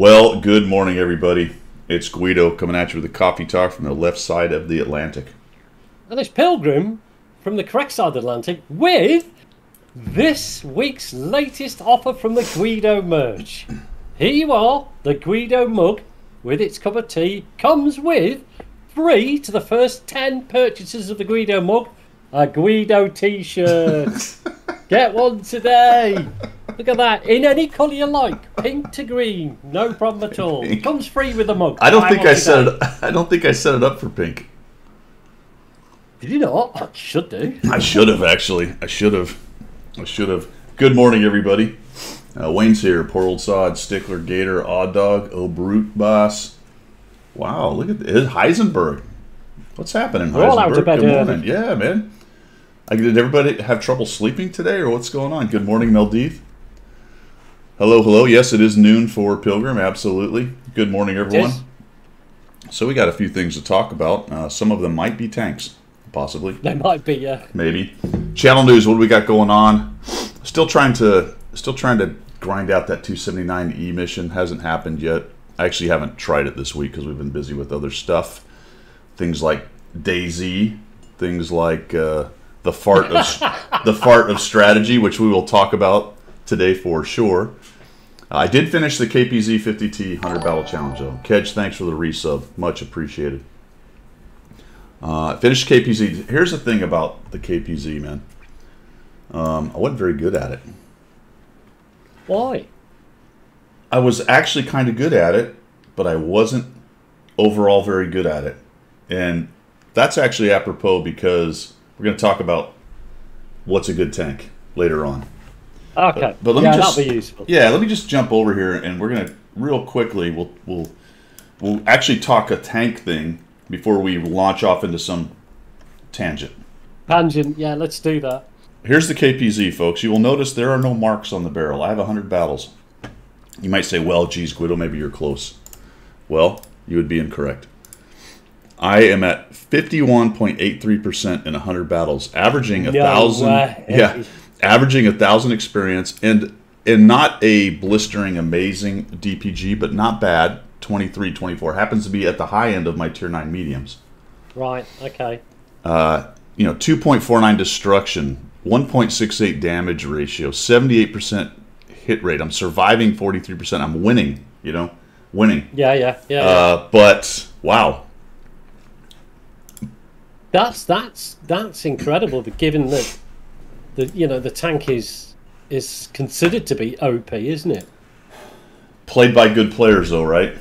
Well, good morning, everybody. It's Guido coming at you with a coffee talk from the left side of the Atlantic. And it's Pilgrim from the correct side of the Atlantic with this week's latest offer from the Guido merch. Here you are, the Guido mug with its cup of tea comes with free to the first 10 purchases of the Guido mug a Guido t shirt. Get one today. Look at that. In any colour you like. Pink to green. No problem at all. It comes free with the mug. I don't Buy think I set it. I don't think I set it up for pink. Did you not? I should do. I should have actually. I should have. I should have. Good morning, everybody. Uh, Wayne's here. Poor old sod, stickler, gator, odd dog, oh brute boss. Wow, look at this. Heisenberg. What's happening, We're all out Heisenberg? of bed Good early. morning. Yeah, man. I, did everybody have trouble sleeping today, or what's going on? Good morning, Meldeeth. Hello, hello. Yes, it is noon for Pilgrim. Absolutely. Good morning, everyone. So we got a few things to talk about. Uh, some of them might be tanks, possibly They might be, yeah. maybe. Channel news. What do we got going on? Still trying to still trying to grind out that 279e mission. Hasn't happened yet. I actually haven't tried it this week because we've been busy with other stuff. Things like DayZ. Things like uh, the fart of the fart of strategy, which we will talk about today for sure. I did finish the KPZ 50T 100 Battle Challenge though. Kedge, thanks for the resub. Much appreciated. Uh, finished KPZ. Here's the thing about the KPZ, man. Um, I wasn't very good at it. Why? I was actually kind of good at it, but I wasn't overall very good at it. And that's actually apropos because we're going to talk about what's a good tank later on. Okay. But let me yeah, just that'll be useful. Yeah, let me just jump over here and we're gonna real quickly we'll we'll we'll actually talk a tank thing before we launch off into some tangent. Tangent, yeah, let's do that. Here's the KPZ, folks. You will notice there are no marks on the barrel. I have 100 battles. You might say, well, geez, Guido, maybe you're close. Well, you would be incorrect. I am at 51.83% in 100 battles, averaging a No thousand. way. Yeah, averaging a thousand experience, and and not a blistering, amazing DPG, but not bad. 23, 24 happens to be at the high end of my tier nine mediums Right, okay. Uh, you know, 2.49 destruction, 1.68 damage ratio, 78% hit rate. I'm surviving 43%. I'm winning, you know, winning. Yeah, yeah, yeah. Uh, but wow, that's that's that's incredible given that the you know the tank is is considered to be OP, isn't it? played by good players though, right?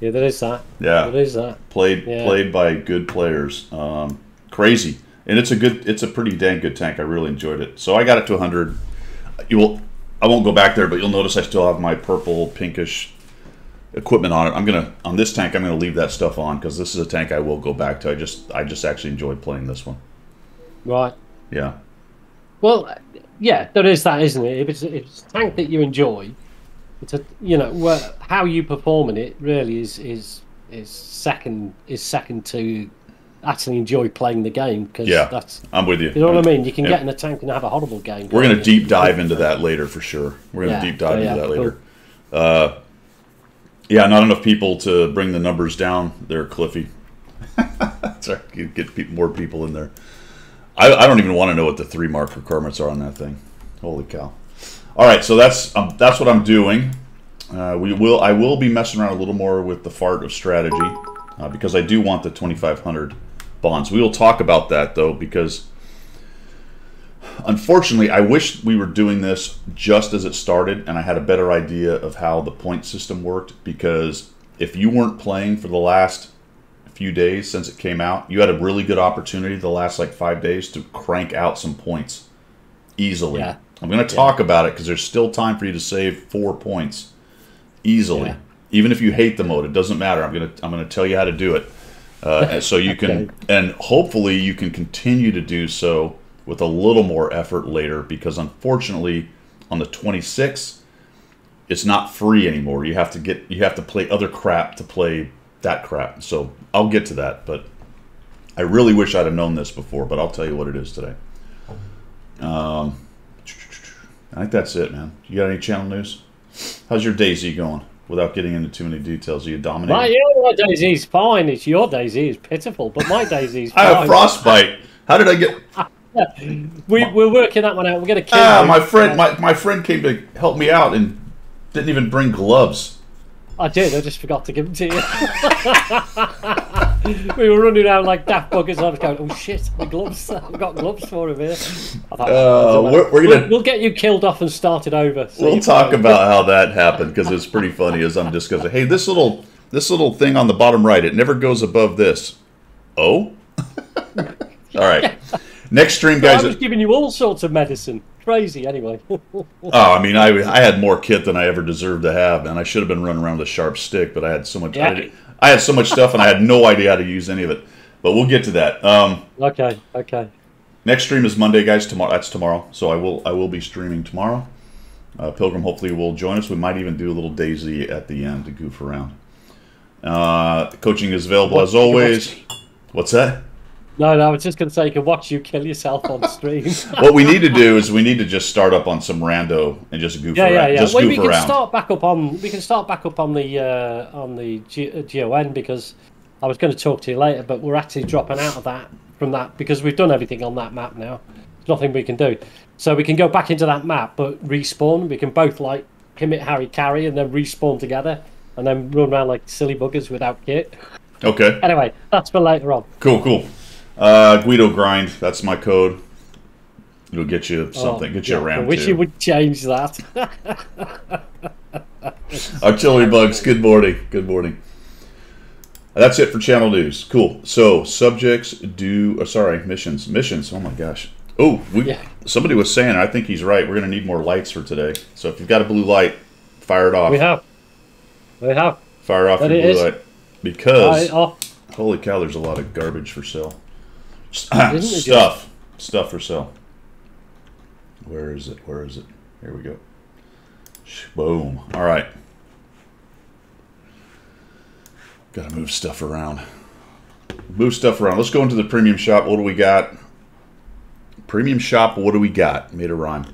Yeah, there is that. Yeah, There is that. played Yeah. played by good players. Um, crazy, and it's a good, it's a pretty dang good tank. I really enjoyed it. So I got it to 100. You will, I won't go back there, but you'll notice I still have my purple pinkish equipment on it. I'm gonna on this tank. I'm gonna leave that stuff on because this is a tank I will go back to. I just I just actually enjoyed playing this one. Right. Yeah, Well, yeah, there is that, isn't it? If it's, if it's a tank that you enjoy, it's a you know how you perform in it really is is is second is second to actually enjoy playing the game because yeah. that's I'm with you. you know what I mean. You can Yeah. get in a tank and have a horrible game. We're gonna deep dive into that later for sure. We're gonna Yeah, deep dive yeah, into that cool. later. Uh, yeah, not enough people to bring the numbers down there, Cliffy. Sorry, get more people in there. I, I don't even want to know what the three mark requirements are on that thing. Holy cow! All right, so that's um, that's what I'm doing. Uh, we will I will be messing around a little more with the fart of strategy uh, because I do want the 2500 bonds. We will talk about that though because unfortunately, I wish we were doing this just as it started and I had a better idea of how the point system worked because if you weren't playing for the last few days since it came out, you had a really good opportunity the last like five days to crank out some points easily. Yeah. I'm going to talk about it because there's still time for you to save four points easily. Yeah. Even if you hate the mode, it doesn't matter. I'm going to I'm going to tell you how to do it. Uh, so you can, Okay. and hopefully you can continue to do so with a little more effort later because unfortunately on the 26th it's not free anymore you have to get you have to play other crap to play that crap so i'll get to that but i really wish i'd have known this before but i'll tell you what it is today um i think that's it man you got any channel news how's your DayZ going without getting into too many details? Are you My, dominating? you know, my DayZ's fine. It's your DayZ is pitiful, but my DayZ's I have frostbite. How did I get? We, we're working that one out. We're going to kill Ah, you. my friend, my, my friend came to help me out and didn't even bring gloves. I did. I just forgot to give them to you. we were running around like daft buggers. I was going, "Oh shit, my gloves! I've got gloves for him here." I thought, Uh, we're- we're gonna- We'll, we'll get you killed off and started over. so We'll talk can- about how that happened because it's pretty funny. As I'm discussing, hey, this little this little thing on the bottom right, it never goes above this. Oh, all right. Next stream, guys. I was giving you all sorts of medicine. Crazy, anyway. Oh, I mean, I, I had more kit than I ever deserved to have, and I should have been running around with a sharp stick, but I had so much. I, Yeah. didn't- I had so much stuff, and I had no idea how to use any of it. But we'll get to that. Um, okay, okay. next stream is Monday, guys. Tomorrow, that's tomorrow. So I will I will be streaming tomorrow. Uh, Pilgrim hopefully will join us. We might even do a little DayZ at the end to goof around. Uh, coaching is available as always. What's that? No, no, I was just going to say you can watch you kill yourself on stream. What we need to do is we need to just start up on some rando and just goof yeah, around. yeah, yeah. Just Well, goof we can around. start back up on we can start back up on the uh, on the G- uh, GON because I was going to talk to you later, but we're actually dropping out of that from that because we've done everything on that map now. There's nothing we can do, so we can go back into that map, but respawn. We can both like commit Harry carry and then respawn together, and then run around like silly buggers without kit. Okay. Anyway, that's for later on. Cool, cool. Uh, Guido grind. That's my code. It'll get you something. Oh, get you yeah, I wish you would change that. Artillery bugs. Good morning. Good morning. That's it for channel news. Cool. So subjects do. Uh, sorry, missions. Missions. Oh my gosh. Oh, we. Yeah. Somebody was saying. I think he's right. We're gonna need more lights for today. So if you've got a blue light, fire it off. we have, we have. Fire off But your blue is- light. Because oh, holy cow, there's a lot of garbage for sale. Stuff. Stuff for sale. Where is it? Where is it? Here we go. Sh- Boom. All right. Got to move stuff around. Move stuff around. Let's go into the premium shop. What do we got? Premium shop. What do we got? Made a rhyme.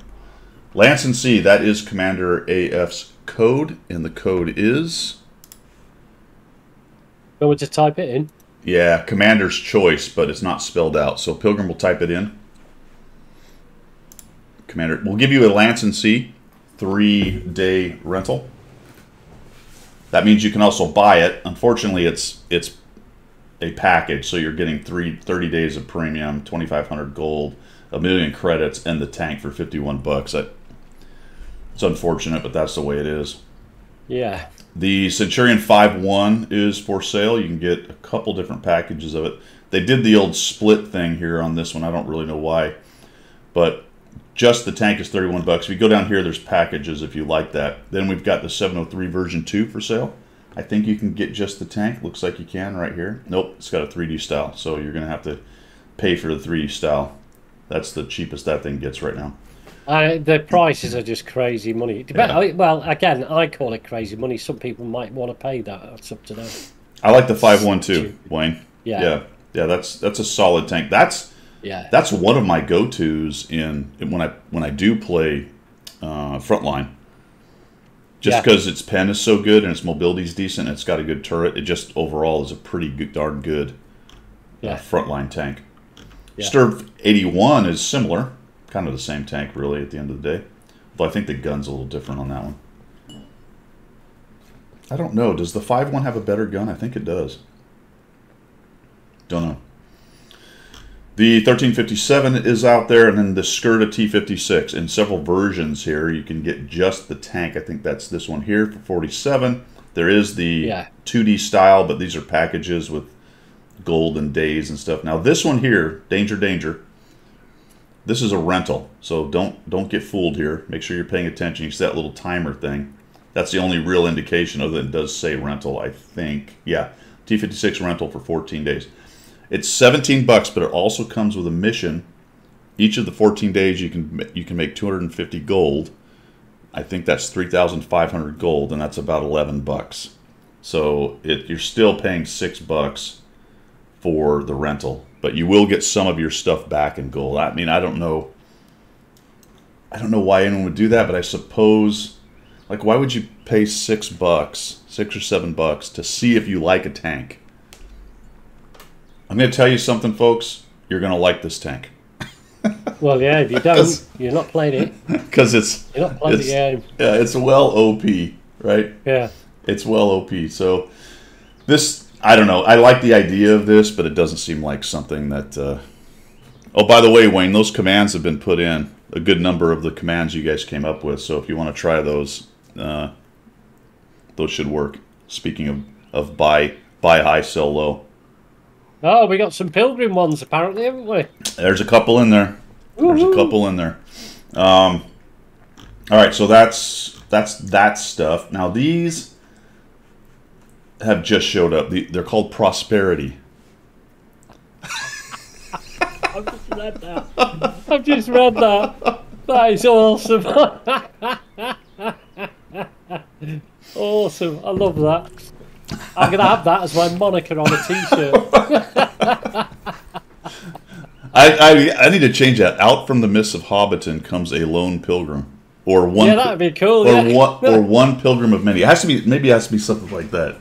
Lansen C. That is Commander AF's code, and the code is go to type it in. Yeah, Commander's choice, but it's not spelled out. So Pilgrim will type it in. Commander, we'll give you a Lansen C three day rental. That means you can also buy it. Unfortunately, it's it's a package, so you're getting three, 30 days of premium, 2,500 gold, a million credits, and the tank for 51 bucks. It's unfortunate, but that's the way it is. Yeah. The Centurion 5.1 is for sale. You can get a couple different packages of it. They did the old split thing here on this one. I don't really know why. But just the tank is 31 bucks. If you go down here, there's packages if you like that. Then we've got the 703 version 2 for sale. I think you can get just the tank. Looks like you can right here. Nope, it's got a 3D style. So you're going to have to pay for the 3D style. That's the cheapest that thing gets right now. Uh, the prices are just crazy money. Yeah. Well, again, I call it crazy money. Some people might want to pay that. It's up to them. I like the 512, Wayne. Yeah. Yeah. Yeah, that's that's a solid tank. That's Yeah. that's one of my go-to's in when I when I do play uh, frontline. Just Yeah. because its pen is so good and its mobility is decent, and it's got a good turret. It just overall is a pretty good, darn good uh, Yeah. frontline tank. Yeah. Strv 81 is similar, kind of the same tank really at the end of the day. Though I think the gun's a little different on that one. I don't know. Does the 5.1 have a better gun? I think it does. Don't know. The 1357 is out there, and then the Skoda T56 in several versions here. You can get just the tank. I think that's this one here for 47. There is the Yeah. 2D style, but these are packages with gold and days and stuff. Now this one here, Danger Danger, this is a rental. So don't don't get fooled here. Make sure you're paying attention. You see that little timer thing. That's the only real indication other than it does say rental, I think. Yeah. T56 rental for 14 days. It's 17 bucks, but it also comes with a mission. Each of the 14 days you can you can make 250 gold. I think that's 3,500 gold, and that's about 11 bucks. So it, you're still paying six bucks for the rental, but you will get some of your stuff back in gold. I mean, I don't know. I don't know why anyone would do that, but I suppose Like, why would you pay six bucks, six or seven bucks, to see if you like a tank? I'm going to tell you something, folks. You're going to like this tank Well, yeah, if you don't, you're not playing it. because it's You're not playing the game. yeah, it's well OP, right? Yeah. It's well OP. So this, I don't know. I like the idea of this, but it doesn't seem like something that. Uh... Oh, by the way, Wayne, those commands have been put in. A good number of the commands you guys came up with. So if you want to try those, uh, those should work. Speaking of of buy buy high, sell low. Oh, we got some pilgrim ones apparently, haven't we? There's a couple in there. There's a couple in there. Um, all right, so that's that's that stuff. Now these have just showed up. The, they're called prosperity. I've just read that. I've just read that. That is awesome. awesome. I love that. I'm gonna have that as my moniker on a t-shirt. I, I I need to change that. Out from the mists of Hobbiton comes a lone pilgrim, or one, Yeah, that'd be cool. or yeah. one, or one pilgrim of many. It has to be maybe it has to be something like that.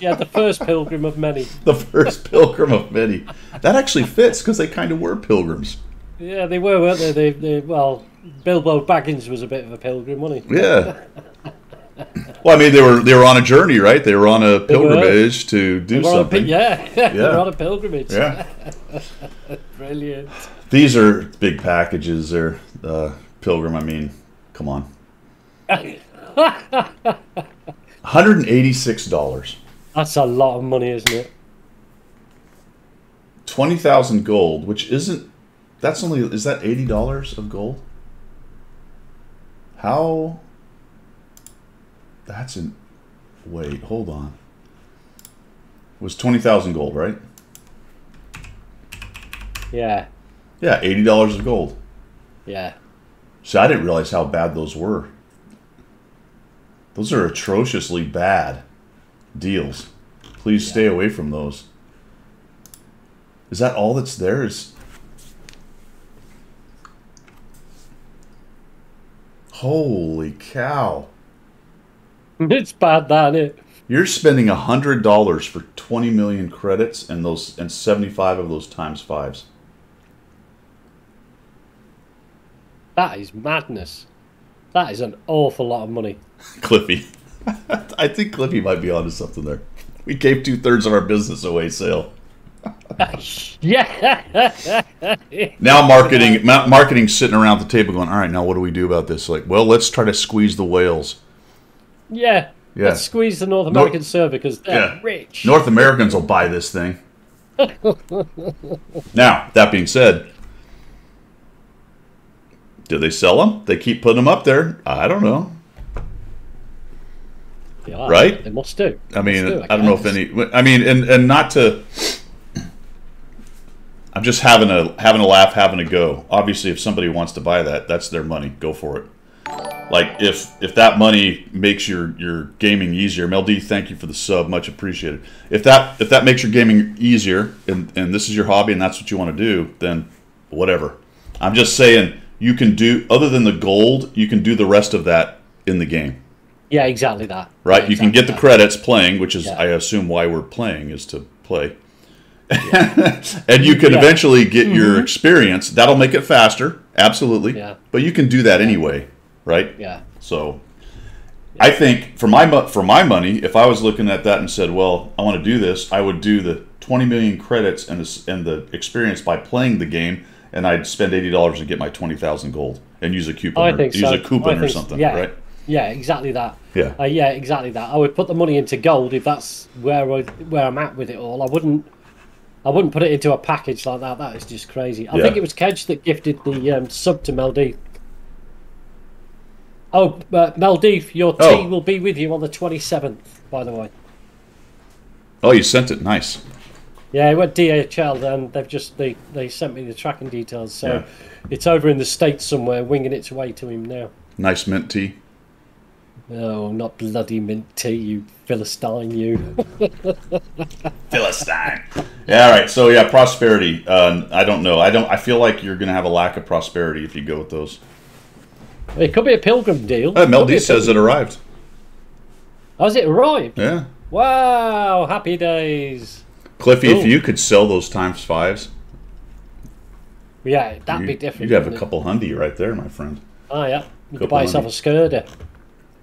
Yeah, the first pilgrim of many. The first pilgrim of many. That actually fits because they kind of were pilgrims. Yeah, they were, weren't they? They, they? Well, Bilbo Baggins was a bit of a pilgrim, wasn't he? Yeah. Well, I mean, they were they were on a journey, right? They were on a pilgrimage to do on a something. yeah, they Yeah. were on a pilgrimage. Yeah. Brilliant. These are big packages. They're uh, pilgrim. I mean, come on. Hundred and eighty-six dollars. That's a lot of money, isn't it? Twenty thousand gold, which isn't. That's only. Is that eighty dollars of gold? How? That's an. Wait, hold on. It was twenty thousand gold, right? Yeah, Yeah, eighty dollars of gold. yeah. So I didn't realize how bad those were. Those are atrociously bad deals. Please stay away from those. Is that all that's there? Is holy cow! It's bad, that isn't it? You're spending a hundred dollars for twenty million credits, and those and seventy-five of those times fives. That is madness. That is an awful lot of money. Cliffy, I think Cliffy might be onto something there. We gave two thirds of our business away, sale. Yeah. Now marketing, ma- marketing sitting around the table going, all right, now what do we do about this? Like, well, let's try to squeeze the whales. yeah. Yeah. Let's squeeze the North American server because they're Yeah. rich. North Americans will buy this thing. now, that being said, do they sell them? They keep putting them up there. I don't know. Right? They must do. I mean, do, I don't know if any. I mean, and and not to. I'm just having a having a laugh, having a go. Obviously, if somebody wants to buy that, that's their money. Go for it. Like if if that money makes your your gaming easier, Mel D, thank you for the sub, much appreciated. If that if that makes your gaming easier, and and this is your hobby and that's what you want to do, then whatever. I'm just saying you can do other than the gold, you can do the rest of that in the game Yeah, exactly that. right? Yeah, you can get the that. credits playing, which is Yeah. I assume why we're playing is to play. and you can Yeah. eventually get your mm-hmm. experience. That'll make it faster, absolutely. Yeah. But you can do that anyway, right? Yeah. So I think for my for my money, if I was looking at that and said, "Well, I want to do this," I would do the 20 million credits and the, and the experience by playing the game, and I'd spend eighty dollars and get my 20,000 gold and use a coupon, I or, think use a coupon oh, I or think so. something, Yeah. right? Yeah, exactly that. Yeah. Uh, yeah, exactly that. I would put the money into gold if that's where I, where I'm at with it all. I wouldn't. I wouldn't put it into a package like that. That is just crazy. I Yeah. think it was Kedge that gifted the um, sub to Meldeef. Oh, uh, your tea Oh. will be with you on the 27th, by the way. Oh, you sent it. Nice. Yeah, it went DHL, and they've just they, they sent me the tracking details. So Yeah. it's over in the states somewhere, winging its way to him now. Nice mint tea. Oh, not bloody mint tea, you philistine, you. Philistine. Yeah. All right. So yeah, prosperity. Uh, I don't know. I don't. I feel like you're going to have a lack of prosperity if you go with those. it could be a pilgrim deal. Uh, Mel D says it arrived. Has it arrived? Yeah. Wow! Happy days. Cliffy, if you could sell those times fives, Yeah, that'd you, be different. you'd have a couple hundy right there, my friend. Oh yeah, you could buy yourself a Skoda.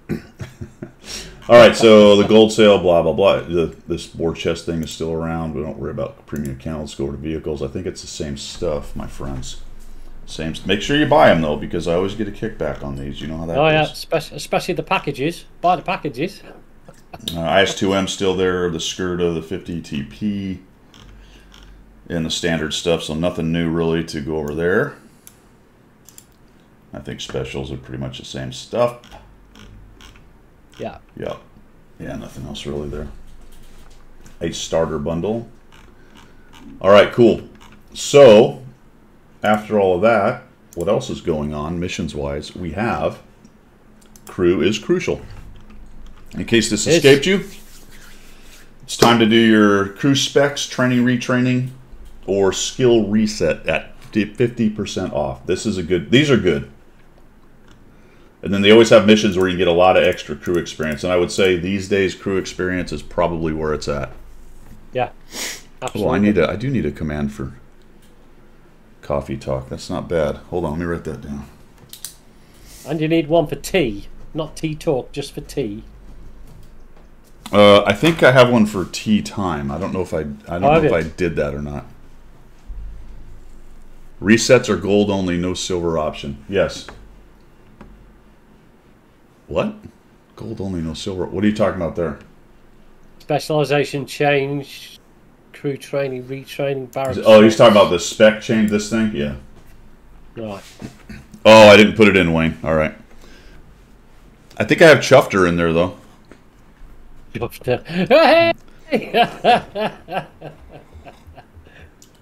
All right, so the gold sale, blah blah blah. The, this war chest thing is still around. We don't worry about premium account. Let's go over to vehicles. I think it's the same stuff, my friends. Same. Make sure you buy them though, because I always get a kickback on these. You know how that Oh yeah, goes. especially, especially the packages. Buy the packages. Uh, IS2M still there. The Skoda, the 50 TP, and the standard stuff. So nothing new really to go over there. I think specials are pretty much the same stuff. Yeah. Yep. Yeah, nothing else really there. A starter bundle. All right, cool. So, after all of that, what else is going on missions wise? We have crew is crucial. In case this It's- escaped you, it's time to do your crew specs, training, retraining, or skill reset at 50% off. This is a good, these are good. And then they always have missions where you get a lot of extra crew experience. And I would say these days, crew experience is probably where it's at. Yeah. Absolutely. Well, I need a, I do need a command for coffee talk. That's not bad. Hold on, let me write that down. And you need one for tea, not tea talk, just for tea. Uh, I think I have one for tea time. I don't know if I, I don't Oh, know have if? I did that or not. Resets are gold only, no silver option. Yes. What? Gold only, no silver. What are you talking about there? Specialization change, crew training, retraining, barracks. Oh, he's talking about the spec change. This thing, yeah. Right. Oh, I didn't put it in, Wayne. All right. I think I have Chufter in there though. Hey!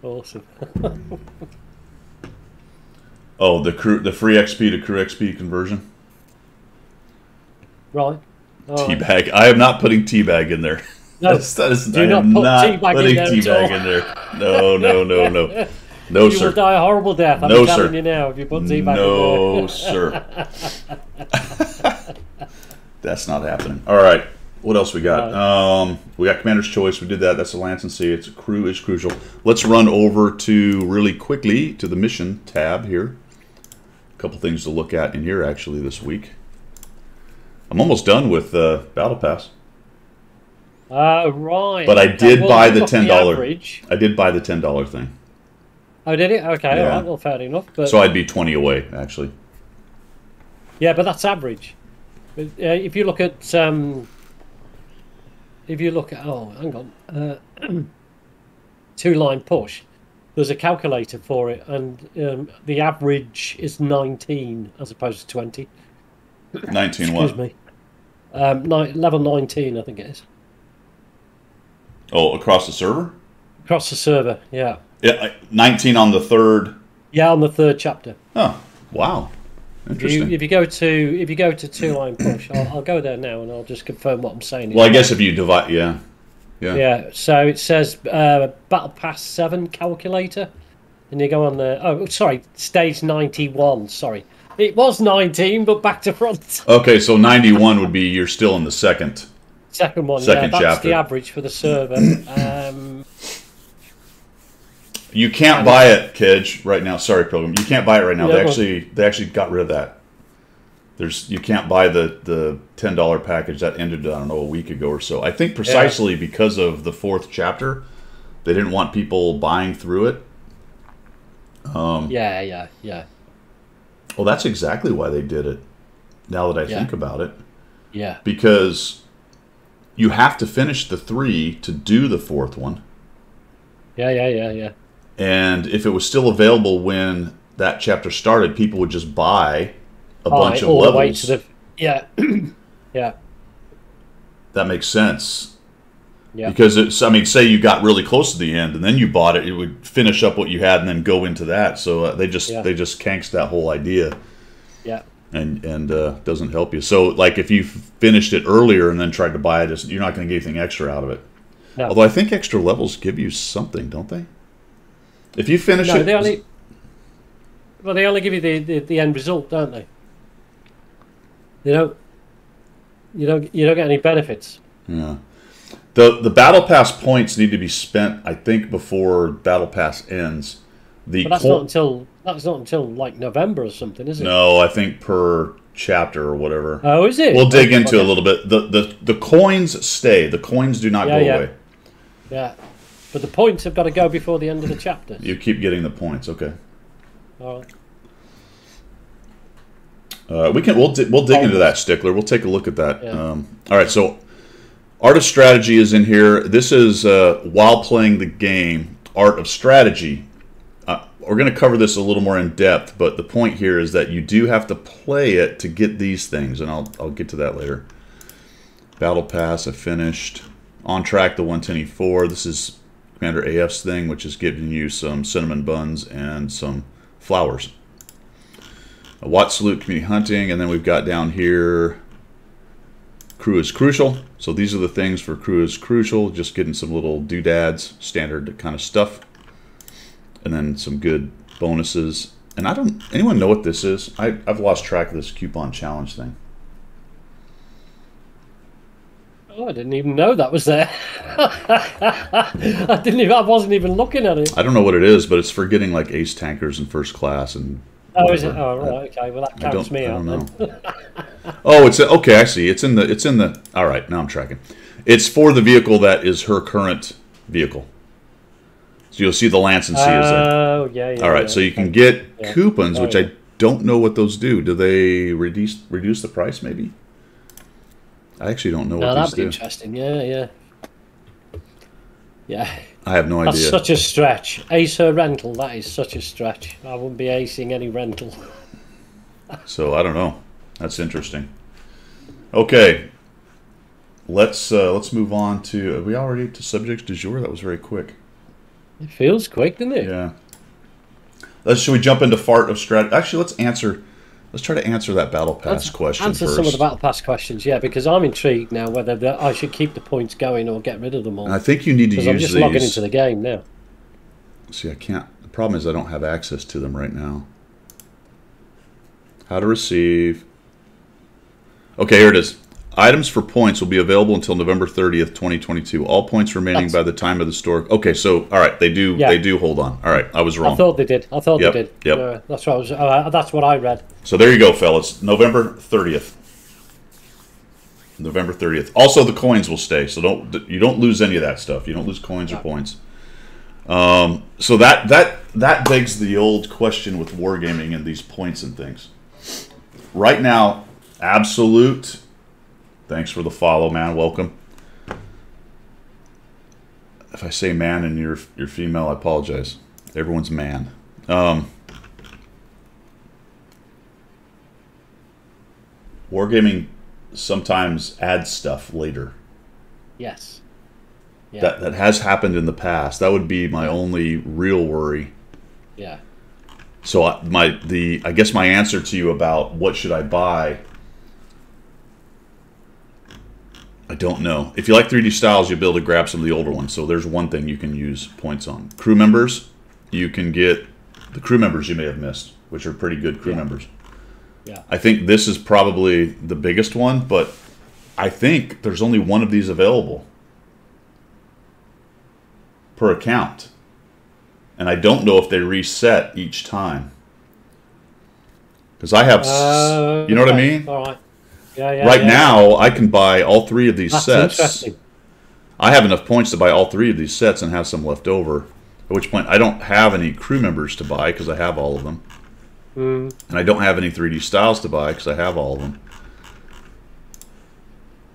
awesome. Oh, the crew, the free XP to crew XP conversion. Right. All right. Teabag. I am not putting teabag in there. No, That's, that is, do I not put not teabag in putting there teabag in there. No, no, no, no, no, sir. you will die a horrible death. I'm No, telling sir. you now if you put tea back No, in there. sir. That's not happening. All right. What else we got? Um, we got Commander's Choice. We did that. That's the Lansen C. It's crew is crucial. Let's run over to really quickly to the mission tab here. A couple things to look at in here actually this week. I'm almost done with uh, Battle Pass. Uh, right. But I did well, buy the ten dollar. I did buy the ten dollar thing. Oh, did it? Okay, yeah. all right, well, fair enough. But... So I'd be twenty away, actually. Yeah, but that's average. Uh, if you look at, um, if you look at, oh, hang on, uh, two line push. There's a calculator for it, and um, the average is nineteen as opposed to twenty. 19 Excuse what? me. Um, ni- level 19, I think it is. Oh, across the server? Across the server, yeah. Yeah, 19 on the third. Yeah, on the third chapter. Oh, wow. If you, if you, go to if you go to two line push, I'll, I'll, go there now and I'll just confirm what I'm saying. Well, I guess if you divide, yeah, yeah, yeah. So it says uh, Battle Pass Seven calculator, and you go on the oh sorry stage ninety one sorry it was 19, but back to front. Okay, so 91 would be you're still in the second. Second one, Second yeah, that's chapter. the average for the server. Um, You can't buy it, Kedge, right now. Sorry, Pilgrim. You can't buy it right now. Yeah, they actually they actually got rid of that. There's you can't buy the the ten dollar package that ended I don't know a week ago or so. I think precisely because of the fourth chapter, they didn't want people buying through it. Um, yeah, yeah, yeah, Well, that's exactly why they did it. Now that I Yeah. think about it, yeah. because you have to finish the three to do the fourth one. Yeah, yeah, yeah, yeah. And if it was still available when that chapter started, people would just buy a oh, All bunch right, of levels. the the. Yeah. yeah. That makes sense. Yeah. Because it's, I mean, say you got really close to the end and then you bought it, it would finish up what you had and then go into that. So uh, they just Yeah. they just kanks that whole idea Yeah. and and uh, doesn't help you. So like if you finished it earlier and then tried to buy it, you're not going to get anything extra out of it. No. Although I think extra levels give you something, don't they? If you finish No, it, they only. Well, they only give you the, the, the end result, don't they? You don't. you don't you don't get any benefits. Yeah. The the battle pass points need to be spent, I think, before battle pass ends. The But that's not until that's not until like November or something, is it? no, I think per chapter or whatever. Oh, is it? we'll dig into Okay. a little bit. The, the the coins stay. The coins do not Yeah, go yeah. away. Yeah, but the points have got to go before the end of the chapter. You keep getting the points. Okay. All right. Uh, we can we'll we'll dig Oh. into that stickler. We'll take a look at that. Yeah. Um, all right, so art of strategy is in here. This is uh, while playing the game, art of strategy. Uh, we're going to cover this a little more in depth, but the point here is that you do have to play it to get these things, and I'll I'll get to that later. Battle pass, I finished. On track the 110E4. This is Commander AF's thing, which is giving you some cinnamon buns and some flowers. A Watt Salute Community Hunting, and then we've got down here Crew is Crucial. So these are the things for Crew is Crucial, just getting some little doodads, standard kind of stuff. And then some good bonuses. And I don't, anyone know what this is? I, I've lost track of this coupon challenge thing. Oh, I didn't even know that was there. I didn't even. I wasn't even looking at it. I don't know what it is, but it's for getting like ace tankers in first class and. Oh, is it? Oh, right. Okay. Well, that counts me out oh, it's okay. I see. It's in the. It's in the. All right, now I'm tracking. It's for the vehicle that is her current vehicle. So you'll see the Lansen C is there. Oh, yeah, yeah. All right, yeah, so you can get Yeah. coupons, Oh, which yeah. I don't know what those do. Do they reduce reduce the price? Maybe. I actually don't know No, what that'd be do. interesting. Yeah, yeah. Yeah, I have no that's idea. such a stretch. Ace her rental, that is such a stretch. I wouldn't be acing any rental. So I don't know. That's interesting. Okay, let's uh, let's move on to. Are we already to subjects du jour? That was very quick. It feels quick, doesn't it? Yeah. Let's. Should we jump into fart of strat? Actually, let's answer. Let's try to answer that battle pass Let's question Answer first. some of the battle pass questions, yeah, because I'm intrigued now whether the, I should keep the points going or get rid of them all. And I think you need to Because I'm just these. logging into the game now. See, I can't. The problem is I don't have access to them right now. How to receive. Okay, here it is. Items for points will be available until November 30th, 2022. All points remaining That's- by the time of the store. Okay, so all right, they do Yeah. they do hold on. All right, I was wrong. I thought they did. I thought Yep, they did. yep. Uh, that's what I was. Uh, that's what I read. So there you go, fellas. November 30th. November 30th. Also, the coins will stay, so don't you don't lose any of that stuff. You don't lose coins or points. Um, so that that that begs the old question with wargaming and these points and things. Right now, absolute. Thanks for the follow, man. Welcome. If I say man and you're you're female, I apologize. Everyone's man. Um, wargaming sometimes adds stuff later. Yes. Yeah. That that has happened in the past. That would be my only real worry. yeah. So I- my the I guess my answer to you about what should I buy. I don't know. If you like 3D styles, you'll be able to grab some of the older ones. So there's one thing you can use points on. Crew members, you can get the crew members you may have missed, which are pretty good crew Yeah. members. Yeah. I think this is probably the biggest one, but I think there's only one of these available per account. And I don't know if they reset each time. Because I have, Uh, you know what I mean? All right. Yeah, yeah. right yeah. now, I can buy all three of these That's sets. I have enough points to buy all three of these sets and have some left over. At which point, I don't have any crew members to buy because I have all of them. Mm, And I don't have any 3D styles to buy because I have all of them.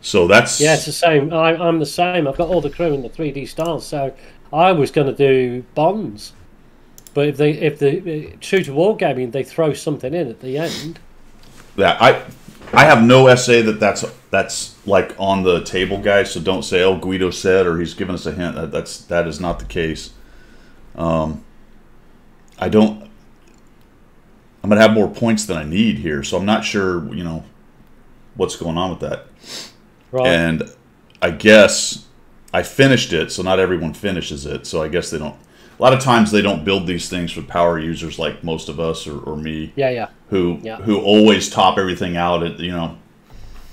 So that's yeah, it's the same. I, I'm the same. I've got all the crew in the 3D styles, so I was going to do bonds, but if they if the uh, true to wargaming they throw something in at the end, that I I have no essay that that's that's like on the table, guys. So don't say, "Oh, Guido said," or he's given us a hint. That, that's that is not the case. Um, I don't. I'm gonna have more points than I need here, so I'm not sure. You know, what's going on with that. right? And I guess I finished it, so not everyone finishes it. So I guess they don't. A lot of times they don't build these things for power users like most of us or, or me yeah, yeah, who Yeah. who always top everything out at you know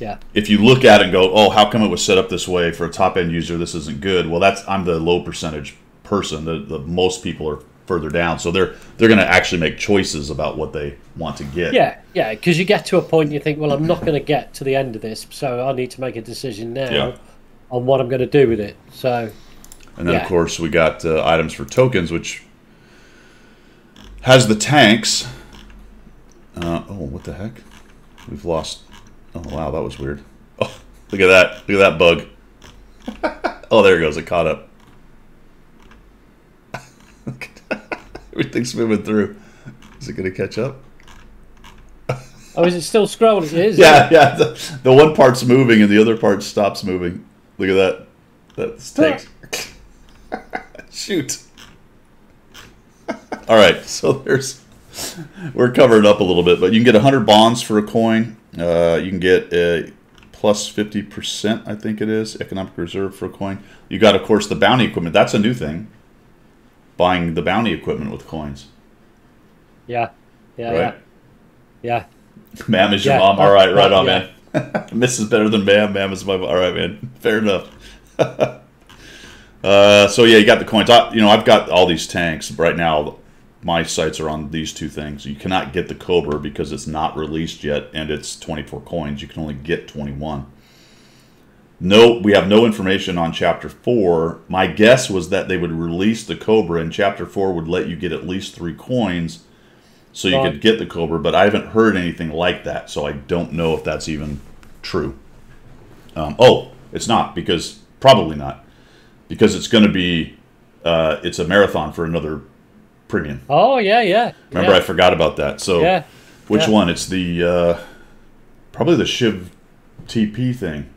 Yeah. if you look at it and go, oh, how come it was set up this way for a top end user? This isn't good. Well, that's I'm the low percentage person. The, the most people are further down, so they're they're going to actually make choices about what they want to get. Yeah, yeah, because you get to a point you think, well, I'm not going to get to the end of this, so I need to make a decision now Yeah. on what I'm going to do with it. So, And then, Yeah. of course, we got uh, items for tokens, which has the tanks. Uh, oh, what the heck? We've lost. Oh, wow, that was weird. Oh, look at that. Look at that bug. oh, there it goes. It caught up. Everything's moving through. Is it going to catch up? oh, is it still scrolling? It is. Yeah, yeah. The, the one part's moving and the other part stops moving. Look at that. That takes. Shoot. All right, so there's. We're covering up a little bit, but you can get 100 bonds for a coin. Uh, you can get a plus 50%, I think it is, economic reserve for a coin. You got, of course, the bounty equipment. That's a new thing. Buying the bounty equipment with coins. Yeah, yeah, Right. yeah. Ma'am is your Yeah, mom. All right, right on, yeah. man. Miss is better than ma'am. Ma'am is my. mom. All right, man. Fair enough. uh, so yeah, you got the coins. I, you know, I've got all these tanks right now. My sights are on these two things. You cannot get the Cobra because it's not released yet, and it's 24 coins. You can only get 21. No, we have no information on Chapter Four. My guess was that they would release the Cobra, and Chapter Four would let you get at least three coins so you could get the Cobra, but I haven't heard anything like that, so I don't know if that's even true. Um, oh, it's not because probably not because it's going to be uh, it's a marathon for another premium. Oh, yeah, yeah. Remember, yeah. I forgot about that. So Yeah. which yeah. one? It's the uh, probably the Shiv TP thing,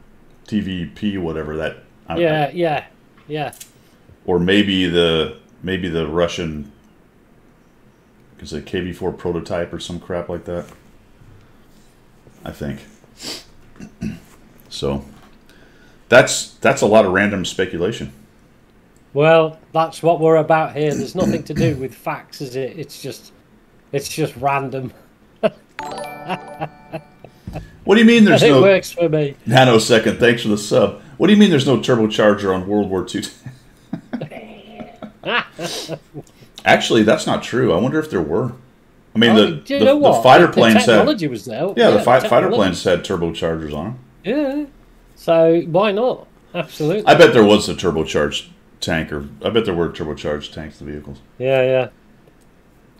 TVP, whatever that. I- Yeah, yeah, yeah. or maybe the maybe the Russian is it KV4 prototype or some crap like that. I think. so that's that's a lot of random speculation. Well, that's what we're about here. There's nothing to do with facts, is it? It's just, it's just random. What do you mean there's it no works for me. nanosecond? Thanks for the sub. What do you mean there's no turbocharger on World War II? Actually, that's not true. I wonder if there were. I mean, Oh, the, the, know the fighter planes had technology was there. yeah, the fi- fighter planes had turbochargers on them. Yeah. So why not? Absolutely. I bet there was a turbocharged tank, or I bet there were turbocharged tanks The vehicles. Yeah, yeah.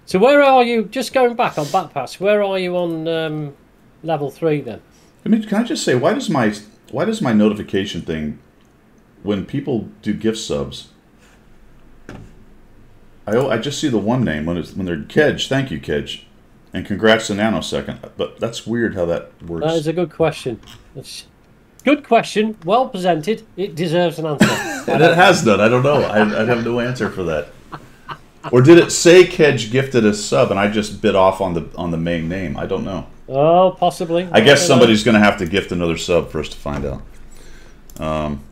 So where are you? Just going back on backpass. Where are you on um, level three then? I mean, can I just say why does my why does my notification thing when people do gift subs? I I just see the one name when it's when they're Kedge. Thank you, Kedge, and congrats to Nanosecond. But that's weird how that works. That is a good question. That's good question. Well presented. It deserves an answer. And it has done. I don't know. I, I have no answer for that. Or did it say Kedge gifted a sub and I just bit off on the on the main name? I don't know. oh, possibly. I guess somebody's going to have to gift another sub for us to find out. Um,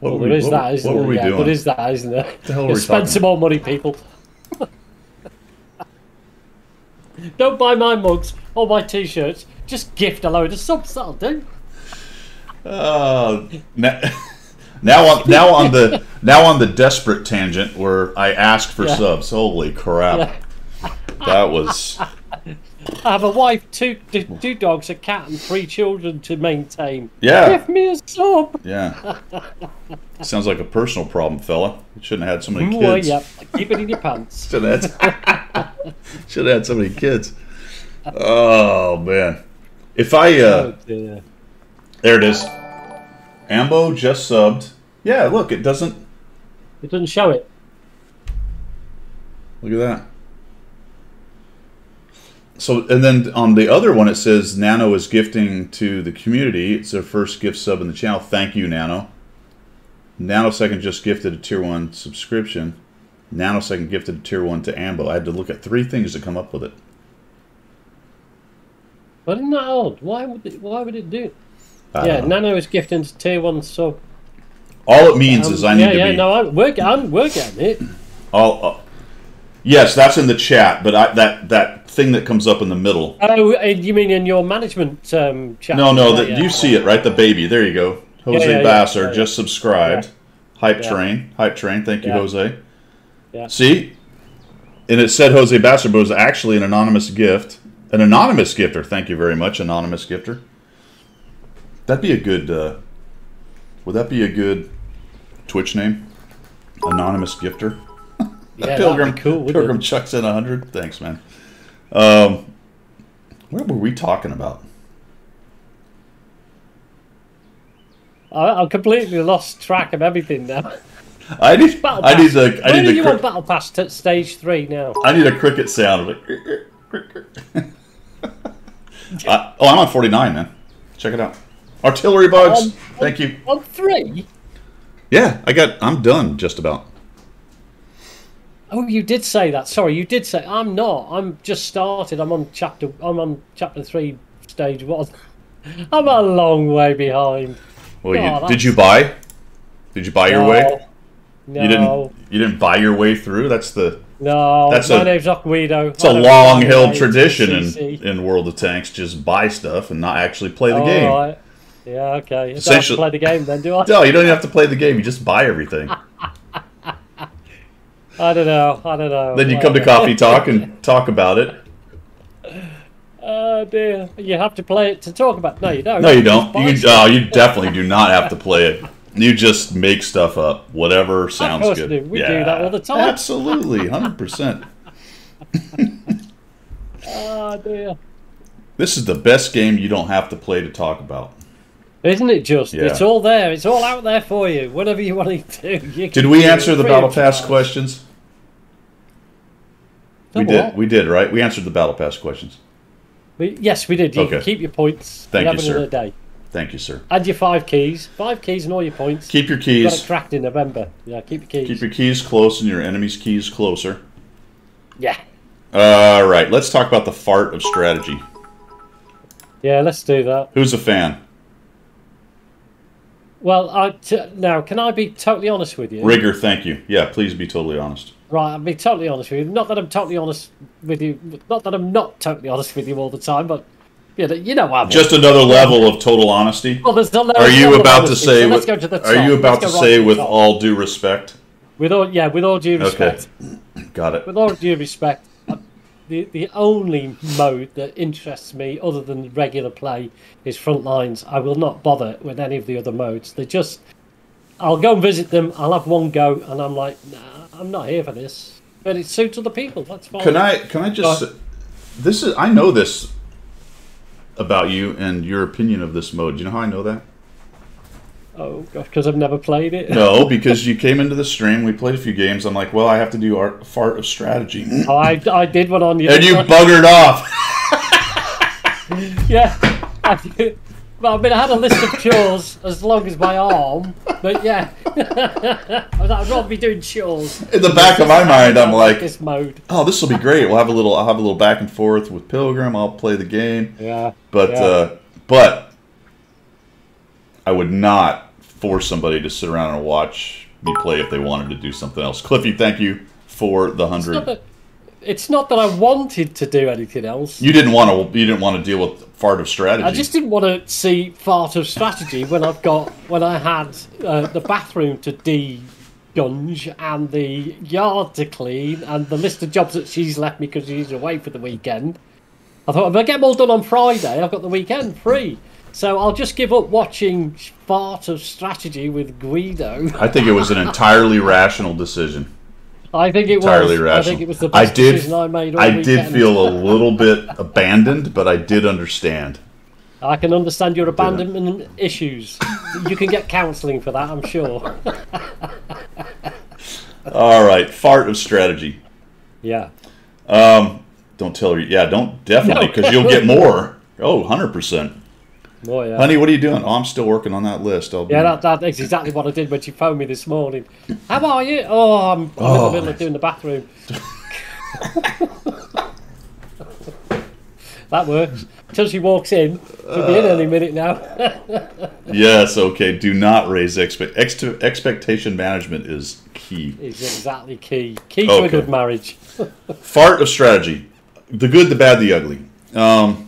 what Well, were there we, is what, that, isn't what were we yeah, doing? There is that, isn't there? the hell were we Spend some more money, people. Don't buy my mugs or my t-shirts. Just gift a load of subs. That'll do. Uh, now, now on now on the now on the desperate tangent where I ask for Yeah. subs. Holy crap! Yeah. That was I have a wife, two dogs, a cat, and three children to maintain. yeah Give me a sub. yeah. Sounds like a personal problem, fella. You shouldn't have had so many Well, kids. yep. Keep it in your pants. Should have had, should have had so many kids. Oh man! If I uh, Oh, there it is. Ambo just subbed. Yeah, look, it doesn't. It doesn't show it. Look at that. So, and then on the other one, it says Nano is gifting to the community. It's their first gift sub in the channel. Thank you, Nano. Nanosecond just gifted a tier one subscription. Nanosecond gifted a tier one to Ambo. I had to look at three things to come up with it. But isn't that odd? Why would it, why would it do? I Yeah. Nano is gifting to tier one sub. All it means Um, is I need yeah, to yeah, be. no, I'm, we're, I'm, we're it. all, uh, Yes, that's in the chat, but I, that that thing that comes up in the middle. Oh, uh, you mean in your management um, chat? No, no, that yeah. you see it right. The baby. There you go. Jose yeah, Basser just subscribed. Hype train, hype train. Thank you. Jose. Yeah. See, and it said Jose Basser, but it was actually an anonymous gift. An anonymous gifter. Thank you very much, anonymous gifter. That'd be a good. Uh, would that be a good Twitch name? Anonymous gifter. Yeah, Pilgrim. cool. Pilgrim it? chucks in a hundred. Thanks, man. Um, what were we talking about? I, I've completely lost track of everything now. I need. Battle I need the. I Where need are the. you on Battle Pass t- stage three now? I need a cricket sound. Like, Uh, oh, I'm on 49, man. Check it out. Artillery bugs. On- Thank you. On three? Yeah, I got. I'm done. Just about. Oh, you did say that. Sorry, you did say. I'm not. I'm just started. I'm on chapter. I'm on chapter three, stage one. I'm a long way behind. Well, you, Oh, did you buy? Did you buy your way? No, You didn't. You didn't buy your way through. That's the. No, That's my a- name's Guido. It's a long-held tradition in, in World of Tanks. Just buy stuff and not actually play the game. Right. Yeah, okay. I don't have to play the game then, do I? No, you don't even have to play the game. You just buy everything. I don't know. I don't know. then you come to Coffee Talk and talk about it. Oh dear. You have to play it to talk about. It. No, you don't. No, you don't. You, oh, you definitely do not have to play it. You just make stuff up, whatever sounds course good. we do. We do that all the time. Absolutely, hundred percent. Oh dear. This is the best game you don't have to play to talk about. Isn't it just? Yeah. It's all there. It's all out there for you. Whatever you want to do. You Did we answer the Battle Pass questions? The we what? did. We did, right? We answered the Battle Pass questions. We- yes, we did. You can Okay. keep your points. Thank you, sir. day. Thank you, sir. Add your five keys. Five keys and all your points. Keep your keys. Got it cracked in November. Yeah, keep your keys. Keep your keys close and your enemy's keys closer. Yeah. All right, let's talk about the fart of strategy. Yeah, let's do that. Who's a fan? Well, I t- now can I be totally honest with you? Rigger, thank you. Yeah, please be totally honest. Right, I'll be totally honest with you. Not that I'm totally honest with you. Not that I'm not totally honest with you all the time, but you know, you know I'm. Just another level of total honesty. Well, there's no, Are you about to honesty, say? so let's With, go to the top. are you about to say the with top. all due respect? with all yeah, with all due respect. Okay, got it. with all due respect, uh, the the only mode that interests me other than regular play is front lines. I will not bother with any of the other modes. They just, I'll go and visit them. I'll have one go, and I'm like, nah, I'm not here for this. But it suits other people. That's fine. Can I? Can I just? This is. I know this about you and your opinion of this mode. Do you know how I know that? Oh gosh, because I've never played it. No, because you came into the stream. We played a few games. I'm like, well, I have to do art, fart of strategy, Oh, I, I did one on you. and you buggered off. Yeah. I did. Well, I mean, I had a list of chores as long as my arm, but yeah. I was like, I'd rather be doing chores. In the back of my mind, I'm like, this mode. oh, this will be great. We'll have a little. I'll have a little back and forth with Pilgrim. I'll play the game. Yeah. But Yeah. uh, but I would not force somebody to sit around and watch me play if they wanted to do something else. Cliffy, thank you for the It's not, hundred. It's not that I wanted to do anything else. You didn't want to. You didn't want to deal with fart of strategy. I just didn't want to see fart of strategy when I've got when I had uh, the bathroom to de-gunge and the yard to clean and the list of jobs that she's left me because she's away for the weekend. I thought if I get them all done on Friday, I've got the weekend free. So I'll just give up watching fart of strategy with Guido. I think it was an entirely rational decision. I think it Entirely was. rational. I think it was the I did. decision I made all I did feel a little bit abandoned, but I did understand. I can understand your abandonment issues. You can get counselling for that, I'm sure. All right, fart of strategy. Yeah. Um, don't tell her. Yeah, don't definitely No. because you'll get more. Oh, 100 percent. Oh, yeah. Honey, what are you doing? Oh, I'm still working on that list. I'll Yeah, that, that's exactly what I did when she phoned me this morning. How are you? Oh, I'm, I'm in Oh, the middle of doing the bathroom. that works. Until she walks in, she'll be in any minute now. Yes, okay. Do not raise expe- ex- expectation management is key. Is exactly key. Key to a good marriage. Fart of strategy. The good, the bad, the ugly. Um,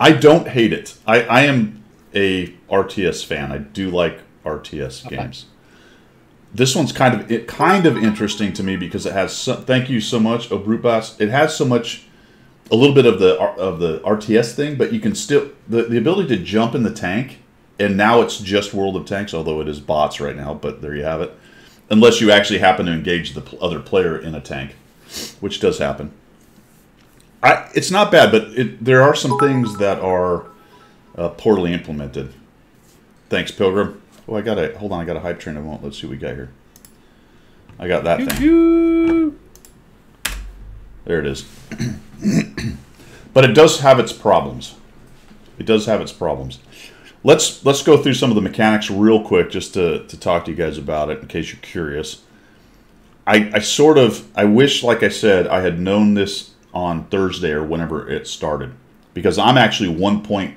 I don't hate it. I, I am a RTS fan. I do like RTS games. This one's kind of it kind of interesting to me because it has. So, thank you so much, oh, Obrutbas. It has so much, a little bit of the of the RTS thing, but you can still the, the ability to jump in the tank. And now it's just World of Tanks, although it is bots right now. But there you have it. Unless you actually happen to engage the other player in a tank, which does happen. I, it's not bad, but it, there are some things that are uh, poorly implemented. Thanks, Pilgrim. Oh, I got a hold on. I got a hype train. I won't. Let's see what we got here. I got that thing. There it is. but it does have its problems. It does have its problems. Let's let's go through some of the mechanics real quick, just to, to talk to you guys about it, in case you're curious. I, I sort of I wish, like I said, I had known this on Thursday or whenever it started, because I'm actually one point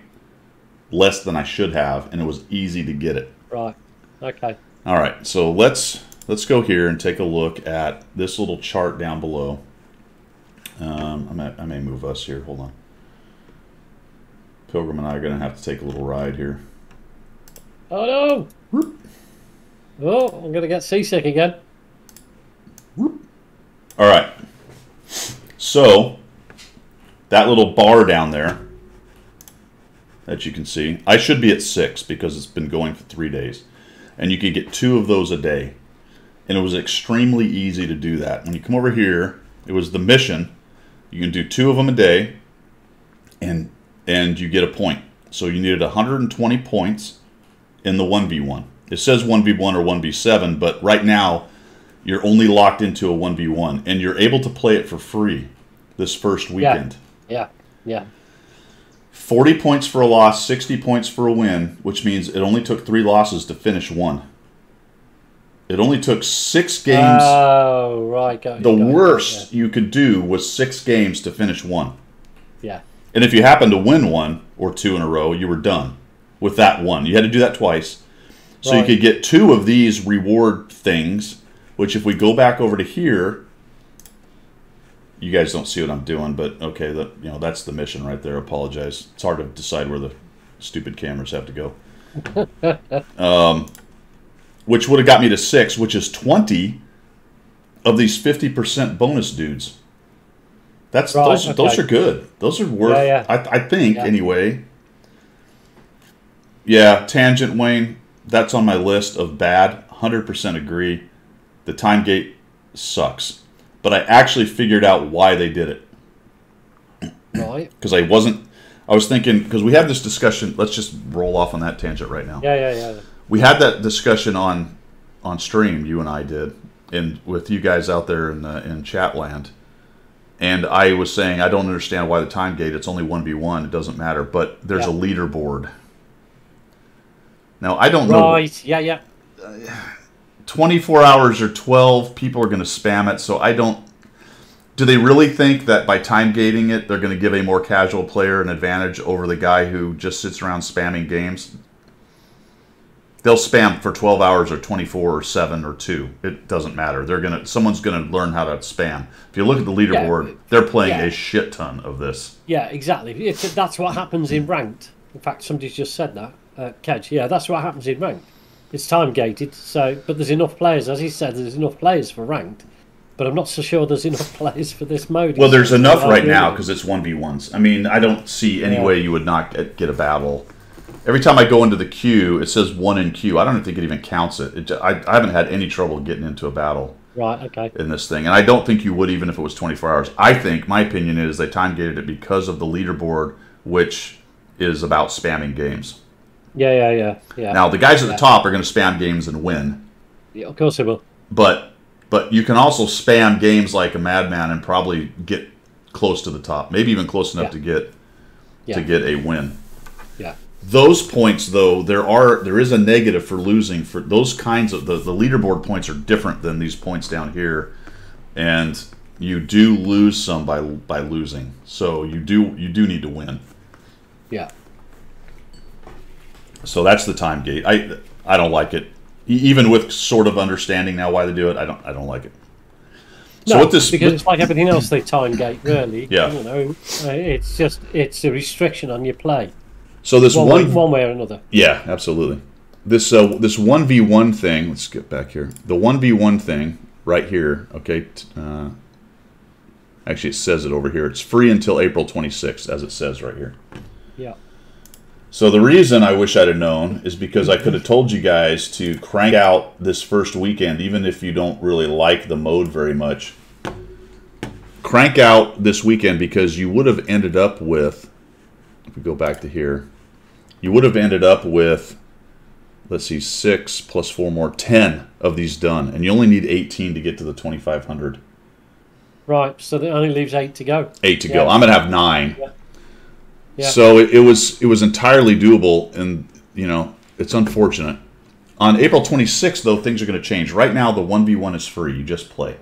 less than I should have, and it was easy to get it. Right. Okay. All right, so let's let's go here and take a look at this little chart down below. Um, I may, I may move us here. Hold on. Pilgrim and I are going to have to take a little ride here. Oh no! Oh, I'm gonna get seasick again. All right. So that little bar down there that you can see, I should be at six because it's been going for three days, and you could get two of those a day, and it was extremely easy to do that. When you come over here, it was the mission. You can do two of them a day, and and you get a point. So you needed 120 points in the 1v1. It says 1v1 or 1v7, but right now you're only locked into a 1v1 and you're able to play it for free this first weekend. Yeah. Yeah. 40 points for a loss, 60 points for a win, which means it only took 3 losses to finish one. It only took 6 games. Oh, right. You, the you, worst you could do was 6 games to finish one. Yeah. And if you happened to win one or two in a row, you were done with that one. You had to do that twice. So Right. you could get two of these reward things, which if we go back over to here, you guys don't see what I'm doing, but okay, that you know that's the mission right there. Apologize. It's hard to decide where the stupid cameras have to go. um, which would have got me to six, which is twenty of these fifty percent bonus dudes. That's Right, those. Those are good. Those are worth. Yeah, yeah. I, I think Yeah. anyway. Yeah, tangent Wayne. That's on my list of bad. Hundred percent agree. The time gate sucks, but I actually figured out why they did it Right. because I wasn't. I was thinking because we had this discussion. Let's just roll off on that tangent right now. Yeah, yeah, yeah. We had that discussion on on stream. You and I did, and with you guys out there in the, in Chatland. And I was saying I don't understand why the time gate. It's only one v one. It doesn't matter. But there's Yeah. a leaderboard. Now I don't know. Right. Yeah, yeah. Uh, 24 hours or 12 people are going to spam it so i don't do they really think that by time gating it they're going to give a more casual player an advantage over the guy who just sits around spamming games they'll spam for 12 hours or 24 or 7 or 2 it doesn't matter they're going to someone's going to learn how to spam if you look at the leaderboard they're playing Yeah. a shit ton of this Yeah, exactly. It's, that's what happens in ranked. In fact, somebody's just said that. Uh, Kedge, yeah, that's what happens in ranked. It's time gated, so but there's enough players, as he said, there's enough players for ranked. But I'm not so sure there's enough players for this mode. well there's enough right now because it's 1v1s i mean i don't see any Yeah. way you would not get, get a battle every time i go into the queue it says one in queue i don't think it even counts it, it I, I haven't had any trouble getting into a battle Right, okay. in this thing and i don't think you would even if it was 24 hours i think my opinion is they time gated it because of the leaderboard which is about spamming games Yeah, yeah, yeah. Yeah. now the guys at the top are going to spam games and win Yeah, of course it will. but but you can also spam games like a madman and probably get close to the top maybe even close enough Yeah. to get Yeah. to get a win Yeah. those points though there are there is a negative for losing for those kinds of the, the leaderboard points are different than these points down here and you do lose some by by losing. So you do you do need to win. Yeah. So that's the time gate. I I don't like it. Even with sort of understanding now why they do it, I don't I don't like it. So no, what this because it's like everything else they time gate, really. Yeah. You know, uh, it's just it's a restriction on your play, so this one, one way, one way or another. Yeah, absolutely. This uh, this one v one thing. Let's get back here. The one v one thing right here. Okay. t- Uh, actually, it says it over here. It's free until April 26th, as it says right here. Yeah. So the reason I wish I'd have known is because I could have told you guys to crank out this first weekend, even if you don't really like the mode very much. Crank out this weekend because you would have ended up with, if we go back to here, you would have ended up with, let's see, six plus four more, ten of these done, and you only need 18 to get to the 2500. Right. So that only leaves eight to go. Eight to go. I'm gonna have nine. Yeah. So it, it was it was entirely doable, and you know it's unfortunate. On April 26th, though, things are going to change. Right now, the one v one is free. You just play.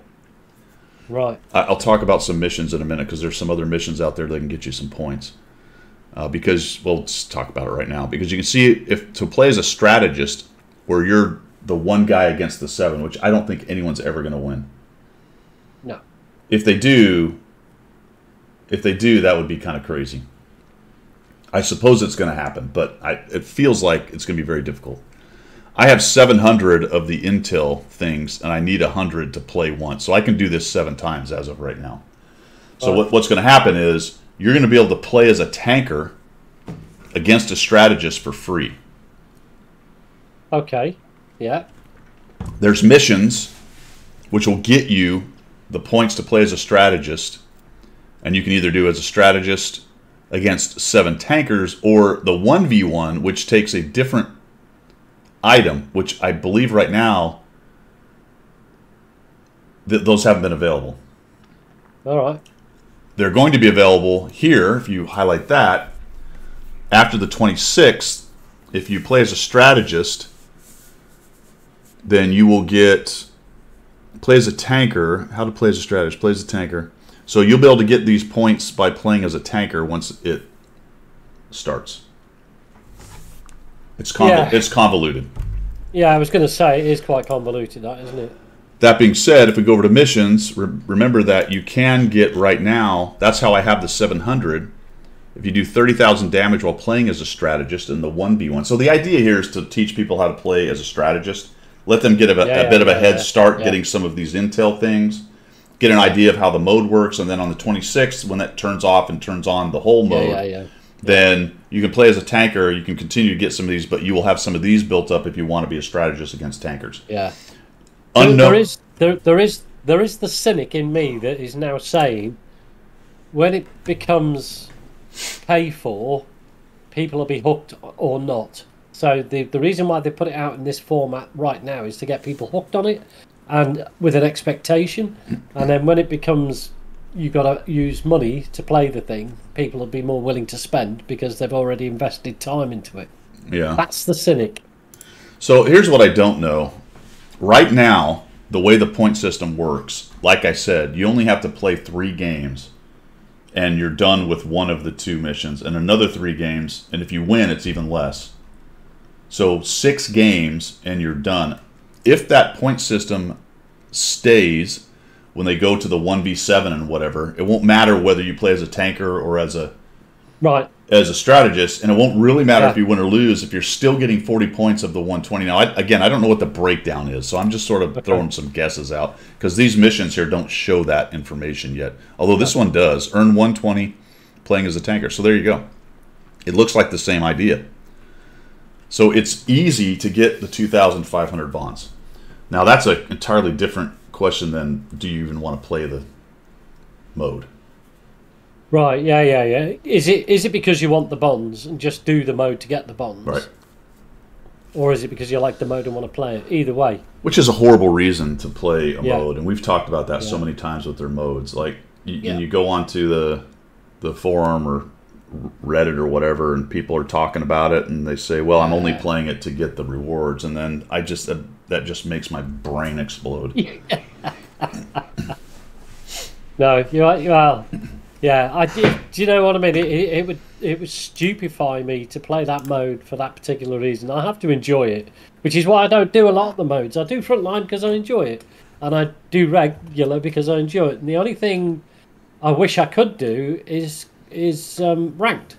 Right. I- I'll talk about some missions in a minute because there's some other missions out there that can get you some points. Uh, because well, let's talk about it right now. Because you can see if to play as a strategist, where you're the one guy against the seven, which I don't think anyone's ever going to win. No. If they do, if they do, that would be kind of crazy. I suppose it's going to happen, but I, it feels like it's going to be very difficult. I have 700 of the intel things, and I need 100 to play once. So I can do this seven times as of right now. So what, what's going to happen is you're going to be able to play as a tanker against a strategist for free. Okay. Yeah. There's missions which will get you the points to play as a strategist, and you can either do as a strategist against seven tankers or the 1v1, which takes a different item, which I believe right now th- those haven't been available. All right. They're going to be available here, if you highlight that, after the 26th. If you play as a strategist, then you will get play as a tanker. How to play as a strategist? Play as a tanker. So you'll be able to get these points by playing as a tanker once it starts. It's convol- Yeah. it's convoluted. Yeah, I was going to say it is quite convoluted, that isn't it? That being said, if we go over to missions, re- remember that you can get right now. That's how I have the 700. If you do 30,000 damage while playing as a strategist in the 1v1. So the idea here is to teach people how to play as a strategist. Let them get a, Yeah, a yeah, bit of a head start getting some of these intel things, get an idea of how the mode works, and then on the 26th, when that turns off and turns on the whole Yeah, mode, yeah, yeah. then you can play as a tanker. You can continue to get some of these, but you will have some of these built up if you want to be a strategist against tankers. Yeah. Unknown. there is there, there is there is the cynic in me that is now saying when it becomes pay for, people will be hooked or not. So the the reason why they put it out in this format right now is to get people hooked on it and with an expectation, and then when it becomes you've got to use money to play the thing, people will be more willing to spend because they've already invested time into it. yeah. That's the cynic. So here's what I don't know. Right now, the way the point system works, like I said, you only have to play three games and you're done with one of the two missions and another three games. And if you win, it's even less. So six games and you're done. If that point system stays when they go to the 1v7 and whatever, it won't matter whether you play as a tanker or as a Right. as a strategist, and it won't really matter Yeah. if you win or lose if you're still getting 40 points of the 120. Now, I, again, I don't know what the breakdown is, so I'm just sort of throwing some guesses out because these missions here don't show that information yet. Although this one does earn 120 playing as a tanker. So there you go. It looks like the same idea. So it's easy to get the 2,500 bonds. Now, that's an entirely different question than do you even want to play the mode? Right, yeah, yeah, yeah. Is it is it because you want the bonds and just do the mode to get the bonds? Right. Or is it because you like the mode and want to play it? Either way. Which is a horrible reason to play a Yeah. mode, and we've talked about that so many times with their modes. Like you, Yeah. you go onto the the forum or Reddit or whatever, and people are talking about it, and they say, "Well, I'm only playing it to get the rewards," and then I just that, that just makes my brain explode. No, you are. Well, yeah. I did. Do you know what I mean? It, it, it would it would stupefy me to play that mode for that particular reason. I have to enjoy it, which is why I don't do a lot of the modes. I do frontline because I enjoy it, and I do regular because I enjoy it. And the only thing I wish I could do is is um, ranked,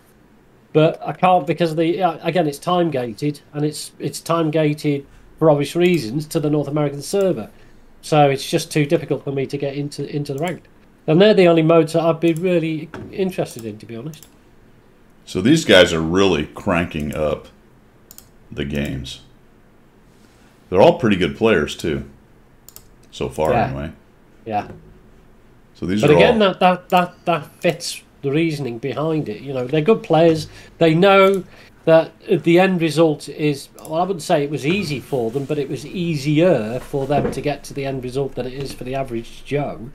but I can't because of the again it's time gated and it's it's time gated for obvious reasons to the North American server, so it's just too difficult for me to get into into the ranked. And they're the only modes that I'd be really interested in, to be honest. So these guys are really cranking up the games. They're all pretty good players too, so far Yeah. anyway. Yeah. So these But are again, all. that, that, that, that fits the reasoning behind it. You know, they're good players. They know that the end result is, well, I wouldn't say it was easy for them, but it was easier for them to get to the end result than it is for the average Joe.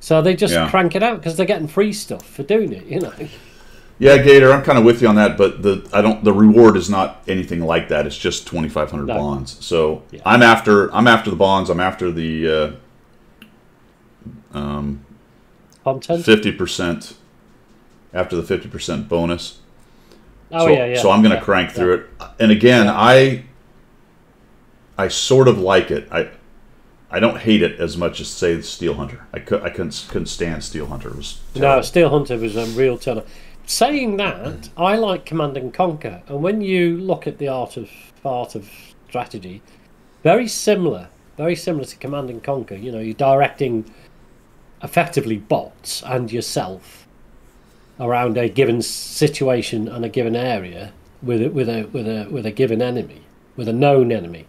So they just Yeah. crank it out because they're getting free stuff for doing it, you know. Yeah, Gator, I'm kind of with you on that, but the I don't the reward is not anything like that. It's just 2,500 No. bonds. So Yeah. I'm after I'm after the bonds. I'm after the uh, um, fifty percent. After the fifty percent bonus. Oh, so, yeah, yeah. So I'm going to yeah, crank yeah. through it. And again, I I sort of like it. I I don't hate it as much as say Steel Hunter. I could I couldn't couldn't stand Steel Hunter. It was No. Steel Hunter was a real turner. Saying that, I like Command and Conquer, and when you look at the art of art of strategy, very similar, very similar to Command and Conquer. You know, you're directing effectively bots and yourself around a given situation and a given area with a, with a with a with a given enemy, with a known enemy.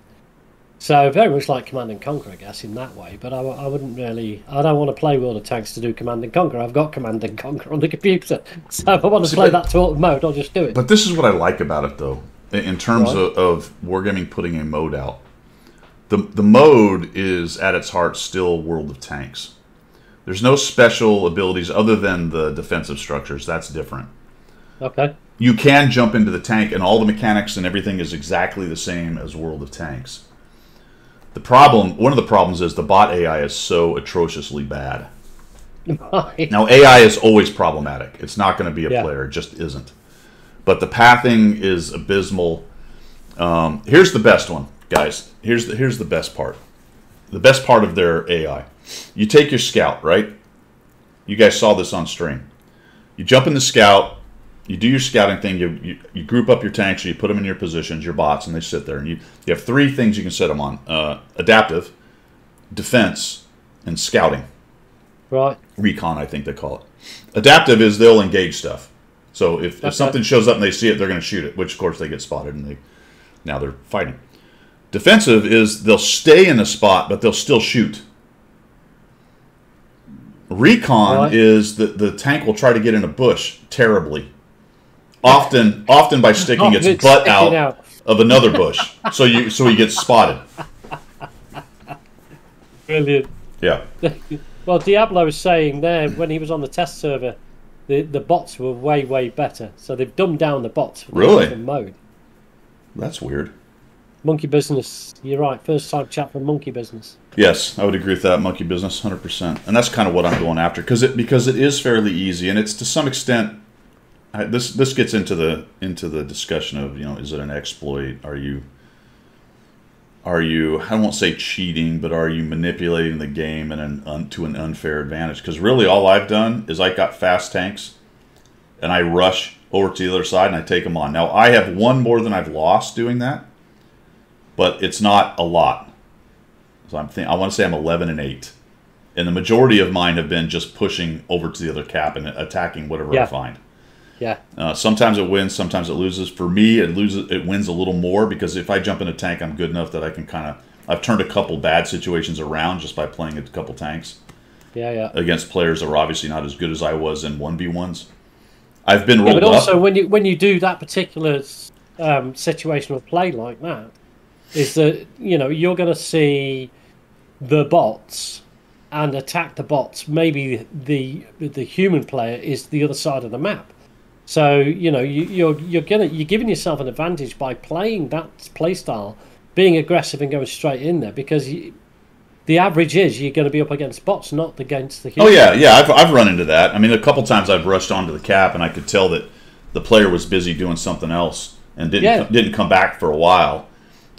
So very much like Command and Conquer, I guess, in that way. But I, I wouldn't really. I don't want to play World of Tanks to do Command and Conquer. I've got Command and Conquer on the computer, so if I want to play that to auto mode, I'll just do it. But this is what I like about it, though, in- in terms Right. of, of Wargaming putting a mode out. The, the mode is, at its heart, still World of Tanks. There's no special abilities other than the defensive structures. That's different. okay. You can jump into the tank, and all the mechanics and everything is exactly the same as World of Tanks. The problem, one of the problems is the bot AI is so atrociously bad. Now, AI is always problematic. It's not going to be a Yeah. player. It just isn't. But the pathing is abysmal. Um, here's the best one, guys. Here's the here's the best part. The best part of their AI. You take your scout, right? You guys saw this on stream. You jump in the scout. You do your scouting thing. You, you, you group up your tanks. Or you put them in your positions, your bots, and they sit there. And you, you have three things you can set them on: uh, adaptive, defense, and scouting right. recon, I think they call it. Adaptive is they'll engage stuff. So if, Okay. if something shows up and they see it, they're going to shoot it. Which of course they get spotted and they now they're fighting. Defensive is they'll stay in a spot but they'll still shoot. Recon is that the tank will try to get in a bush terribly, often often by sticking Oh, its butt sticking out, out. of another bush. so you so he gets spotted. Brilliant. Yeah. Well, Diablo was saying there when he was on the test server, the the bots were way way better. So they've dumbed down the bots for the Really? mode. That's weird. Monkey Business. You're right. First time chat from Monkey Business. Yes, I would agree with that. Monkey business, hundred percent, and that's kind of what I'm going after because it because it is fairly easy, and it's to some extent. I, this this gets into the into the discussion of you know is it an exploit? Are you are you I won't say cheating, but are you manipulating the game in an un, to an unfair advantage? Because really, all I've done is I got fast tanks, and I rush over to the other side and I take them on. Now I have one more than I've lost doing that, but it's not a lot. So I'm think I want to say I'm 11 and 8. And the majority of mine have been just pushing over to the other cap and attacking whatever I find. Yeah. Uh, sometimes it wins, sometimes it loses. For me, it loses. It wins a little more because if I jump in a tank, I'm good enough that I can kind of. I've turned a couple bad situations around just by playing a couple tanks Yeah, yeah. against players that were obviously not as good as I was in one v ones. I've been Yeah, rolled but also up. when you when you do that particular um, situational play like that, is that you know you're going to see the bots and attack the bots. Maybe the the human player is the other side of the map. So you know you, you're you're gonna you're giving yourself an advantage by playing that play style, being aggressive and going straight in there because you, the average is you're going to be up against bots, not against the. Oh yeah, yeah. I've I've run into that. I mean, a couple times I've rushed onto the cap and I could tell that the player was busy doing something else and didn't Yeah. didn't come back for a while.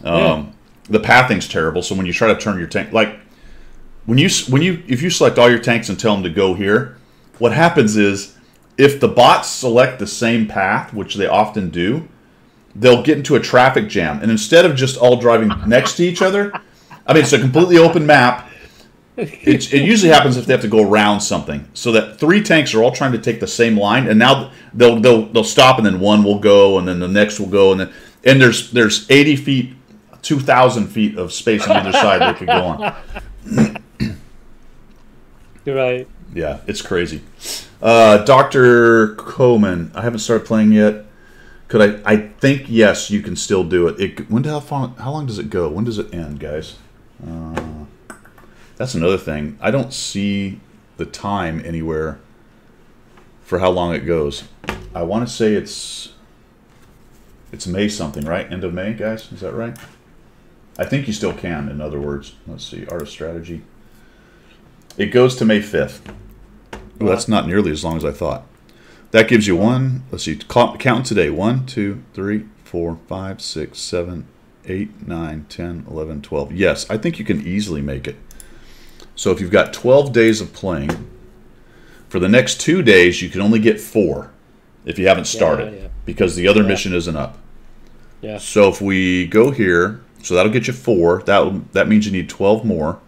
Um, Yeah. The pathing's terrible. So when you try to turn your tank, like when you when you if you select all your tanks and tell them to go here, what happens is if the bots select the same path, which they often do, they'll get into a traffic jam, and instead of just all driving next to each other, I mean it's a completely open map. It, it usually happens if they have to go around something, so that three tanks are all trying to take the same line, and now they'll they'll they'll stop, and then one will go, and then the next will go, and then and there's there's 80 feet, 2,000 feet of space on either side they could go on. You're right. Yeah, it's crazy. Uh, Doctor Coleman, I haven't started playing yet. Could I? I think yes, you can still do it. It when how far, how long does it go? When does it end, guys? Uh, that's another thing. I don't see the time anywhere for how long it goes. I want to say it's it's May something, right? End of May, guys. Is that right? I think you still can. In other words, let's see. Art of strategy. It goes to May fifth. Ooh, that's not nearly as long as I thought. That gives you one. Let's see. Count today. One, two, three, four, five, six, seven, eight, nine, ten, eleven, twelve. Yes, I think you can easily make it. So if you've got 12 days of playing, for the next two days, you can only get four if you haven't started yeah. because the other Yeah. mission isn't up. Yeah. So if we go here, so that'll get you four. That that means you need 12 more.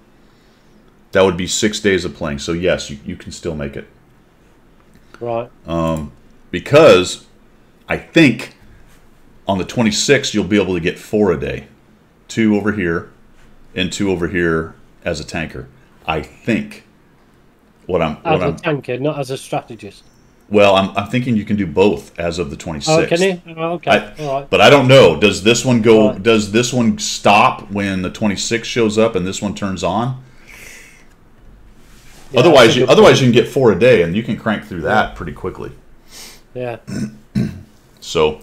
That would be six days of playing. So yes, you, you can still make it Right. Um, because I think on the 26th you'll be able to get four a day, two over here, and two over here as a tanker. I think. What I'm As what a I'm tanker, not as a strategist. Well, I'm, I'm thinking you can do both as of the 26th. Oh, can you? Oh, okay. I- All right. But I don't know. Does this one go? Right. Does this one stop when the 26 shows up and this one turns on? Yeah, otherwise, you, otherwise you can get four a day, and you can crank through that pretty quickly. Yeah. So,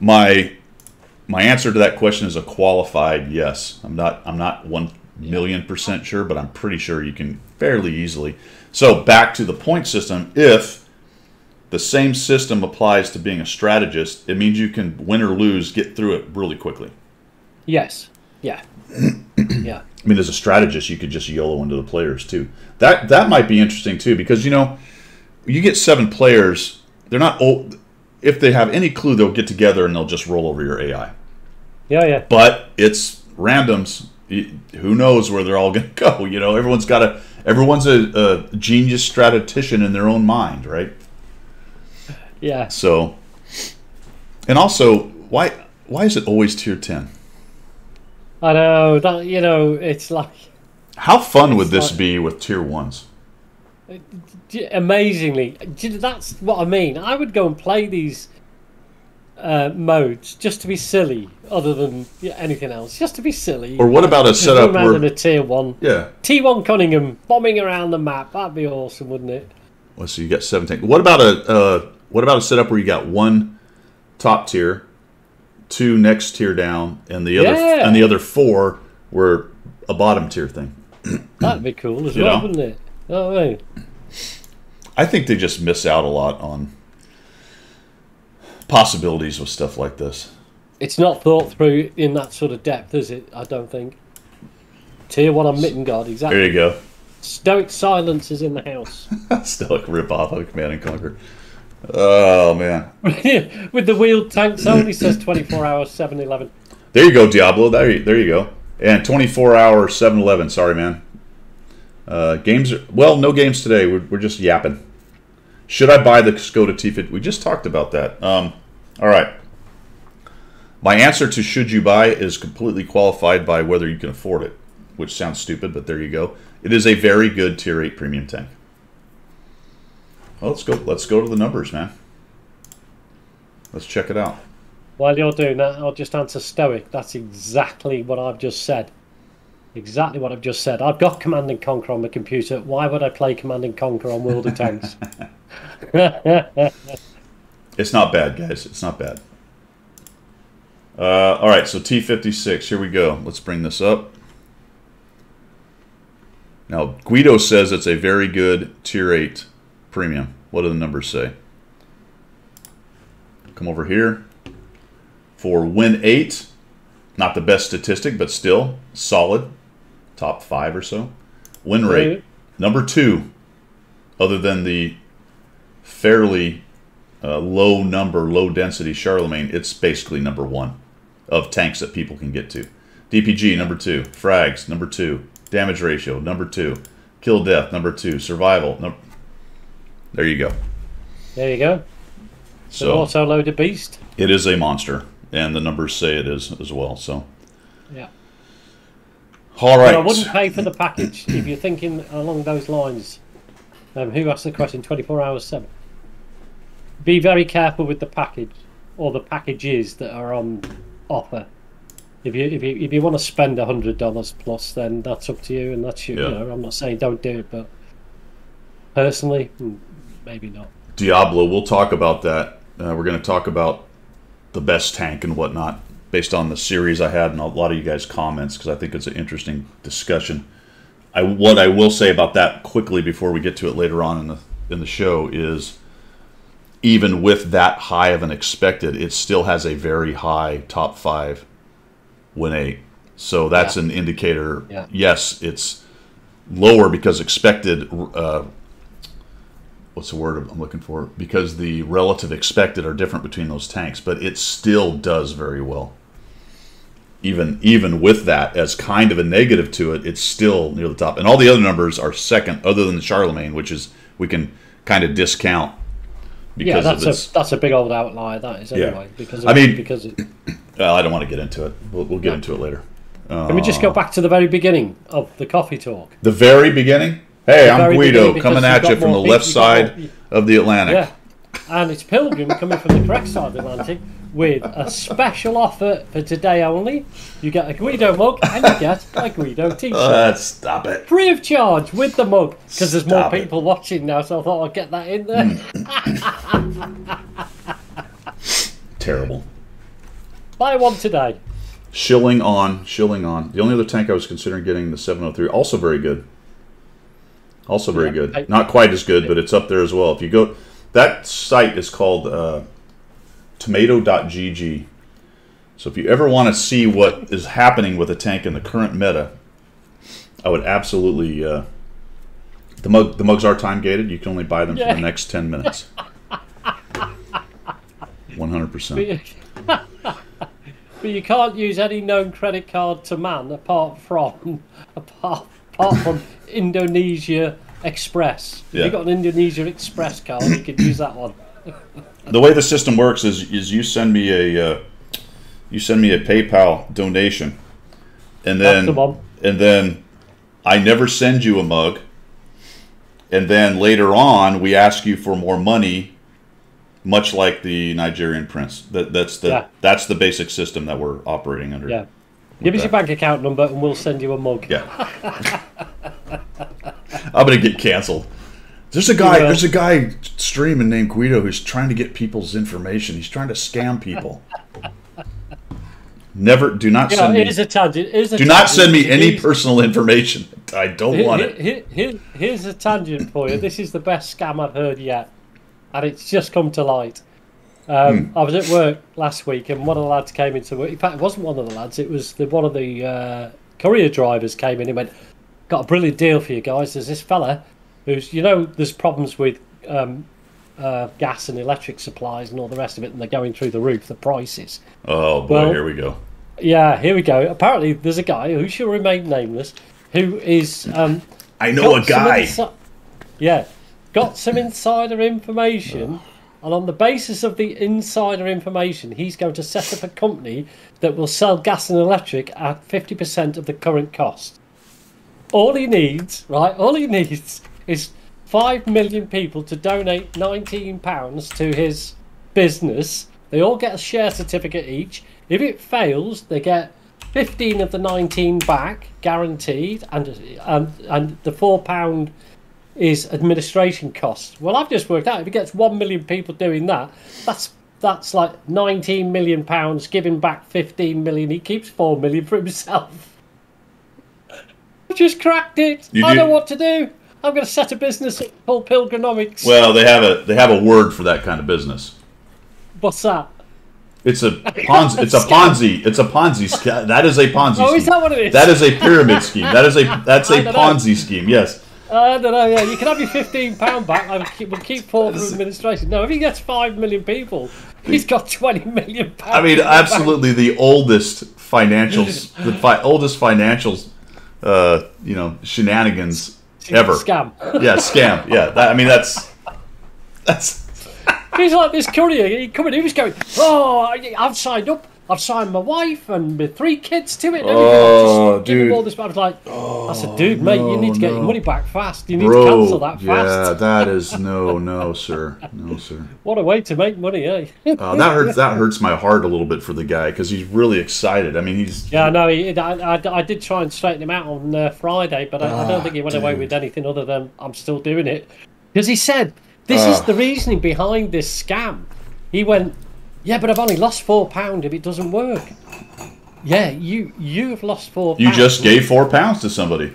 my my answer to that question is a qualified yes. I'm not I'm not one million percent sure, but I'm pretty sure you can fairly easily. So back to the point system. If the same system applies to being a strategist, it means you can win or lose, get through it really quickly. Yes. Yeah. yeah. I mean, as a strategist, you could just YOLO into the players too. That that might be interesting too, because you know, you get seven players. They're not old. If they have any clue, they'll get together and they'll just roll over your AI. Yeah. Yeah. But it's randoms. Who knows where they're all going to go? You know, everyone's got a everyone's a, a genius strategician in their own mind, right? Yeah. So, and also, why why is it always tier ten? I know that. You know, it's like How fun would this like- be with tier ones? amazingly. That's what I mean. I would go and play these uh, modes just to be silly, other than anything else. Just to be silly. Or what about a Just setup around in a tier one, yeah, T1 Cunningham bombing around the map? That'd be awesome, wouldn't it? Well, so you got seventeen. What about a uh, what about a setup where you got one top tier, two next tier down, and the other Yeah. and the other four were a bottom tier thing? That'd be cool as You well, know? wouldn't it? Oh, I I think they just miss out a lot on possibilities with stuff like this. it's not thought through in that sort of depth, is it? I don't think. Tier one on Mittengard, There exactly. There you go. Stoic silence is in the house. Stoic rip off of Command and Conquer. Oh man. With the wheeled tanks only says 24 hours, 7 11. There you go, Diablo. There you, there you go. And 24 hour 7 Eleven. Sorry, man. Uh, games are, well, no games today. We're, we're just yapping. Should I buy the Skoda T50? We just talked about that. Um, all right. My answer to should you buy is completely qualified by whether you can afford it, which sounds stupid, but there you go. It is a very good tier 8 premium tank. Well, let's go. Let's go to the numbers, man. Let's check it out. While you're doing that, I'll just answer Stoic. That's exactly what I've just said. Exactly what I've just said. I've got Command and Conquer on my computer. Why would I play Command and Conquer on World of Tanks? It's not bad, guys. It's not bad. Uh, all right, so T56. Here we go. Let's bring this up. Now, Guido says it's a very good tier 8 premium. What do the numbers say? Come over here. For win 8, not the best statistic, but still solid. Top 5 or so. Win rate, number 2, other than the fairly uh, low number, low density Charlemagne, it's basically number 1 of tanks that people can get to. DPG, number 2. Frags, number 2. Damage ratio, number 2. Kill death, number 2. Survival, num- there you go. There you go. It's an So auto loaded beast. it is a monster, and the numbers say it is as well. So, Yeah. all But. I wouldn't pay for the package if you're thinking along those lines. Um, who asked the question? 24 hours 7. Be very careful with the package or the packages that are on offer. If you if you if you want to spend a hundred dollars plus, then that's up to you, and that's you. Yeah. You know, I'm not saying don't do it, but personally, hmm, maybe not. Diablo, we'll talk about that. Uh, we're going to talk about the best tank and whatnot based on the series I had and a lot of you guys' comments because I think it's an interesting discussion. I what I will say about that quickly before we get to it later on in the in the show is even with that high of an expected, it still has a very high top five win eight. So that's Yeah. an indicator. Yeah. Yes, it's lower because expected. Uh, what's the word I'm looking for? Because the relative expected are different between those tanks, but it still does very well. Even even with that as kind of a negative to it, it's still near the top. And all the other numbers are second, other than the Charlemagne, which is we can kind of discount Yeah, that's a that's a big old outlier. That is anyway. Yeah. because I mean- because it, Well, I don't want to get into it. We'll, we'll get into it later. can we just go uh, back to the very beginning of the coffee talk? The very beginning. Hey, I'm Guido coming at you from the left people, you've got side more- of the Atlantic. Yeah, and it's Pilgrim coming from the correct side of the Atlantic with a special offer for today only. You get a Guido mug and you get a Guido t-shirt. Uh, stop it. Free of charge with the mug because there's more it. people watching now, so I thought I'd get that in there. Terrible. Buy one today. Shilling on, shilling on. The only other tank I was considering getting the 703, also very good. Also very Yeah, good. I- Not quite as good, but it's up there as well. If you go, that site is called uh, tomato.gg. So if you ever want to see what is happening with a tank in the current meta, I would absolutely. Uh, the mug, the mugs are time gated. You can only buy them for the next ten minutes. One hundred But percent. you, but you can't use any known credit card to man apart from apart, apart from Indonesia Express. If you've got an Indonesia Express card, you can use that one. the way the system works is is you send me a uh, you send me a PayPal donation, and then the and then I never send you a mug, and then later on we ask you for more money, much like the Nigerian prince. That that's the Yeah. that's the basic system that we're operating under. Yeah. Give us your bank account number and we'll send you a mug. Yeah. I'm gonna get canceled. There's a guy. Uh, there's a guy streaming named Guido who's trying to get people's information. He's trying to scam people. Never. Do not You know, send me. it is a tangent. It is a Do not send me any Here's- personal information. I don't here- want it. here- here- here's a tangent for you. This is the best scam I've heard yet, and it's just come to light. Um, Hmm. I was at work last week, and one of the lads came into work. In fact, it wasn't one of the lads. It was the, one of the uh, courier drivers came in and went, "Got a brilliant deal for you guys. There's this fella who's, you know, there's problems with um, uh, gas and electric supplies and all the rest of it, and they're going through the roof. The prices." Oh boy, Well- here we go. Yeah, here we go. Apparently, there's a guy who shall remain nameless who is um, I know a guy. insi- yeah, got some insider information, and on the basis of the insider information, he's going to set up a company that will sell gas and electric at fifty percent of the current cost. All he needs, right? All he needs is five million people to donate nineteen pounds to his business. They all get a share certificate each. If it fails, they get 15 of the 19 back, guaranteed, and and, and the four pound is administration costs. Well, I've just worked out if he gets one million people doing that, that's that's like 19 million pounds, giving back 15 million. He keeps four million for himself. I've just cracked it. You I do- know what to do. I'm going to set a business called Pilgronomics. Well, they have a they have a word for that kind of business. What's that? It's a Ponzi. It's a Ponzi. It's a Ponzi. That is a Ponzi. Oh, scheme. is that what it is? That is a pyramid scheme. That is a that's a I don't know. Ponzi scheme. Yes. I don't know. Yeah, you can have your fifteen pound back. I keep, we'll keep Paul for administration. No, if he gets five million people, he's got twenty million pounds. I mean, absolutely the oldest financials, the fi- oldest financials, uh, you know, shenanigans ever. scam. Yeah, scam. Yeah, that, I mean that's that's He's like this courier. He coming. He was going. Oh, I've signed up. I've signed my wife and my three kids to it. and Oh, just dude. All this, I was like, I said, dude, mate, you need to get no. your money back fast. You need to cancel bro. that Yeah, that is no, no, sir, no, sir. What a way to make money, eh? Uh, that hurts. That hurts my heart a little bit for the guy because he's really excited. I mean, he's Yeah, no, he, I, I, I did try and straighten him out on uh, Friday, but I, I Ah, don't think he went away with anything other than I'm still doing it. Because he said, this is Ah. the reasoning behind this scam. He went, yeah, but I've only lost £4 if it doesn't work. Yeah, you you've lost four. you pounds. just gave four pounds to somebody.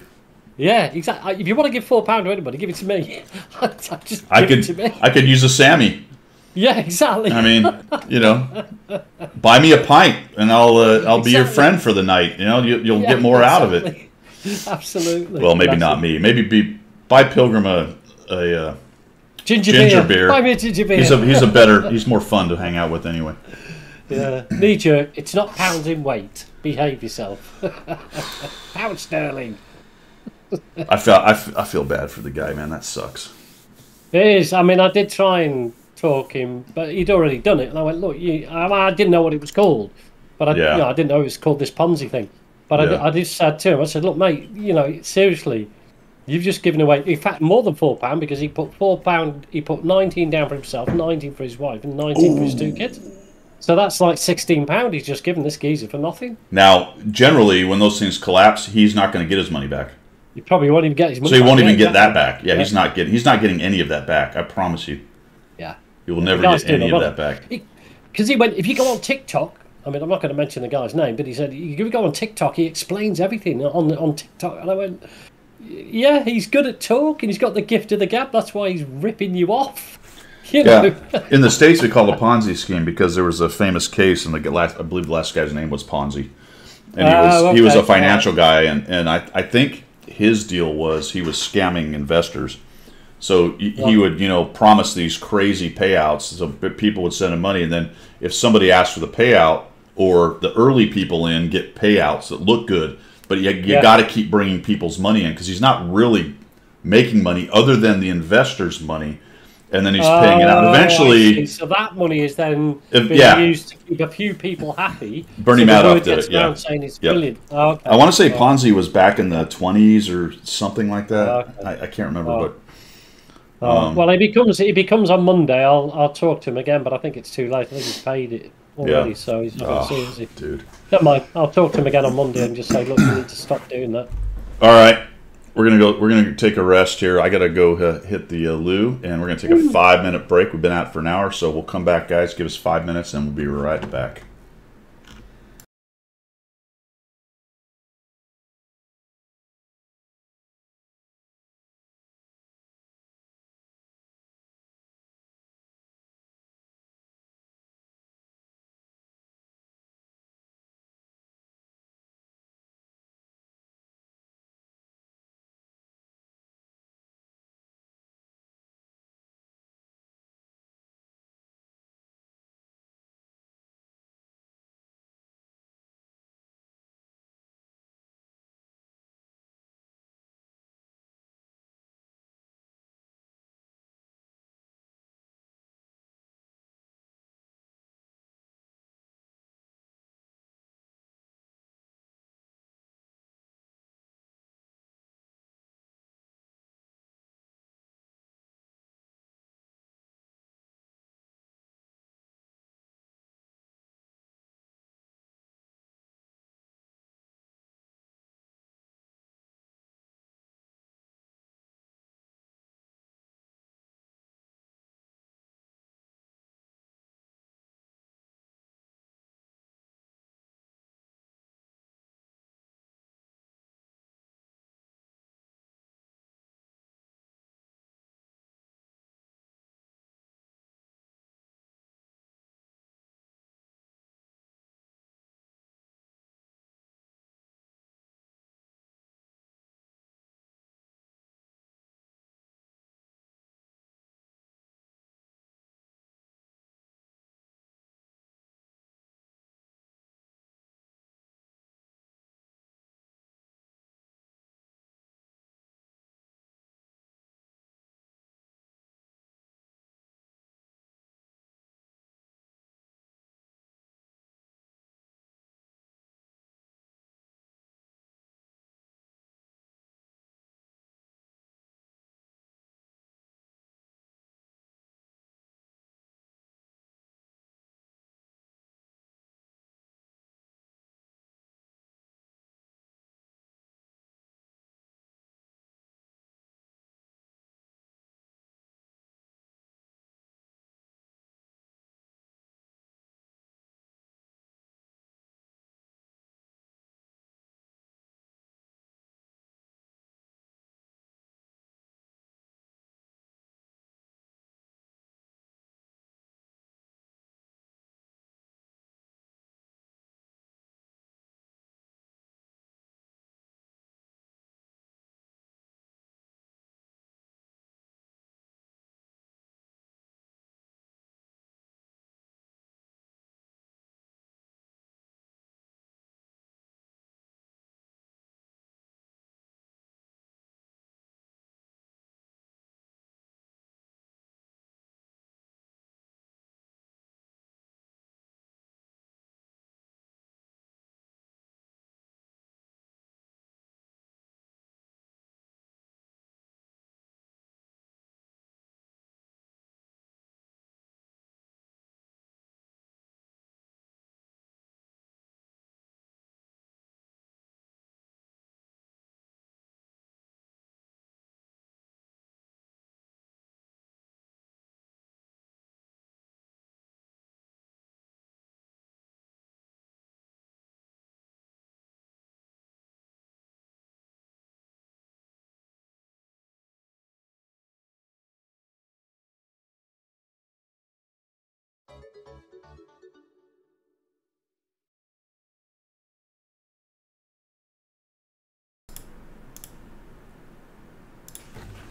Yeah, exactly. If you want to give four pound to anybody, give it to me. I just I give it to could me. I could use a Sammy. Yeah, exactly. I mean, you know, buy me a pint and I'll uh, I'll be your friend for the night. You know, you, you'll Yeah, get more out of it. Absolutely. Well, maybe not me. Maybe be buy Pilgrim a a. Uh, Ginger, Ginger beer. Buy me a ginger beer. he's a he's a better. He's more fun to hang out with anyway. Yeah. Knee jerk. It's not pounds in weight. Behave yourself. Pound sterling. I feel I, f- I feel bad for the guy, man. That sucks. It is. I mean, I did try and talk him, but he'd already done it. And I went, look, you, I, I didn't know what it was called, but I, Yeah. you know, I didn't know it was called this Ponzi thing. But I, Yeah. did- I just said to him, I said, look, mate, you know, seriously, you've just given away, in fact, more than four pound because he put four pound, he put nineteen down for himself, nineteen for his wife, and nineteen for his two kids. So that's like sixteen pound he's just given this geezer for nothing. Now, generally, when those things collapse, he's not going to get his money back. He probably won't even get his money. Back. So he won't Yeah, even get that back. Yeah, he's not getting he's not getting any of that back. I promise you. Yeah. He will never get any of that back. Because he went, if you go on TikTok, I mean, I'm not going to mention the guy's name, but he said, if you go on TikTok, he explains everything on on TikTok. And I went, yeah, he's good at talking. He's got the gift of the gab. That's why he's ripping you off. You? Yeah. In the states, they call it a Ponzi scheme because there was a famous case, and the last I believe the last guy's name was Ponzi, and he was Oh, he was a okay. financial guy, and and I I think his deal was he was scamming investors. So he, he would, you know, promise these crazy payouts. So people would send him money, and then if somebody asked for the payout, or the early people in get payouts that look good, but you, you Yeah. got to keep bringing people's money in because he's not really making money other than the investors' money, and then he's paying it out. Oh, Eventually, so that money is then If- being yeah. used to keep a few people happy. Bernie so Madoff did it, yeah. Saying it's Yep. brilliant. Oh, okay. I want to say Ponzi was back in the 20s or something like that. Okay. I, I can't remember, Oh. but Oh, Um, well, it he comes, if he comes on Monday, I'll I'll talk to him again. But I think it's too late. I think he's paid it already, Yeah. so he's not going to see it. oh, is he? dude. Never mind. I'll talk to him again on Monday and just say, look, you need to stop doing that. All right, we're gonna go. We're gonna take a rest here. I gotta go uh, hit the uh, loo, and we're gonna take a five minute break. We've been out for an hour, so we'll come back, guys. Give us five minutes, and we'll be right back.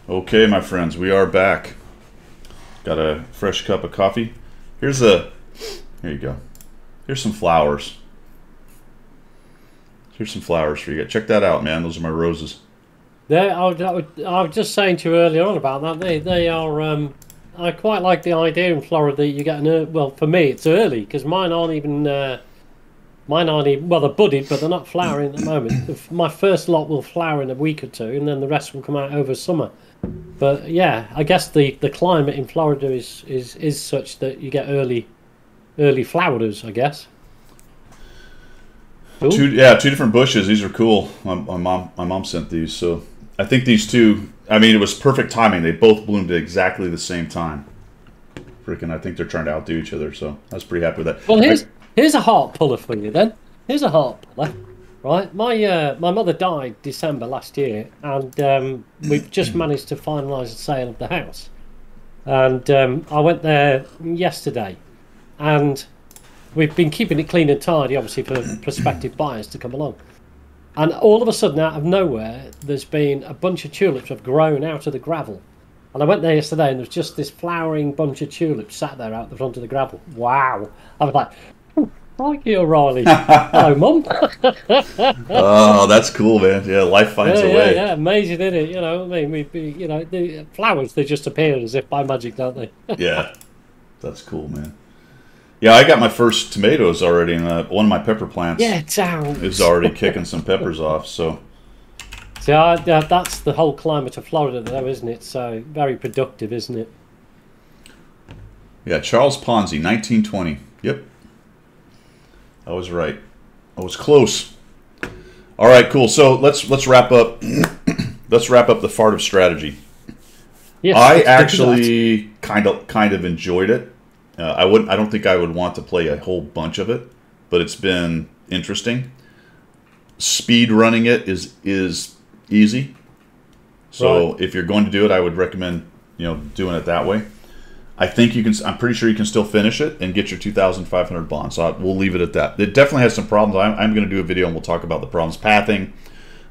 Okay, my friends, we are back. Got a fresh cup of coffee. Here's a. Here you go. Here's some flowers. Here's some flowers for you. Check that out, man. Those are my roses. They, I, was, just saying to you earlier on about that. They, they are. Um, I quite like the idea in Florida that you get an. Well, for me, it's early because mine aren't even. Uh, mine aren't even. Well, they're budded, but they're not flowering at the moment. My first lot will flower in a week or two, and then the rest will come out over summer. But yeah, I guess the, the climate in Florida is, is, is such that you get early, early flowers. I guess. Cool. Two, yeah, two different bushes. These are cool. My, my mom, my mom sent these, so I think these two. I mean, it was perfect timing. They both bloomed at exactly the same time. Freaking, I think they're trying to outdo each other. So I was pretty happy with that. Well, here's I- here's a heart puller for you then. Here's a heart puller, right? My uh, my mother died December last year, and um, we've just managed to finalise the sale of the house. And um, I went there yesterday, and we've been keeping it clean and tidy, obviously for prospective buyers to come along. And all of a sudden, out of nowhere, there's been a bunch of tulips have grown out of the gravel. And I went there yesterday, and there was just this flowering bunch of tulips sat there out the front of the gravel. Wow! I was like, "Oh, "Crikey, O'Reilly! Hello, Mum." oh, that's cool, man. Yeah, life finds yeah, a yeah, way. yeah, amazing, isn't it? You know, I mean, we, we, you know, the flowers they just appear as if by magic, don't they? Yeah, that's cool, man. Yeah, I got my first tomatoes already, and uh, one of my pepper plants yeah, down. is already kicking some peppers off. So See, I, yeah, that's the whole climate of Florida, though, isn't it? So very productive, isn't it? yeah, Charles Ponzi, 1920. Yep, I was right. I was close. All right, cool. So let's let's wrap up. let's wrap up the fart of strategy. Yes, I let's do that. actually kind of kind of enjoyed it. Uh, I wouldn't. I don't think I would want to play a whole bunch of it, but it's been interesting. Speed running it is is easy. So Right. if you're going to do it, I would recommend you know doing it that way. I think you can. I'm pretty sure you can still finish it and get your 2,500 bonds. So I, we'll leave it at that. It definitely has some problems. I'm, I'm going to do a video and we'll talk about the problems. Pathing.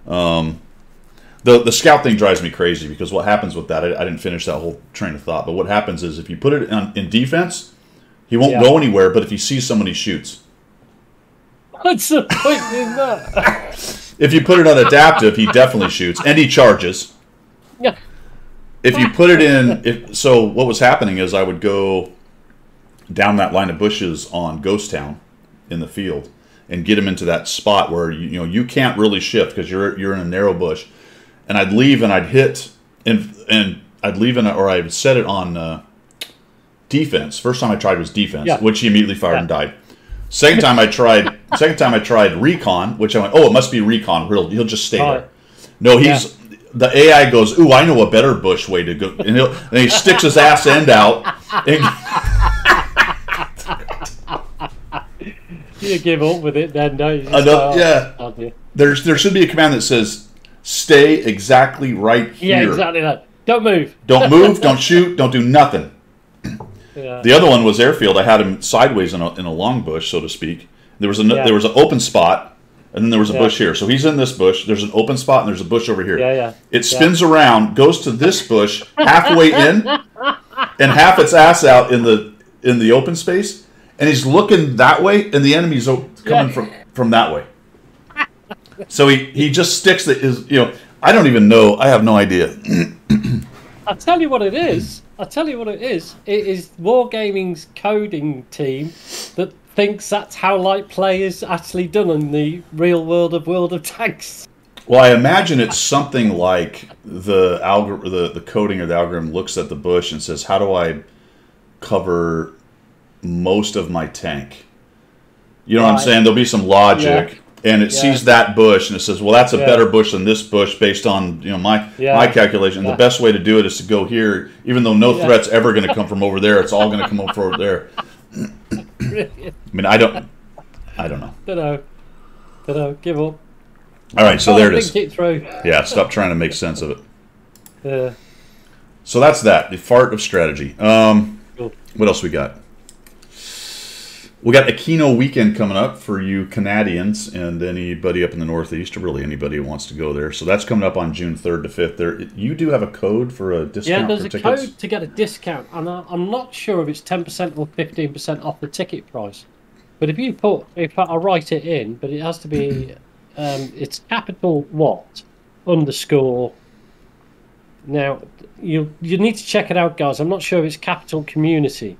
Um, the the scout thing drives me crazy because what happens with that? I, I didn't finish that whole train of thought. But what happens is if you put it in, in defense, he won't Yeah. go anywhere. But if he sees someone, he shoots. What's the point in that? If you put it on adaptive, he definitely shoots and he charges. yeah. If you put it in if so what was happening is i would go down that line of bushes on ghost town in the field and get him into that spot where you, you know you can't really shift because you're you're in a narrow bush and i'd leave and i'd hit and and i'd leave in or i'd set it on uh, defense first time i tried was defense Yeah. which he immediately fired Yeah. and died second time i tried second time i tried recon which i went oh it must be recon he'll, he'll just stay Right. there no he's the AI goes, "Ooh, I know a better bush way to go," and, he'll, and he sticks his ass end out. And, You give up with it then, don't you? I know, oh, yeah. oh, there's there should be a command that says, "Stay exactly right here. Yeah, exactly that. Don't move. Don't move. don't shoot. Don't do nothing." Yeah. The other one was airfield. I had him sideways in a, in a long bush, so to speak. There was a Yeah. there was an open spot, and then there was a Yeah. bush here. So he's in this bush. There's an open spot, and there's a bush over here. Yeah, yeah. It spins around, goes to this bush halfway in, and half its ass out in the in the open space, and he's looking that way, and the enemy's coming Yeah. from from that way. So he he just sticks the is you know I don't even know I have no idea. I'll tell you what it is. I'll tell you what it is. It is Wargaming's coding team that thinks that's how light play is actually done in the real world of World of Tanks. Well, I imagine it's something like the algor- the the coding or the algorithm looks at the bush and says, "How do I cover most of my tank?" You know what I'm saying? There'll be some logic, and it Yeah. sees that bush and it says, "Well, that's a Yeah. better bush than this bush based on you know my Yeah. my calculation." Yeah. The best way to do it is to go here, even though no Yeah. threat's ever going to come from over there. It's all going to come over there. I mean, I don't, I don't know. don't know. Don't know. Give up. All right, so Oh, there it is. Yeah, stop trying to make sense of it. Yeah. So that's that. The fart of strategy. Um, Cool. what else we got? We got Aquino weekend coming up for you Canadians and anybody up in the Northeast, or really anybody who wants to go there. So that's coming up on June 3rd to 5th. There, you do have a code for a discount Yeah, there's a tickets. code to get a discount, and I'm not sure if it's 10% or 15% off the ticket price. But if you put, if I write it in, but it has to be, um, it's capital what underscore. Now, you you need to check it out, guys. I'm not sure if it's capital community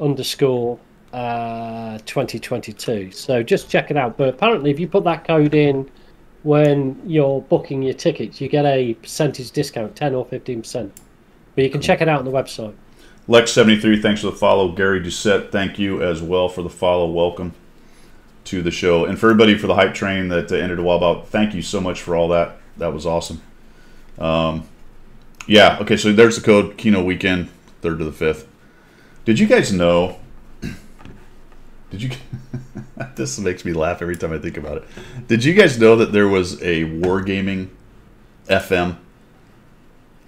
underscore uh, 2022. So just check it out. But apparently, if you put that code in when you're booking your tickets, you get a percentage discount, 10 or 15%. But you can check it out on the website. Lex73, thanks for the follow. Gary Doucette, thank you as well for the follow. Welcome to the show. And for everybody for the hype train that uh, entered a while about, thank you so much for all that. That was awesome. Um, yeah, okay, so there's the code Kino Weekend, 3rd to the 5th. Did you guys know? Did you? this makes me laugh every time I think about it. Did you guys know that there was a wargaming FM,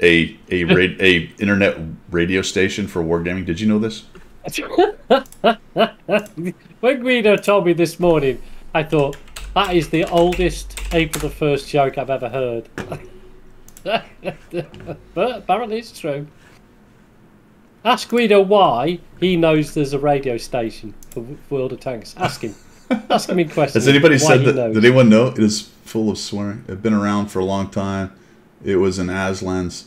a a ra- a internet radio station for wargaming? Did you know this? when Guido told me this morning, I thought, that is the oldest April the 1st joke I've ever heard. but apparently it's true. Ask Guido why he knows there's a radio station for World of Tanks. Ask him. Ask him in questions. Has anybody said that? knows. Did anyone know it is full of swearing? It's been around for a long time. It was an Aslan's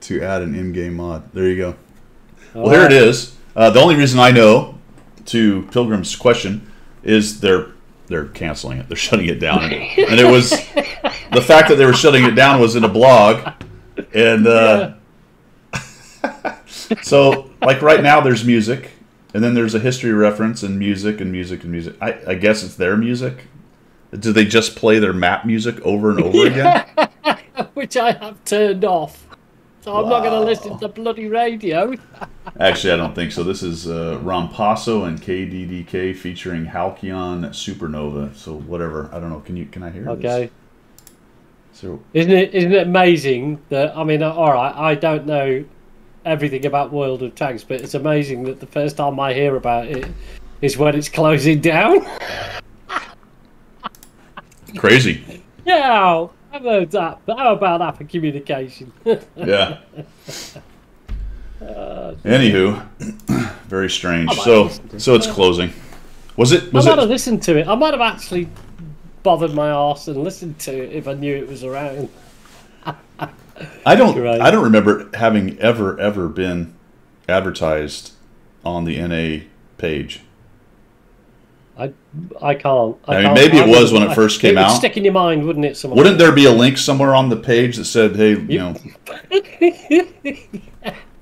to add an in-game mod. There you go. Well, here it is. Uh, the only reason I know, to Pilgrim's question, is they're they're canceling it. They're shutting it down, and it was the fact that they were shutting it down was in a blog, and uh, so like right now there's music, and then there's a history reference and music and music and music. I, I guess it's their music. Do they just play their map music over and over again? Which I have turned off. So I'm not going to listen to bloody radio. Actually, I don't think so. This is uh, Rampasso and KDDK featuring Halcyon Supernova. So whatever. I don't know. Can you? Can I hear? Okay. This? So Isn't it isn't it amazing that I mean all right I don't know everything about World of Tanks but it's amazing that the first time I hear about it is when it's closing down. crazy. yeah, how about that? But how about that for communication? Yeah. Uh, Anywho, very strange. So so it's closing. Was it? I Was might have listened to it. I might have actually bothered my arse and listened to it if I knew it was around. I don't. Right. I don't remember having ever ever been advertised on the NA page. I I can't. I, I mean, can't- maybe it was when it first came it would out. Stick in your mind, wouldn't it? Someone Wouldn't there be a link somewhere on the page that said, "Hey, you know,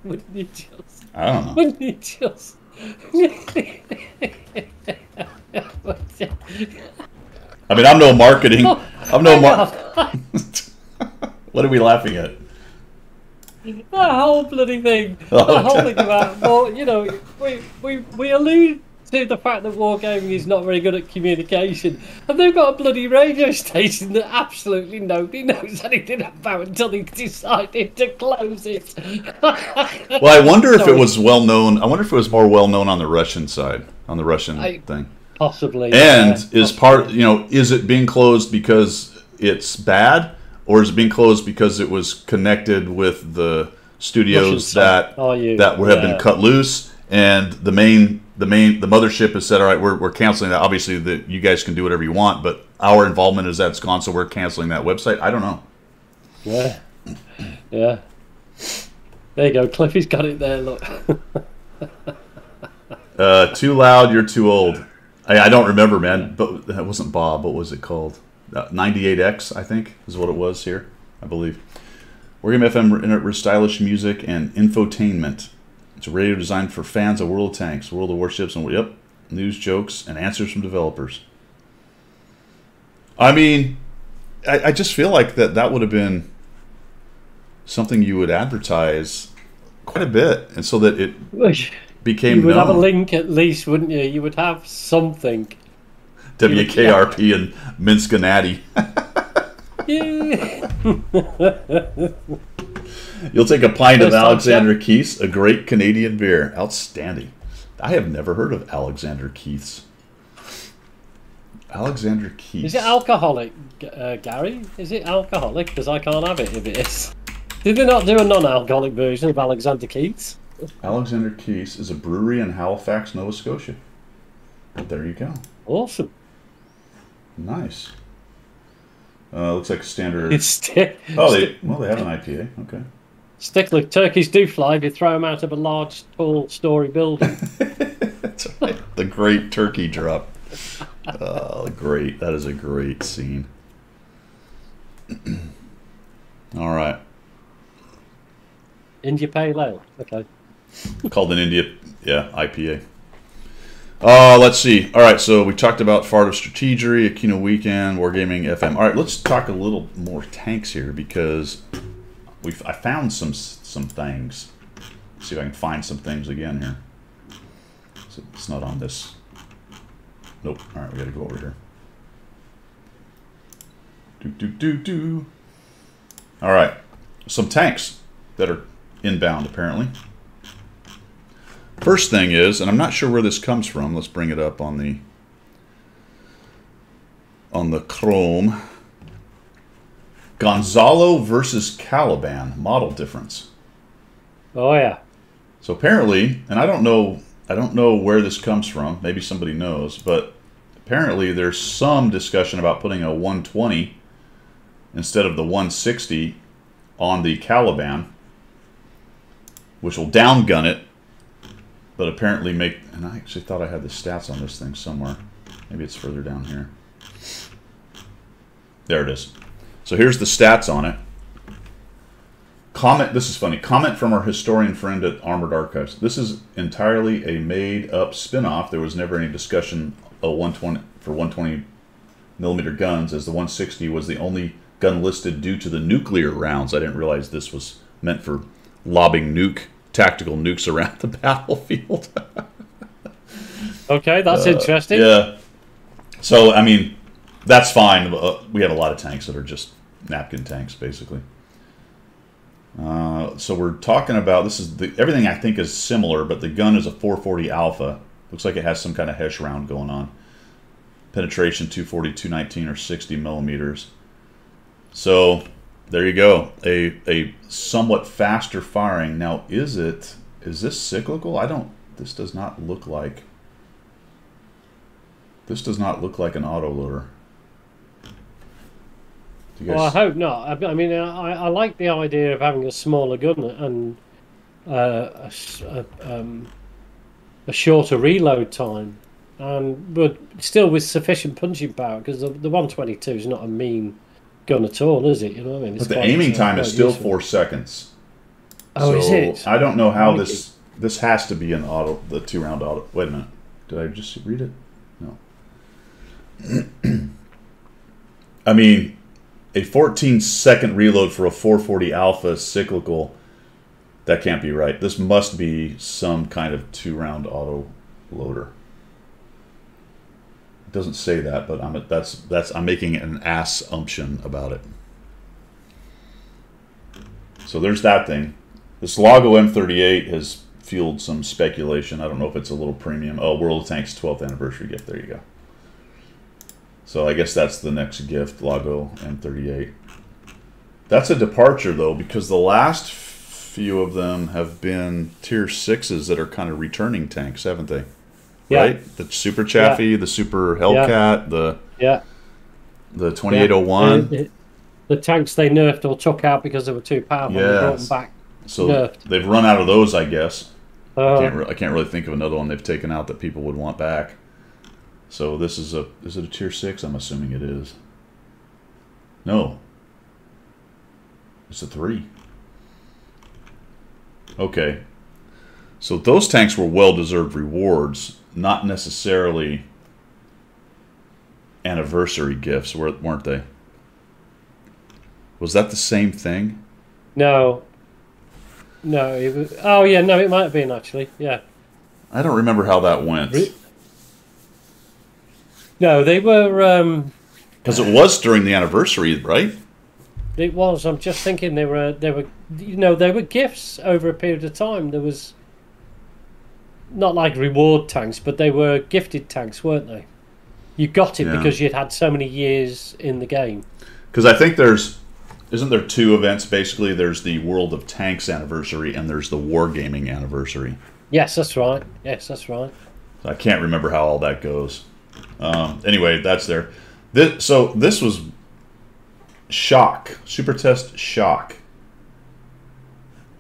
Wouldn't you just? I don't know." Wouldn't you just? I mean, I'm no marketing. I'm no mar- that What are we laughing at? The whole bloody thing. Oh, the whole thing about well, you know, we we we allude to the fact that wargaming is not very good at communication, and they've got a bloody radio station that absolutely nobody knows anything about until they decided to close it. Well, I wonder if it was well known. I wonder if it was more well known on the Russian side, on the Russian I- thing. Possibly. And yeah. is part, you know, is it being closed because it's bad, or is it being closed because it was connected with the studios that Are you? that were, have been cut loose, and the main the main the mothership has said, all right, we're, we're canceling that. Obviously, that you guys can do whatever you want, but our involvement is that it's gone, so we're canceling that website. I don't know. Yeah. Yeah. There you go. Cliffy's got it there. Look. Uh, too loud, you're too old. I, I don't remember, man. But that wasn't Bob. What was it called? Uh, 98X, I think, is what it was here. I believe. Wargame FM inter- stylish music and infotainment. It's a radio designed for fans of World of Tanks, World of Warships, and yep, news, jokes, and answers from developers. I mean, I, I just feel like that that would have been something you would advertise quite a bit, and so that it became You would have a link at least, wouldn't you? You would have something. WKRP and Minskinati. Yeah. You'll take a pint of Alexander Keith's, a great Canadian beer. Outstanding. I have never heard of Alexander Keith's. Alexander Keith. Is it alcoholic, uh, Gary? Is it alcoholic? Because I can't have it if it is. Did they not do a non-alcoholic version of Alexander Keith's? Alexander Keith's is a brewery in Halifax, Nova Scotia. There you go. Awesome. Nice. Uh, looks like a standard. It's stick. oh, they well they have an IPA. Okay. Stickler turkeys do fly if you throw them out of a large, tall story building. That's right. The great turkey drop. Oh, great. That is a great scene. All right. India Pale Ale. Okay. Called an India, yeah, IPA. Uh, let's see. All right, so we talked about Fart of Strategery, Aquino Weekend, Wargaming FM. All right, let's talk a little more tanks here because we I found some some things. Let's see if I can find some things again here. So it's not on this. Nope. All right, we got to go over here. Do do do do. All right, some tanks that are inbound apparently. First thing is, and I'm not sure where this comes from. Let's bring it up on the on the Chrome. Gonzalo versus Caliban model difference. Oh yeah. So apparently, and I don't know, I don't know where this comes from. Maybe somebody knows, but apparently there's some discussion about putting a 120 instead of the 160 on the Caliban, which will downgun it, but apparently make. And I actually thought I had the stats on this thing somewhere. Maybe it's further down here. There it is. So here's the stats on it. Comment, this is funny. Comment from our historian friend at Armored Archives. This is entirely a made up spin off. There was never any discussion of 120 for 120 millimeter guns, as the 160 was the only gun listed due to the nuclear rounds. I didn't realize this was meant for lobbing nuke tactical nukes around the battlefield. Okay, that's Uh, interesting. Yeah. So I mean, that's fine. Uh, We have a lot of tanks that are just napkin tanks, basically. Uh, so we're talking about this is the, everything I think is similar, but the gun is a 440 Alpha. Looks like it has some kind of Hesh round going on. Penetration 240, 219, or 60 millimeters. So there you go. A a somewhat faster firing. Now, is it is this cyclical? I don't. This does not look like. This does not look like an autoloader. You Well, I hope not. I, I mean, I, I like the idea of having a smaller gun and uh, a, a, um, a shorter reload time, and but still with sufficient punching power because the, the 122 is not a mean gun at all, is it? You know what I mean? It's but the aiming time is still useful. four seconds. Oh, is it? I don't know how this this has to be an auto the two round auto. Wait a minute. Did I just read it? No. I mean, a 14 second reload for a 440 alpha cyclical. That can't be right. This must be some kind of two round auto loader. It doesn't say that, but I'm that's that's I'm making an assumption about it. So there's that thing. This Lago M38 has fueled some speculation. I don't know if it's a little premium. Oh, World of Tanks 12th anniversary gift. There you go. So I guess that's the next gift, Lago M38. That's a departure though, because the last few of them have been tier sixes that are kind of returning tanks, haven't they? Yeah. Right? The Super Chaffee, the Super Hellcat, the Yeah. the 2801. The, the- the tanks they nerfed or took out because they were too powerful. They brought them back. So nerfed. they've run out of those, I guess. Uh, can't re- I can't really think of another one they've taken out that people would want back. So this is a is it a tier six? I'm assuming it is. No. It's a three. Okay. So those tanks were well deserved rewards, not necessarily anniversary gifts, were- weren't they? Was that the same thing? no. No. It was, oh yeah. No, it might have been actually. Yeah. I don't remember how that went. Re- No, they were. Um, Because it was during the anniversary, right? It was. I'm just thinking they were. They were. You know, they were gifts over a period of time. There was. Not like reward tanks, but they were gifted tanks, weren't they? You got it Yeah. because you'd had so many years in the game. Because I think there's, isn't there two events basically? There's the World of Tanks anniversary and there's the Wargaming anniversary. Yes, that's right. Yes, that's right. I can't remember how all that goes. Um, anyway, that's there. This, so this was Shock Super Test Shock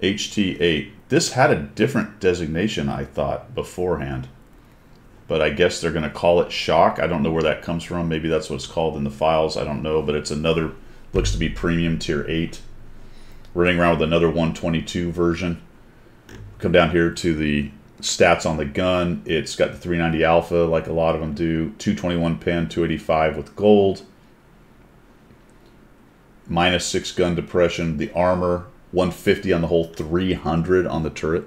HT8. This had a different designation, I thought beforehand, but I guess they're going to call it Shock. I don't know where that comes from. Maybe that's what it's called in the files. I don't know, but it's another looks to be premium tier eight. Running around with another 122 version. Come down here to the stats on the gun. It's got the 390 alpha, like a lot of them do. 221 pin, 285 with gold. Minus six gun depression. The armor, 150 on the whole, 300 on the turret.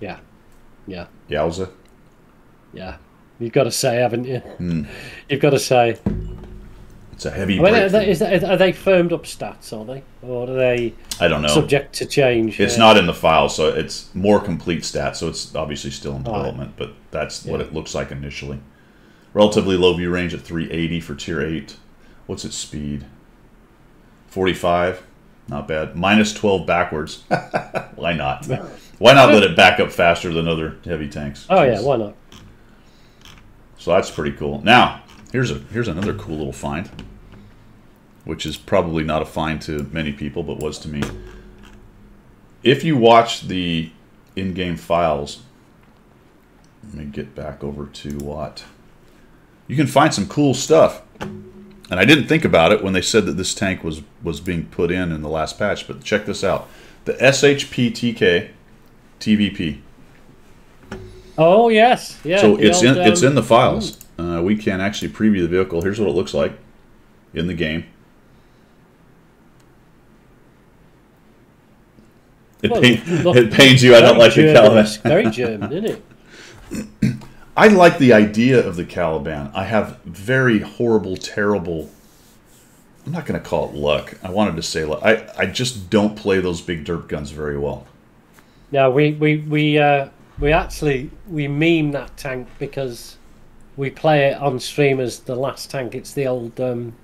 Yeah, yeah, Yowza. yeah. You've got to say, haven't you? Hmm. You've got to say. It's a heavy I mean, are they, is that, are they firmed up stats? Are they, or are they I don't know. subject to change? It's Yeah. not in the file, so it's more complete stats. So it's obviously still in All right. development, but that's what it looks like initially. Relatively low view range at 380 for tier 8. What's its speed? 45. Not bad. Minus 12 backwards. Why not? Why not let it back up faster than other heavy tanks? Oh yeah, why not? So that's pretty cool. Now, here's a here's another cool little find, which is probably not a find to many people, but was to me. If you watch the in-game files, let me get back over to what you can find some cool stuff. And I didn't think about it when they said that this tank was was being put in in the last patch, but check this out: the SHPTK TVP. Oh yes, yeah. So it's in old, it's um, in the files. Uh, we can actually preview the vehicle. Here's what it looks like in the game. It, Well, pain, it pains you. I don't like German-esque, Caliban. Very German, isn't it? I like the idea of the Caliban. I have very horrible, terrible. I'm not going to call it luck. I wanted to say luck. I, I just don't play those big dirt guns very well. No, we we we uh, we actually we meme that tank because we play it on stream as the last tank. It's the old um,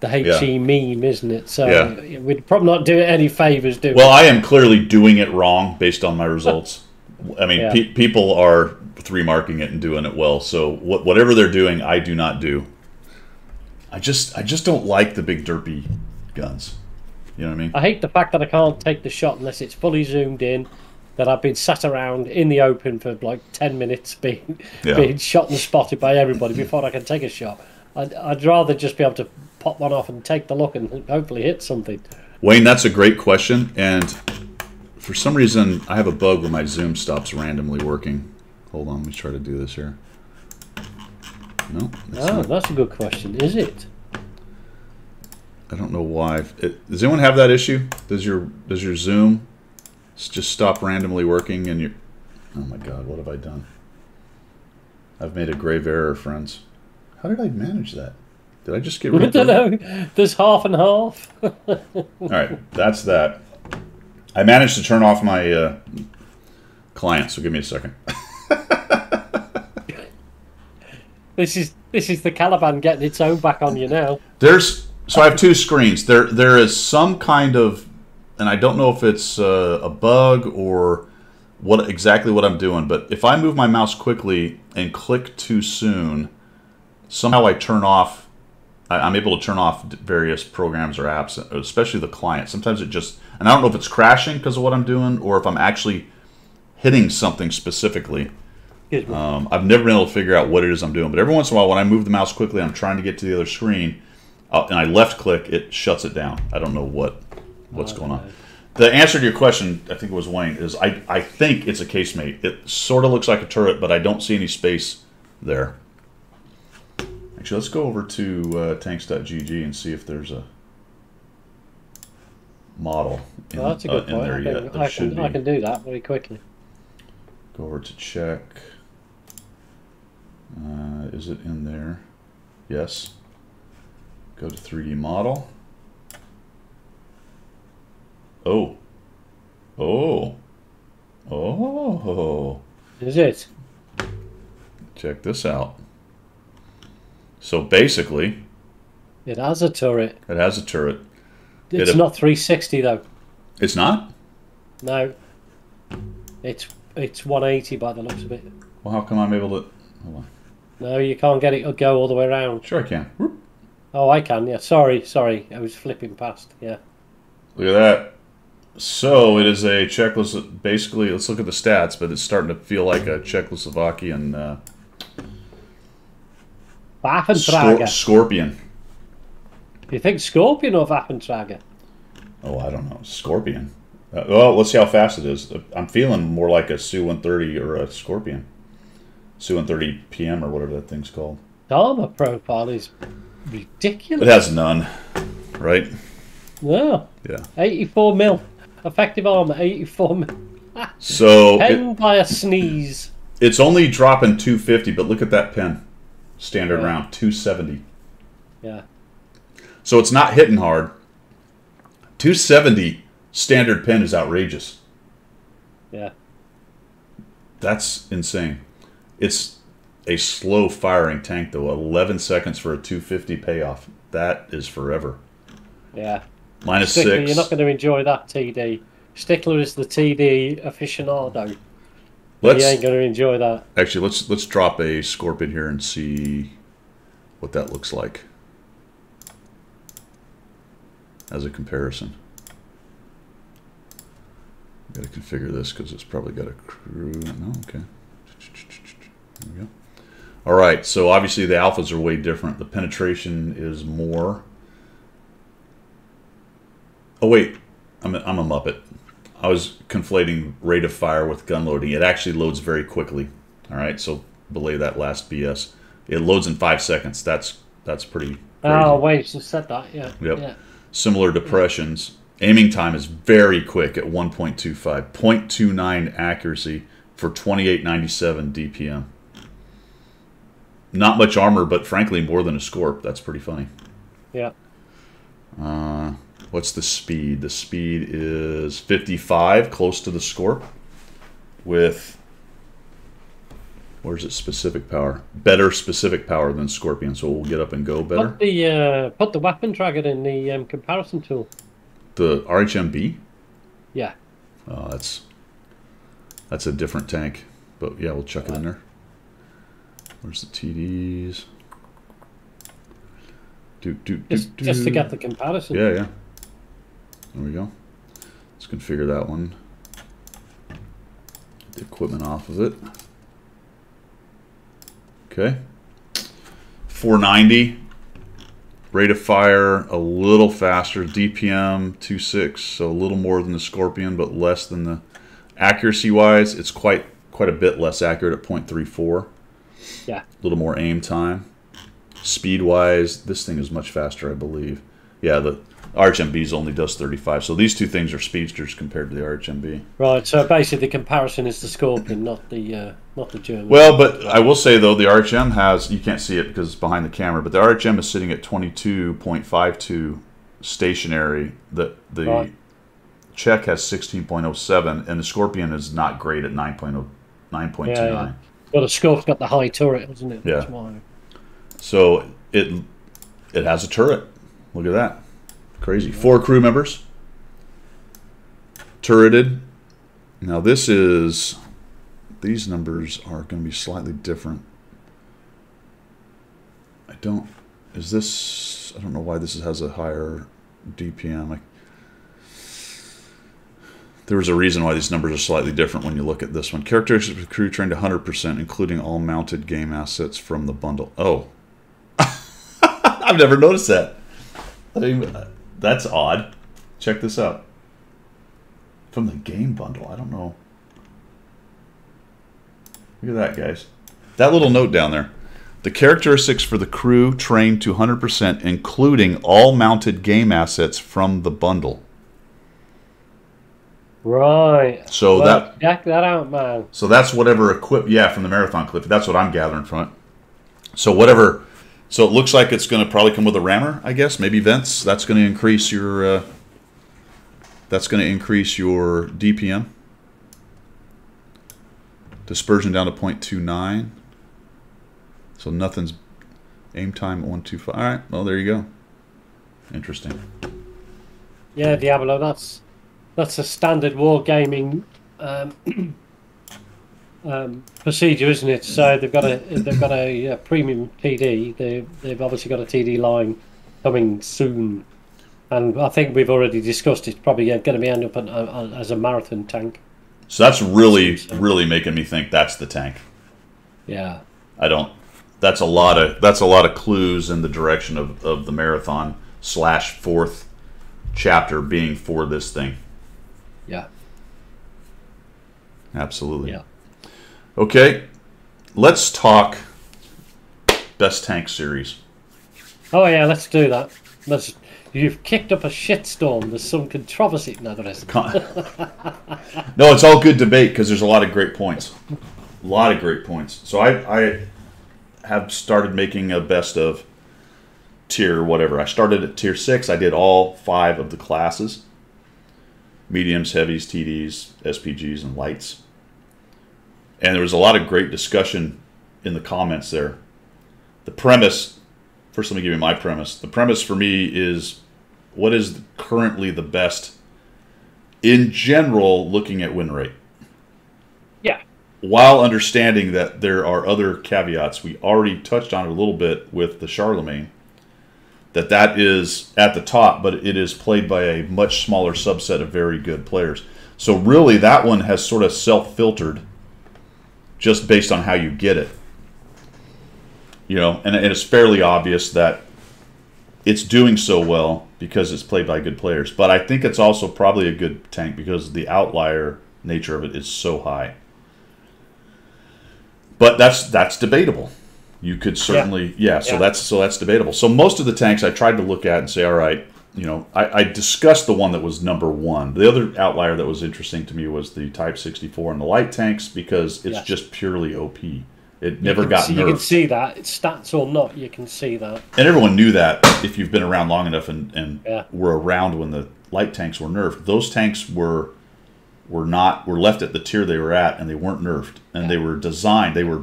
the HE meme, isn't it? So Yeah. we'd probably not do it any favors, do we? Well, I am clearly doing it wrong based on my results. I mean, Yeah. pe- people are three marking it and doing it well. So what, whatever they're doing, I do not do. I just I just don't like the big derpy guns. You know what I mean? I hate the fact that I can't take the shot unless it's fully zoomed in. That I've been sat around in the open for like ten minutes, being Yeah. being shot and spotted by everybody before I can take a shot. I'd, I'd rather just be able to pop one off and take the look and hopefully hit something. Wayne, that's a great question. And for some reason, I have a bug where my Zoom stops randomly working. Hold on, let me try to do this here. No, it's Oh, not. that's a good question. Is it? I don't know why. It, does anyone have that issue? Does your does your Zoom just stop randomly working and you? Oh my God, what have I done? I've made a grave error, friends. How did I manage that? Did I just get rid of don't it? There's half and half. All right, that's that. I managed to turn off my uh, client, so give me a second. This is this is the Caliban getting its own back on you now. There's so I have two screens. There there is some kind of, and I don't know if it's uh, a bug or what exactly what I'm doing. But if I move my mouse quickly and click too soon, somehow I turn off. I, I'm able to turn off various programs or apps, especially the client. Sometimes it just, and I don't know if it's crashing because of what I'm doing or if I'm actually hitting something specifically. Um, I've never been able to figure out what it is I'm doing, but every once in a while, when I move the mouse quickly, I'm trying to get to the other screen, uh, and I left click, it shuts it down. I don't know what what's going on. The answer to your question, I think it was Wayne, is I, I think it's a casemate. It sort of looks like a turret, but I don't see any space there. Actually, let's go over to uh, tanks.gg and see if there's a model in, Well, that's a uh, good in point. there I yet. can, There I, should can, be. I can do that very quickly. Go over to check. Uh, is it in there? Yes. Go to 3D model. Oh. Oh. Oh. Is it? Check this out. So basically, It has a turret. it has a turret. It's It- not 360 though. It's not? No. It's it's 180 by the looks of it. Well, how come I'm able to... Hold on. No, you can't get it to go all the way around. Sure I can. Whoop. Oh, I can. Yeah. Sorry, sorry. I was flipping past. Yeah. Look at that. So it is a Czechoslovakian. Basically, let's look at the stats, but it's starting to feel like a Czechoslovakian uh, scor- You think Scorpion or Waffentrager? Oh, I don't know. Scorpion. Uh, well, let's see how fast it is. I'm feeling more like a Su 130 or a Scorpion. Su 130 PM or whatever that thing's called. Armor profile is ridiculous. It has none, right? No. Yeah. 84 mil. Effective armor, 84 mil. So Pen by a sneeze. it's only dropping 250, but look at that pen. Standard Yeah. round, 270. Yeah. So it's not hitting hard. 270 standard pin is outrageous. Yeah. That's insane. It's a slow firing tank though. 11 seconds for a 250 payoff. That is forever. Yeah. Minus Stickler, six. you're not going to enjoy that TD. Stickler is the TD aficionado. But let's you ain't going to enjoy that. actually let's let's drop a scorpion here and see what that looks like as a comparison. Got to configure this because it's probably got a crew. No, okay. There we go. All right, so obviously the alphas are way different. The penetration is more. Oh wait, I'm a, I'm a muppet. I was conflating rate of fire with gun loading. It actually loads very quickly. All right, so belay that last BS. It loads in five seconds. That's that's pretty. Crazy. Oh, wait, just said that. Yeah. Yep. Yeah. Similar depressions. Aiming time is very quick at 1.25, 0.29 accuracy for 2897 DPM. Not much armor, but frankly more than a Scorp. That's pretty funny. Yeah. Uh, what's the speed? The speed is 55, close to the Scorp, with where's it specific power? Better specific power than Scorpion, so we'll get up and go better. Put the uh, put the weapon tracker in the um, comparison tool. The RHMB, Yeah. oh, that's that's a different tank, but yeah, we'll chuck it in there. Where's the TDs? Do do do Just, just to get the comparison. Yeah, yeah. There we go. Let's configure that one. Get the equipment off of it. Okay. 490. Rate of fire a little faster. DPM 2.6, so a little more than the Scorpion, but less than the accuracy wise. It's quite quite a bit less accurate at 0.34. Yeah. A little more aim time. Speed wise, this thing is much faster, I believe. Yeah, the RHMB's only does 35. So these two things are speedsters compared to the RHMB. Right. So basically, the comparison is the Scorpion, not the uh, not the German. Well, but I will say though, the RHM has you can't see it because it's behind the camera, but the RHM is sitting at 22.52 stationary. The the Right. Czech has 16.07, and the Scorpion is not great at 9.0 9.29. Yeah, yeah. well, the Scorp's got the high turret, hasn't it? Yeah. So it it has a turret. Look at that. Crazy. Four crew members. Turreted. Now this is these numbers are going to be slightly different. I don't is this I don't know why this has a higher DPM. I, there was a reason why these numbers are slightly different when you look at this one. Characteristics of crew trained 100%, including all mounted game assets from the bundle. Oh, I've never noticed that. I mean, that's odd. Check this out. From the game bundle. I don't know. Look at that, guys. That little note down there. The characteristics for the crew trained to 100%, including all mounted game assets from the bundle. Right. So well, that check that out, man. So that's whatever equip. Yeah, from the marathon clip. That's what I'm gathering from it. So whatever. So it looks like it's going to probably come with a rammer, I guess. Maybe vents. That's going to increase your. Uh, that's going to increase your DPM. Dispersion down to 0.29. So nothing's aim time at 125. All right, well, there you go. Interesting. Yeah, Diablo. That's that's a standard wargaming um, um, procedure, isn't it? So they've got a they've got a, uh premium TD. They they've obviously got a TD line coming soon, and I think we've already discussed it's probably going to be end up an, uh, as a marathon tank. So that's really, really making me think that's the tank. Yeah, I don't. That's a lot of that's a lot of clues in the direction of, of the marathon slash fourth chapter being for this thing. yeah, Absolutely. yeah. Okay, let's talk best tank series. Oh yeah, let's do that. Let's. You've kicked up a shitstorm. There's some controversy. No, there isn't. No, it's all good debate because there's a lot of great points. A lot of great points. So I, I have started making a best of tier whatever. I started at tier six. I did all five of the classes mediums, heavies, TDs, SPGs, and lights. And there was a lot of great discussion in the comments there. The premise first, let me give you my premise. The premise for me is what is currently the best in general looking at win rate Yeah, while understanding that there are other caveats we already touched on it a little bit with the charlemagne that that is at the top but it is played by a much smaller subset of very good players so really that one has sort of self-filtered just based on how you get it you know and, and it's fairly obvious that it's doing so well because it's played by good players but i think it's also probably a good tank because the outlier nature of it is so high but that's that's debatable. You could certainly, yeah. so Yeah. that's so that's debatable. So most of the tanks I tried to look at and say, all right, you know, I, I discussed the one that was number one. The other outlier that was interesting to me was the Type 64 and the light tanks because it's Yeah. just purely OP. It never got see, You can see that. It's stats or not, you can see that. and everyone knew that if you've been around long enough and and Yeah. were around when the light tanks were nerfed. Those tanks were were not were left at the tier they were at, and they weren't nerfed, and they were designed. They were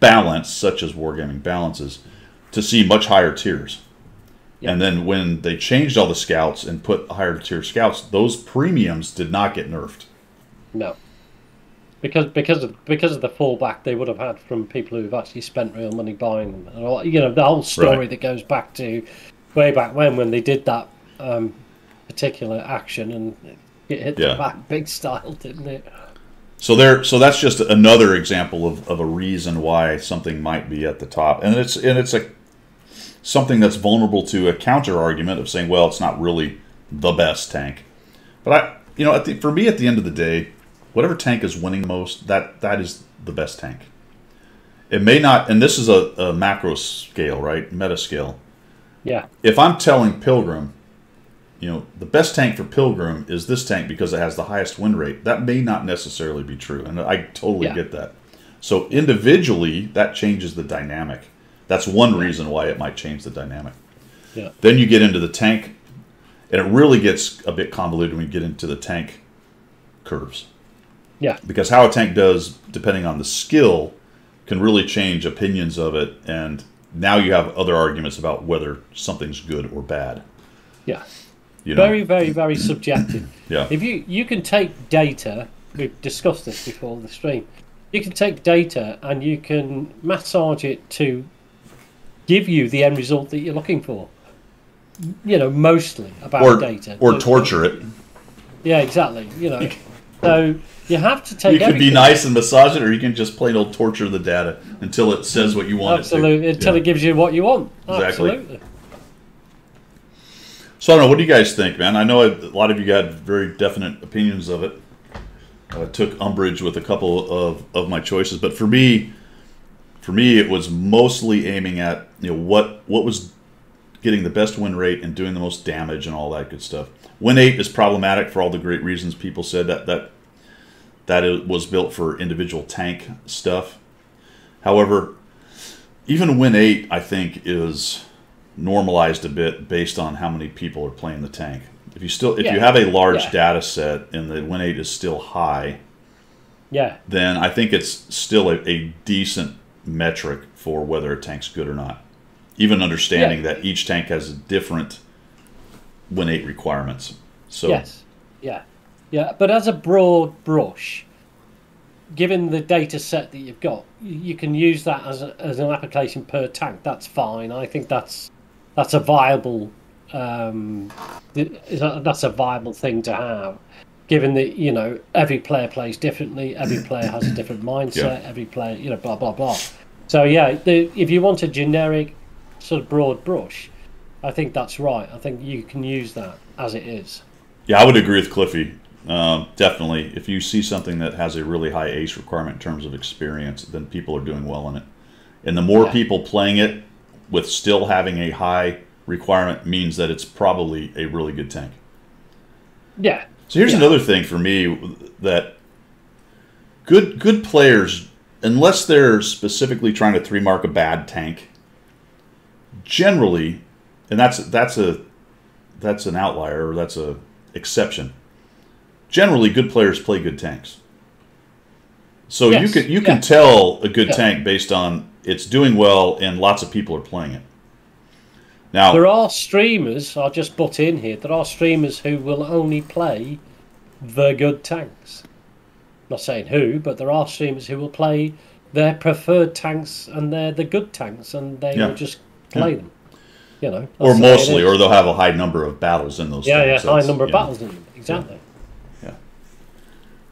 balanced, such as wargaming balances, to see much higher tiers. And then when they changed all the scouts and put higher tier scouts, those premiums did not get nerfed. No. Because because of because of the fallback they would have had from people who've actually spent real money buying them, and all, you know the whole story Right. that goes back to way back when when they did that um, particular action and it hit Yeah. the back big style, didn't it? So there, so that's just another example of, of a reason why something might be at the top, and it's and it's a something that's vulnerable to a counter argument of saying, well, it's not really the best tank. But I, you know, at the, for me, at the end of the day, whatever tank is winning most, that that is the best tank. It may not, and this is a, a macro scale, right? Meta scale. Yeah, If I'm telling Pilgrim, you know, the best tank for Pilgrim is this tank because it has the highest win rate, that may not necessarily be true. And I totally Yeah. get that. So individually, that changes the dynamic. That's one reason why it might change the dynamic. yeah, Then you get into the tank, and it really gets a bit convoluted when you get into the tank curves. yeah, Because how a tank does, depending on the skill, can really change opinions of it. And now you have other arguments about whether something's good or bad. yeah. You know? Very, very, very subjective. Yeah. If you you can take data, we've discussed this before the stream. You can take data and you can massage it to give you the end result that you're looking for. You know, mostly about or, data. or torture it. Yeah, exactly. You know, so you have to take. You can be nice and massage it, or you can just plain old torture the data until it says what you want Absolutely, it to. until Yeah. it gives you what you want. Exactly. Absolutely. So I don't know. What do you guys think, man? I know a lot of you got very definite opinions of it. I took umbrage with a couple of, of my choices, but for me, for me, it was mostly aiming at you know what what was getting the best win rate and doing the most damage and all that good stuff. WN8 is problematic for all the great reasons people said that that that it was built for individual tank stuff. However, even WN8, I think, is normalized a bit based on how many people are playing the tank. If you still if you have a large Yeah. data set and the WN8 is still high, Yeah. then I think it's still a, a decent metric for whether a tank's good or not. Even understanding Yeah. that each tank has different WN8 requirements. So Yes. Yeah. Yeah. But as a broad brush, given the data set that you've got, you can use that as, a, as an application per tank. That's fine. I think that's that's a viable um, th- is that- that's a viable thing to have. Given that you know every player plays differently, every player has a different mindset, every player you know blah blah blah. So yeah, the, if you want a generic sort of broad brush, I think that's right. I think you can use that as it is. Yeah, I would agree with Cliffy. Um, definitely, if you see something that has a really high ace requirement in terms of experience, then people are doing well in it. And the more Yeah. people playing it with still having a high requirement means that it's probably a really good tank. Yeah, So here's Yeah. another thing for me that good good players, unless they're specifically trying to three mark a bad tank, generally, and that's that's a that's an outlier or that's a exception. Generally, good players play good tanks. So you can you can yeah. tell a good Yeah. tank based on it's doing well and lots of people are playing it. Now, there are streamers. I'll just butt in here. There are streamers who will only play the good tanks. Not saying who, but there are streamers who will play their preferred tanks and they're the good tanks, and they Yeah. will just play them. You know, or that's the way it mostly, or they'll have a high number of battles in those. yeah, yeah, tanks. high That's- number of you know. battles in them. Exactly.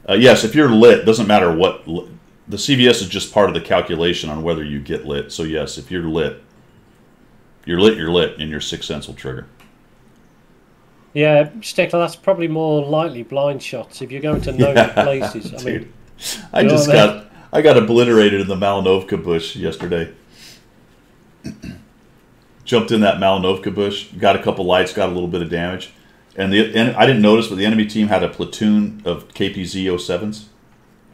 Uh, yes, if you're lit, doesn't matter what li- the CVS is just part of the calculation on whether you get lit. So yes, if you're lit, you're lit, you're lit, and your sixth sense will trigger. Yeah, Stickler, that's probably more likely blind shots if you're going to know the places. I mean, I just what I mean? got I got obliterated in the Malinovka bush yesterday. Jumped in that Malinovka bush, got a couple lights, got a little bit of damage, and the and I didn't notice, but the enemy team had a platoon of KPZ 07s.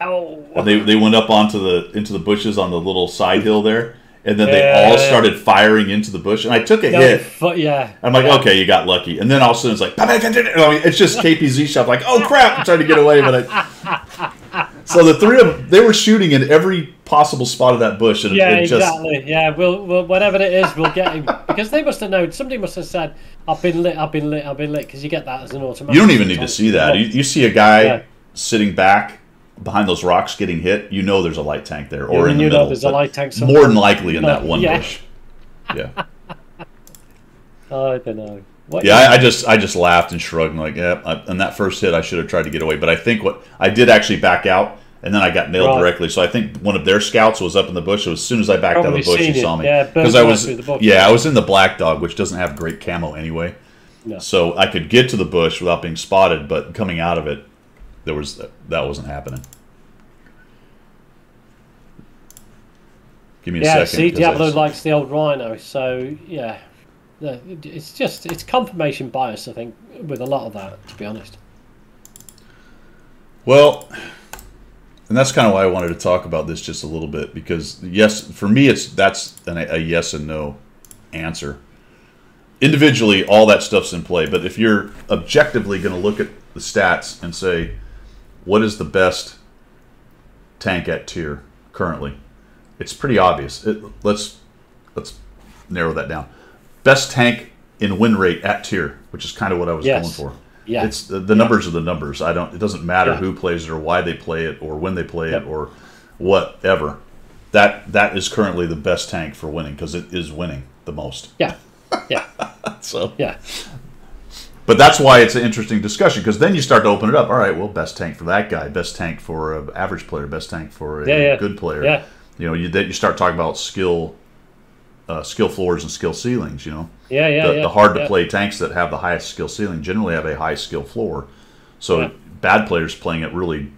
oh, And they, they went up onto the into the bushes on the little side hill there, and then they Yeah. all started firing into the bush, and I took a no, hit. fu- yeah. I'm like, yeah. okay, you got lucky, and then all of a sudden it's like, I mean, it's just KPZ shot. Like, oh crap! I'm trying to get away, but I. So the three of they were shooting in every possible spot of that bush, and Yeah, it just exactly. Yeah, we'll, we'll whatever it is, we'll get him because they must have known. Somebody must have said, "I've been lit, I've been lit, I've been lit," because you get that as an automatic. you don't even need to see that. You, you see a guy Yeah. sitting back behind those rocks getting hit, you know there's a light tank there, or Yeah, in the you know middle. there's a light tank More than likely in that one yeah. bush. Yeah. I don't know. What Yeah, I, I just I just laughed and shrugged, and like, yeah. I, and that first hit, I should have tried to get away, but I think what I did actually back out, and then I got nailed Right. directly. So I think one of their scouts was up in the bush. So as soon as I backed out of the bush, he saw me Yeah, burnt I was yeah I was in the black dog, which doesn't have great camo anyway. No. So I could get to the bush without being spotted, but coming out of it, there was that wasn't happening. Give me a yeah, second. see, 'cause Diablo likes the old Rhino, so yeah, It's just it's confirmation bias, I think, with a lot of that. To be honest. Well, and that's kind of why I wanted to talk about this just a little bit because yes, for me, it's that's an, a yes and no answer. Individually, all that stuff's in play, but if you're objectively going to look at the stats and say, what is the best tank at tier currently? It's pretty obvious. It, let's let's narrow that down. Best tank in win rate at tier, which is kind of what I was Yes. going for. Yeah. It's the, the numbers are the numbers. I don't. It doesn't matter Yeah. who plays it or why they play it or when they play Yep. it or whatever. That that is currently the best tank for winning because it is winning the most. Yeah. Yeah. So, Yeah. but that's why it's an interesting discussion because then you start to open it up. All right, well, best tank for that guy, best tank for an average player, best tank for a Yeah, yeah. good player. Yeah. You know, you then you start talking about skill, uh, skill floors and skill ceilings. You know, Yeah. Yeah. the, yeah. the hard to yeah. play tanks that have the highest skill ceiling generally have a high skill floor. So Yeah. bad players playing it really,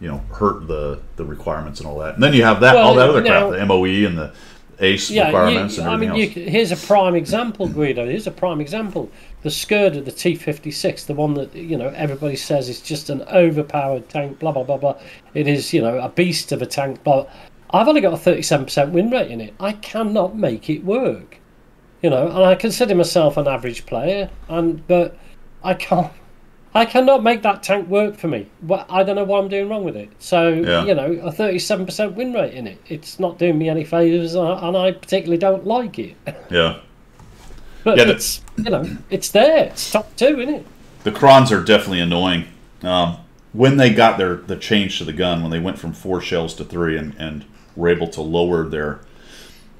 you know, hurt the the requirements and all that. And then you have that Well, all that other now- crap, the MOE and the ACE Yeah, requirements you, and I everything mean, else. you, here's a prime example, Guido. Here's a prime example. The Skoda, the T56, the one that you know everybody says is just an overpowered tank. Blah blah blah blah. It is, you know, a beast of a tank. But I've only got a 37% win rate in it. I cannot make it work. You know, and I consider myself an average player, and but I can't. I cannot make that tank work for me. Well, I don't know what I'm doing wrong with it. So Yeah. you know, a 37% win rate in it. It's not doing me any favors, and I- particularly don't like it. Yeah. But Yeah, you know, it's there. It's top two, isn't it? The Krans are definitely annoying. Um, when they got their the change to the gun, when they went from four shells to three, and, and were able to lower their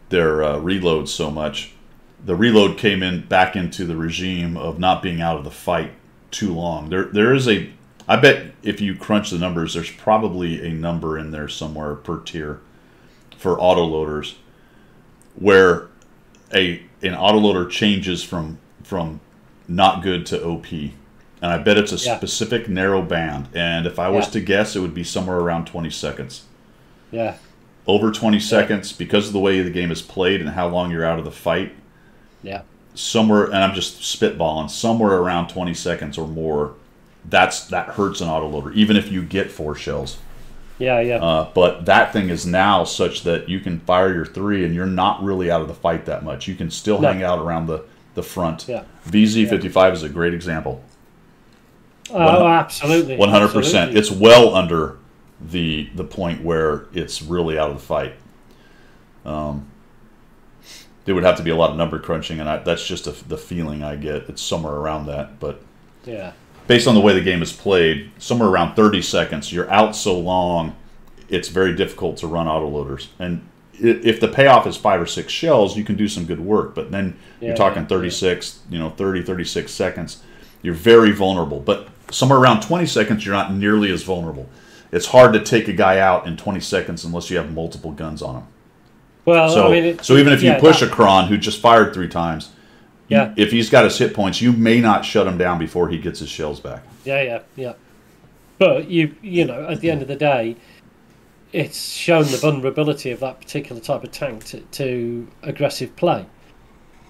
their uh, reload so much, the reload came in back into the regime of not being out of the fight too long. There there is a, I bet if you crunch the numbers, there's probably a number in there somewhere per tier for autoloaders where a an autoloader changes from from not good to OP. And I bet it's a Yeah. specific narrow band. And if I was Yeah. to guess, it would be somewhere around 20 seconds. Yeah, Over 20 seconds, because of the way the game is played and how long you're out of the fight, yeah, somewhere, and I'm just spitballing, somewhere around 20 seconds or more, that's that hurts an autoloader, even if you get four shells. yeah, yeah. Uh, but that thing is now such that you can fire your three and you're not really out of the fight that much. You can still No. hang out around the, the front. Yeah. VZ55 is a great example. oh, absolutely. 100%. absolutely. It's well under the the point where it's really out of the fight. Um, there would have to be a lot of number crunching, and I, that's just a, the feeling I get. It's somewhere around that, but yeah, based on the way the game is played, somewhere around 30 seconds. You're out so long, it's very difficult to run autoloaders. And if the payoff is five or six shells, you can do some good work. But then Yeah, you're talking yeah, 36, you know, 30, 36 seconds. You're very vulnerable. But somewhere around 20 seconds, you're not nearly as vulnerable. It's hard to take a guy out in 20 seconds unless you have multiple guns on him. Well, So, I mean, it, so even if you yeah, push that- a Kran who just fired three times, you- Yeah. if he's got his hit points, you may not shut him down before he gets his shells back. Yeah, yeah, yeah. But you, you know, at the end of the day, it's shown the vulnerability of that particular type of tank to, to aggressive play.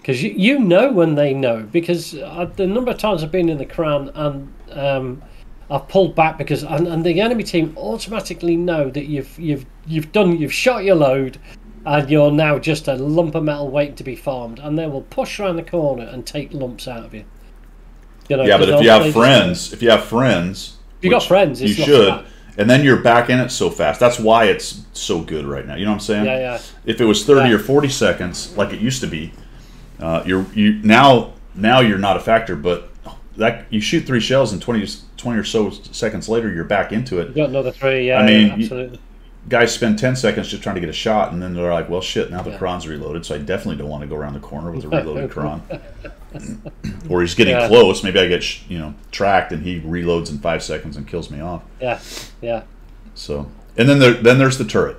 Because you, you know when they know. Because uh, the number of times I've been in the Kran and um, I've pulled back because and, and the enemy team automatically know that you've you've you've done you've shot your load and you're now just a lump of metal waiting to be farmed and they will push around the corner and take lumps out of you. You know, Yeah, but if you have they just- friends, if you have friends, If you got friends, you should, and then you're back in it so fast. That's why it's so good right now. You know what I'm saying? Yeah, yeah. If it was 30 Yeah. or 40 seconds, like it used to be, uh, you're you now now you're not a factor. But that you shoot three shells and 20, 20 or so seconds later, you're back into it. You got another three, yeah. I mean, yeah, you- Guys spend 10 seconds just trying to get a shot, and then they're like, "Well, shit, now the Yeah. Kran's reloaded, so I definitely don't want to go around the corner with a reloaded Kran." or he's getting Yeah. close. Maybe I get you know tracked, and he reloads in five seconds and kills me off. Yeah, yeah, So, and then there, then there's the turret.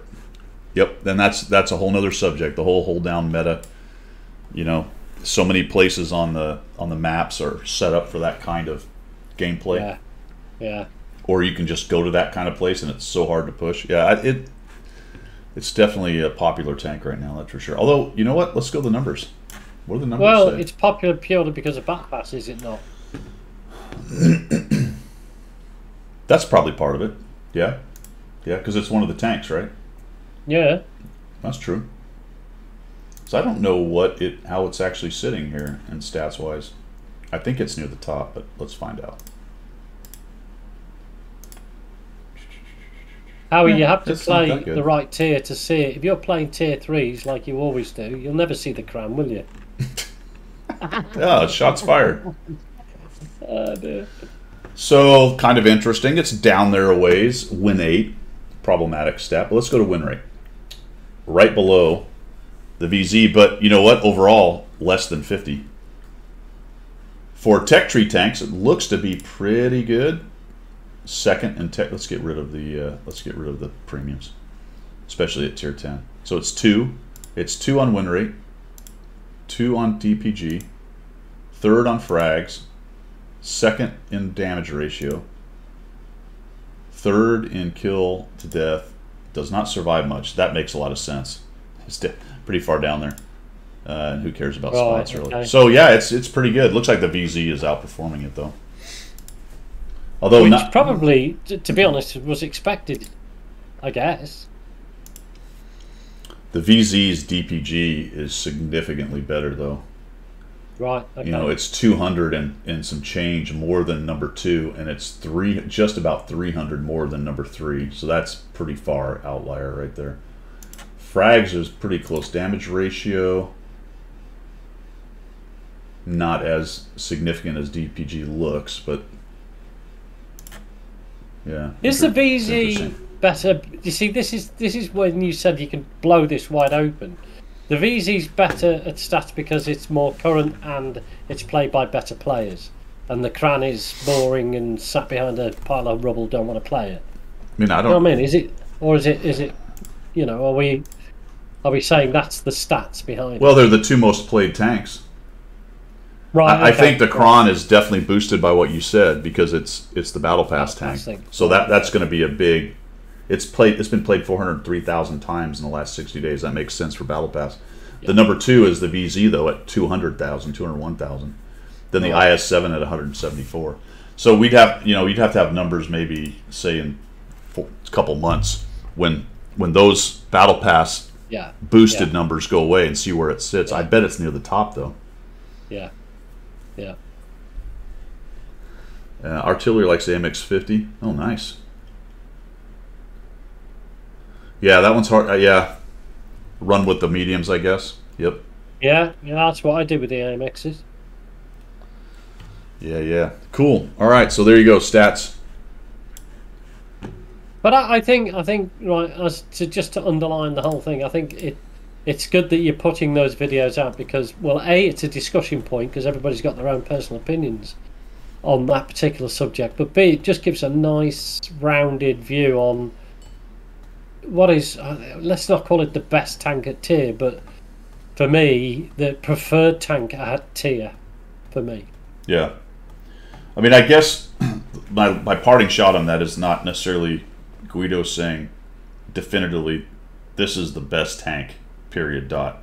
Yep. Then that's that's a whole nother subject. The whole hold down meta. You know, so many places on the on the maps are set up for that kind of gameplay, yeah, yeah. or you can just go to that kind of place, and it's so hard to push. Yeah, it. It's definitely a popular tank right now, that's for sure. Although, you know what? Let's go to the numbers. What are the numbers Well, say? it's popular purely because of battle pass, is it not? That's probably part of it. Yeah, yeah, because it's one of the tanks, right? Yeah. That's true. So I don't know what it how it's actually sitting here in stats wise. I think it's near the top, but let's find out. Howie, Yeah, you have to play the right tier to see it. If you're playing tier threes like you always do, you'll never see the Kran, will you? Yeah, shots fired. Oh, dear. So kind of interesting. It's down there a ways. WN8, problematic step. But let's go to win rate. Right below the VZ, but you know what? Overall, less than fifty. For tech tree tanks, it looks to be pretty good. Second in tech. Let's get rid of the uh, let's get rid of the premiums, especially at tier ten. So it's two. It's two on win rate, two on DPG, third on frags, second in damage ratio, third in kill to death, does not survive much. That makes a lot of sense. Pretty far down there. Uh, and who cares about spots really? okay. So yeah, it's it's pretty good. Looks like the VZ is outperforming it though. Although Which not probably, to be honest, was expected, I guess. the VZ's DPG is significantly better though. Right. Okay. You know, it's 200 and, and some change more than number two, and it's three just about 300 more than number three. So that's pretty far outlier right there. Frags is pretty close. Damage ratio, not as significant as DPG looks, but yeah. Is the VZ better? You see, this is this is when you said you can blow this wide open. The VZ is better at stats because it's more current and it's played by better players. And the Kran is boring and sat behind a pile of rubble, don't want to play it. I mean, I You know what I mean? Is it, or is it, is it, you know, are we, are we saying that's the stats behind it? Well, they're the two most played tanks. Right. I, I think the Kran is definitely boosted by what you said because it's it's the battle pass Battle tank. thing. So that that's going to be a big. It's played. It's been played 403,000 times in the last 60 days. That makes sense for battle pass. The number two is the VZ though at 200,000, 201,000. Then the IS7 at 174. So we'd have you know you'd have to have numbers maybe say in four, a couple months when when those battle pass Yeah. boosted Yeah. numbers go away and see where it sits. I bet it's near the top though. Yeah. Yeah. Uh, artillery likes the MX50. Oh, nice. Yeah, that one's hard. Uh, yeah, run with the mediums, I guess. Yep. Yeah. Yeah. That's what I did with the AMXs. Yeah, yeah. Cool. All right, so there you go. Stats. But I, I think I think right as to just to underline the whole thing, I think it it's good that you're putting those videos out because well, a it's a discussion point because everybody's got their own personal opinions on that particular subject, but b it just gives a nice rounded view on what is uh, let's not call it the best tank at tier, but for me the preferred tank at tier for me. Yeah. I mean, I guess my, my parting shot on that is not necessarily Guido saying definitively this is the best tank, period, dot.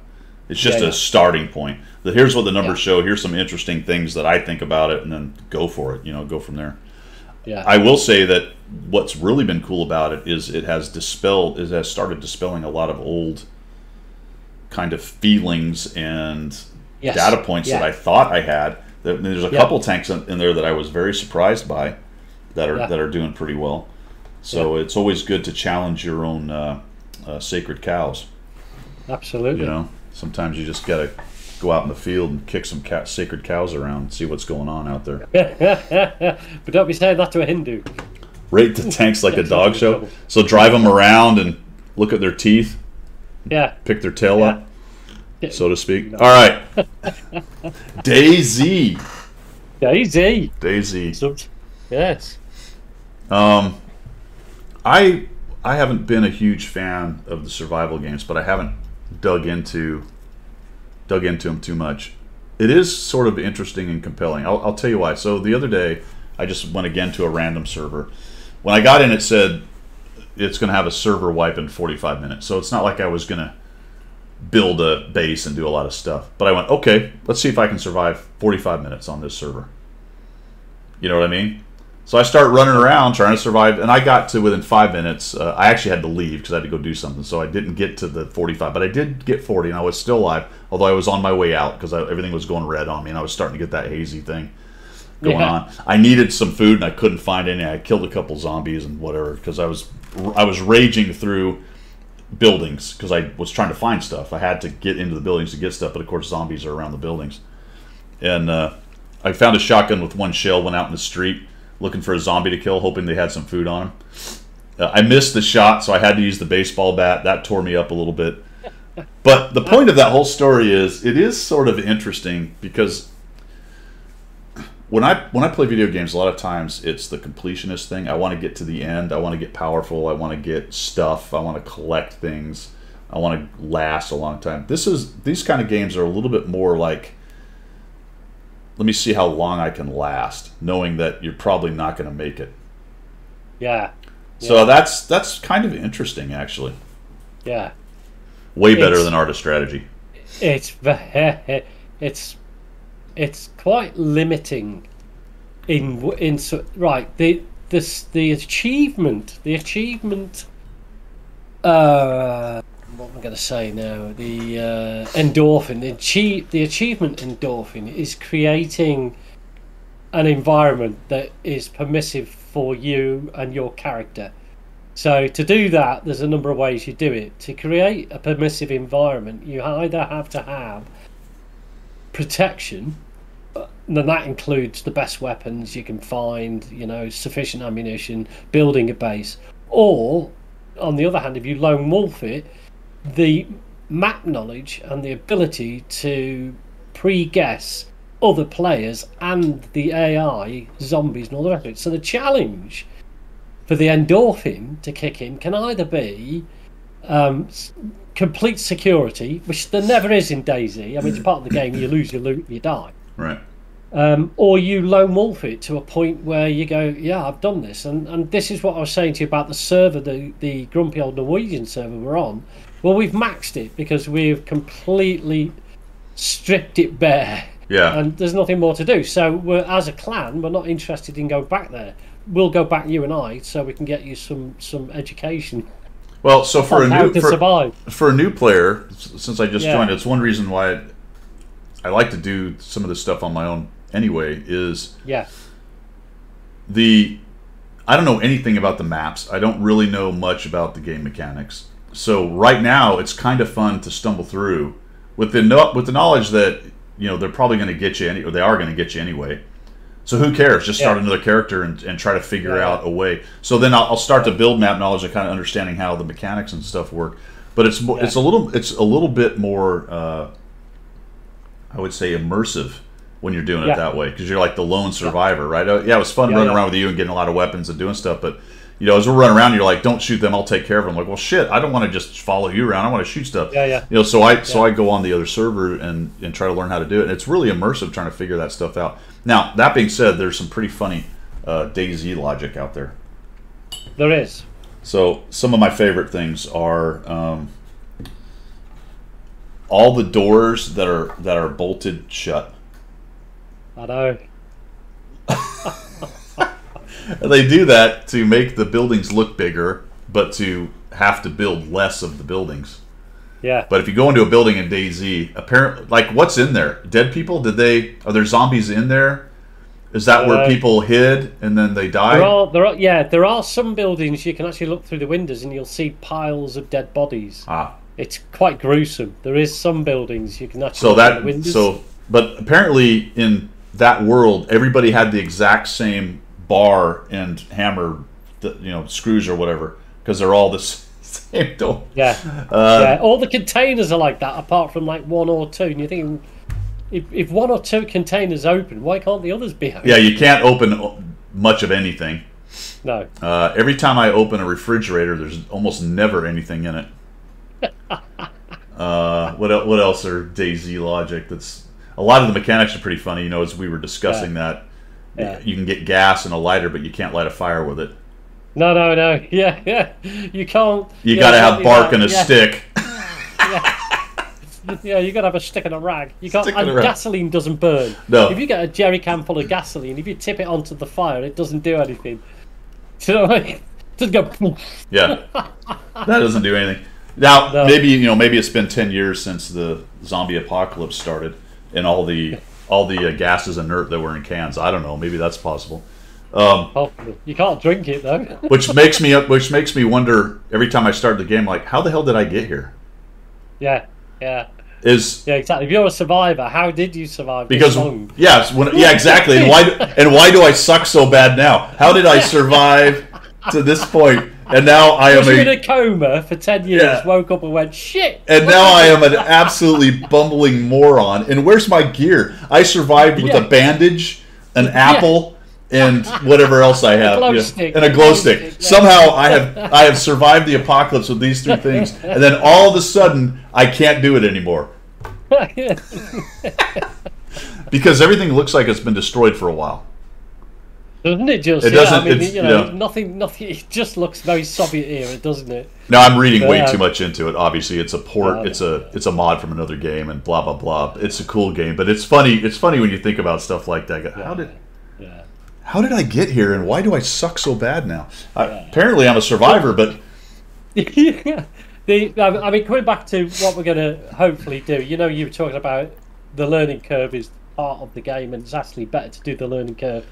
It's just Yeah, yeah. a starting point. That here's what the numbers Yeah. show. Here's some interesting things that I think about it, and then go for it. You know, go from there. Yeah. I will say that what's really been cool about it is it has dispelled, it has started dispelling a lot of old kind of feelings and Yes. data points that I thought I had. There- There's a couple tanks in in there that I was very surprised by that are that are doing pretty well. So it's always good to challenge your own uh, uh, sacred cows. Absolutely. You know, sometimes you just gotta go out in the field and kick some cat, sacred cows around, and see what's going on out there. but don't be saying that to a Hindu. Rate the tanks like a dog show. trouble. So drive them around and look at their teeth, Yeah. pick their tail Yeah. up, so to speak. All right, DayZ, DayZ. DayZ. Yes. Um, I I haven't been a huge fan of the survival games, but I haven't dug into dug into them too much. It is sort of interesting and compelling. I'll, I'll tell you why. So the other day, I just went again to a random server. When I got in, it said it's going to have a server wipe in 45 minutes. So it's not like I was going to build a base and do a lot of stuff. But I went, okay, let's see if I can survive 45 minutes on this server. You know what I mean? So I start running around trying to survive, and I got to within five minutes. Uh, I actually had to leave because I had to go do something, so I didn't get to the 45, but I did get 40, and I was still alive, although I was on my way out because everything was going red on me, and I was starting to get that hazy thing going Yeah. on. I needed some food, and I couldn't find any. I killed a couple zombies and whatever because I was I was raging through buildings because I was trying to find stuff. I had to get into the buildings to get stuff, but of course zombies are around the buildings. And uh, I found a shotgun with one shell. Went out in the street looking for a zombie to kill, hoping they had some food on them. Uh, I missed the shot, so I had to use the baseball bat. That tore me up a little bit. But the point of that whole story is it is sort of interesting because when I when I play video games, a lot of times it's the completionist thing. I want to get to the end. I want to get powerful. I want to get stuff. I want to collect things. I want to last a long time. This is these kind of games are a little bit more like let me see how long I can last, knowing that you're probably not going to make it. Yeah. So that's that's kind of interesting, actually. Yeah. Way better It's- than artist strategy. It's it's it's quite limiting in in right the this the achievement the achievement uh I'm going to say now the uh, endorphin, the, achieve, the achievement endorphin is creating an environment that is permissive for you and your character. So to do that, there's a number of ways you do it. To create a permissive environment, you either have to have protection, uh, and that includes the best weapons you can find, you know, sufficient ammunition, building a base, or on the other hand, if you lone wolf it, the map knowledge and the ability to pre-guess other players and the AI, zombies, and all the rest of it. So the challenge for the endorphin to kick in can either be um, complete security, which there never is in DayZ. I mean, it's part of the game. You lose your loot, you die. Right. Um, or you lone wolf it to a point where you go, yeah, I've done this, and and this is what I was saying to you about the server, the the grumpy old Norwegian server we're on. Well, we've maxed it because we've completely stripped it bare. Yeah. And there's nothing more to do. So we're as a clan, we're not interested in going back there. We'll go back, you and I, so we can get you some some education Well, so for a new for, survive. for a new player, since I just Yeah. joined, it's one reason why I, I like to do some of this stuff on my own anyway. Is Yeah, the I don't know anything about the maps. I don't really know much about the game mechanics. So right now, it's kind of fun to stumble through with the no, with the knowledge that you know they're probably going to get you any, or they are going to get you anyway. So who cares? Just start Yeah. another character and, and try to figure Yeah. out a way. So then I'll, I'll start to build map knowledge and kind of understanding how the mechanics and stuff work. But it's Yeah. it's a little it's a little bit more uh, I would say immersive when you're doing it that way because you're like the lone survivor, right? Uh, yeah, it was fun running around with you and getting a lot of weapons and doing stuff, but you know, as we're running around, you're like, "Don't shoot them. I'll take care of them." like, well, shit, I don't want to just follow you around. I want to shoot stuff. Yeah, yeah. You know, so I so I go on the other server and and try to learn how to do it. And it's really immersive trying to figure that stuff out. Now, that being said, there's some pretty funny uh, DayZ logic out there. there is. So some of my favorite things are um, all the doors that are that are bolted shut. I know. And they do that to make the buildings look bigger, but to have to build less of the buildings. Yeah. But if you go into a building in DayZ, apparently, like what's in there? Dead people? Did they? Are there zombies in there? Is that where Uh, people hid and then they There died? are, there are, yeah, there are some buildings you can actually look through the windows and you'll see piles of dead bodies. ah, It's quite gruesome. There is some buildings you can actually so look through that the windows. so, but apparently in that world, everybody had the exact same bar and hammer, you know, screws or whatever, because they're all the same door. yeah, Uh, yeah. All the containers are like that, apart from like one or two. And you're thinking, if, if one or two containers open, why can't the others be open? Yeah, you can't open much of anything. No. Uh, every time I open a refrigerator, there's almost never anything in it. Uh, what what else are DayZ logic? That's a lot of the mechanics are pretty funny. You know, as we were discussing that, Yeah. you can get gas and a lighter, but you can't light a fire with it. No, no, no. Yeah, yeah. You can't. You yeah, got to have bark and a yeah, stick. Yeah, you got to have a stick and a rag. You can't. And And rag. gasoline doesn't burn. No. If you get a jerry can full of gasoline, if you tip it onto the fire, it doesn't do anything. Do you know what I mean? It doesn't go. Yeah, that doesn't do anything. Now, No. maybe you know, maybe it's been ten years since the zombie apocalypse started, and all the all the uh, gas is inert that were in cans. I don't know. Maybe that's possible. Um, Hopefully. You can't drink it though. which makes me which makes me wonder every time I start the game, like, how the hell did I get here? yeah, yeah, Is yeah. Exactly. If you're a survivor, how did you survive? because yes, when, yeah, exactly. And why and why do I suck so bad now? How did I survive to this? And now I am you in a a coma for ten years? Yeah. Woke up and went shit. and now I am an absolutely bumbling moron. And where's my gear? I survived with Yeah. a bandage, an apple, and whatever else I have, Yeah. stick. and a glow stick. yeah. Somehow I have I have survived the apocalypse with these three things, and then all of a sudden I can't do it anymore because everything looks like it's been destroyed for a while. Doesn't it just? It doesn't- I mean, you know, yeah. nothing, nothing. It just looks very Soviet era, doesn't it? Now I'm reading way Yeah. too much into it. Obviously, it's a port. Yeah. It's a it's a mod from another game, and blah blah blah. It's a cool game, but it's funny. It's funny when you think about stuff like that. How did Yeah. how did I get here, and why do I suck so bad now? I, apparently, I'm a survivor, but yeah. the I mean, coming back to what we're going to hopefully do. You know, you were talking about the learning curve is part of the game, and it's actually better to do the learning curve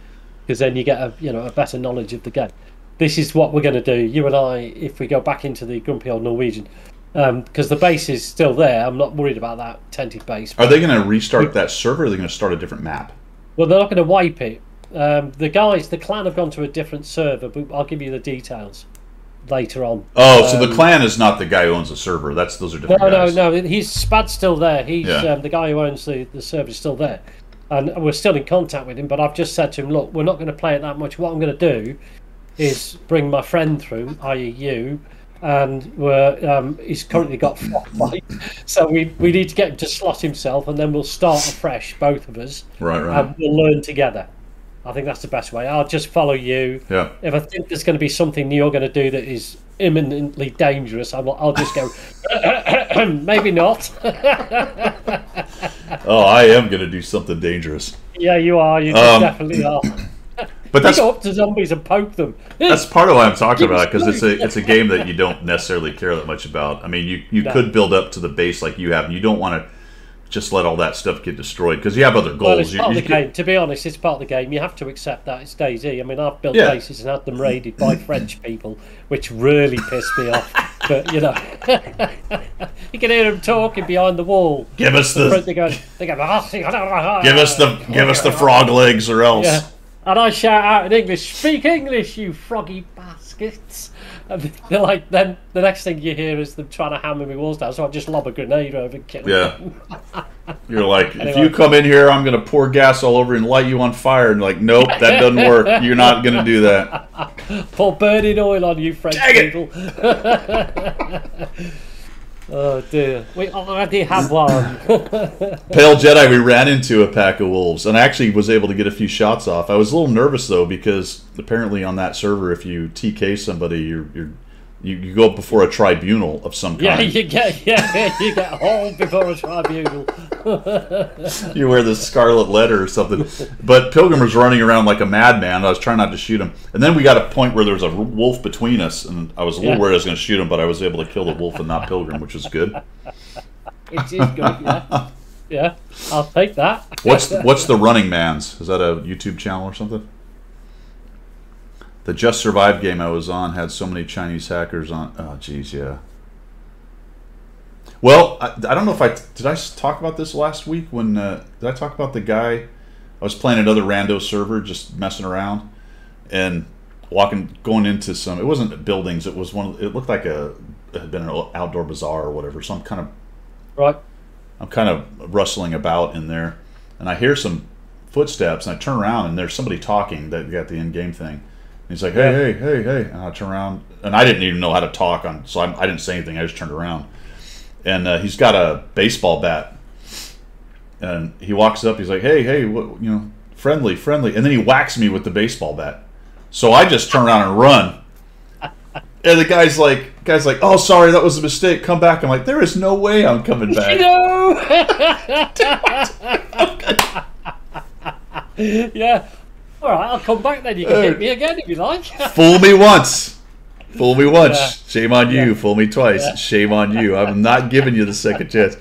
because then you get a you know a better knowledge of the game. This is what we're going to do. You and I, if we go back into the grumpy old Norwegian, because the base is still there. I'm not worried about that tented base. Are they going to restart that server? or Are they going to start a different map? Well, they're not going to wipe it. Um, the guys, the clan have gone to a different server, but I'll give you the details later on. Oh, so the Um, clan is not the guy who owns the server. That's those are different No, guys. no, no. He's Spad's still there. He's Yeah. um, the guy who owns the the server is still there, and we're still in contact with him. But I've just said to him, look, we're not going to play it that much. What I'm going to do is bring my friend through, i.e., you. And we're, um, he's currently got frostbite, so we, we need to get him to slot himself, and then we'll start afresh, both of us, Right, right. and we'll learn together. I think that's the best way. I'll just follow you. yeah. If I think there's going to be something you're going to do that is imminently dangerous, I'll, I'll just go, maybe not. Oh, I am going to do something dangerous. yeah, you are. You Um, definitely are. But that's Go up to zombies and poke them. that's part of why I'm talking about it because it's a it's a game that you don't necessarily care that much about. I mean, you you No. could build up to the base like you have, and you don't want to just let all that stuff get destroyed because you have other Well, goals. it's You- you the game. To be honest, it's part of the game. You have to accept that. It's DayZ. I mean, I've built Yeah. bases and had them raided by French people, which really pissed me off. But, you know, you can hear them talking behind the wall. give us the They go, they go, ah, give us the give us the frog legs or else. Yeah. And I shout out in English, speak English, you froggy baskets. And they're like, then the next thing you hear is them trying to hammer me walls down, so I just lob a grenade over and kill Yeah. You're like, if you come in here, I'm gonna pour gas all over and light you on fire. And like, nope, that doesn't work. You're not gonna do that. Pour burning oil on you French people. oh dear. We already have one. Pale Jedi, we ran into a pack of wolves, and I actually was able to get a few shots off. I was a little nervous though because apparently on that server, if you TK somebody, you're, you're you, you go before a tribunal of some yeah, kind. you get yeah, you get hauled before a tribunal. you wear the scarlet letter or something. But Pilgrim was running around like a madman. I was trying not to shoot him, and then we got a point where there was a wolf between us, and I was a little Yeah. worried I was going to shoot him, but I was able to kill the wolf and not Pilgrim, which was good. It is good, yeah. Yeah, I'll take that. What's what's the Running Man's? Is that a YouTube channel or something? The Just Survive game I was on had so many Chinese hackers on. Oh, geez, yeah. Well, I, I don't know if I did. I talk about this last week when uh, did I talk about the guy? I was playing another rando server, just messing around, and walking, going into some. It wasn't buildings. It was one. It looked like a it had been an outdoor bazaar or whatever. Some kind of Right. I'm kind of rustling about in there, and I hear some footsteps, and I turn around, and there's somebody talking that got the in-game thing. He's like, "Hey, Yeah. hey, hey, hey!" And I turn around, and I didn't even know how to talk on, so I, I didn't say anything. I just turned around, and uh, he's got a baseball bat, and he walks up. He's like, "Hey, hey, what, you know, friendly, friendly," and then he whacks me with the baseball bat. So I just turn around and run. And the guy's like, guy's like, oh, sorry, that was a mistake. Come back. I'm like, there is no way I'm coming back. No. yeah. All right, I'll come back then. You can uh, hit me again if you like. Fool me once. Fool me once. Yeah. Shame on you. Yeah. Fool me twice. Yeah. Shame on you. I'm not giving you the second chance.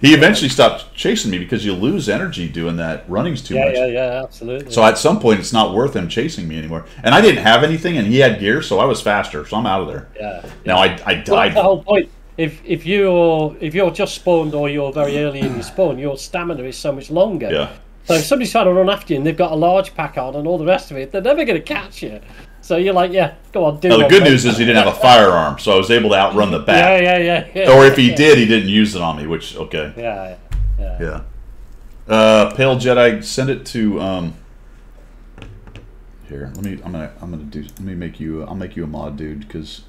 He eventually stopped chasing me because you lose energy doing that. Running's too much. yeah, yeah, absolutely. So at some point, it's not worth him chasing me anymore. And I didn't have anything, and he had gear, so I was faster. So I'm out of there. yeah. Now I, I Well, that's the whole point. If if you're if you're just spawned or you're very early in your spawn, your stamina is so much longer. Yeah. So if somebody's trying to run after you and they've got a large pack on and all the rest of it, they're never going to catch you. So you're like, yeah, go on, do Now the good news is he didn't have a firearm, so I was able to outrun the Yeah, bat. yeah, yeah, yeah. Or if he did, he didn't use it on me. Which okay. Yeah, yeah. Yeah. Uh, Pale Jedi, send it to um. Here, let me. I'm gonna. I'm gonna do. Let me make you. I'll make you a mod, dude. Because.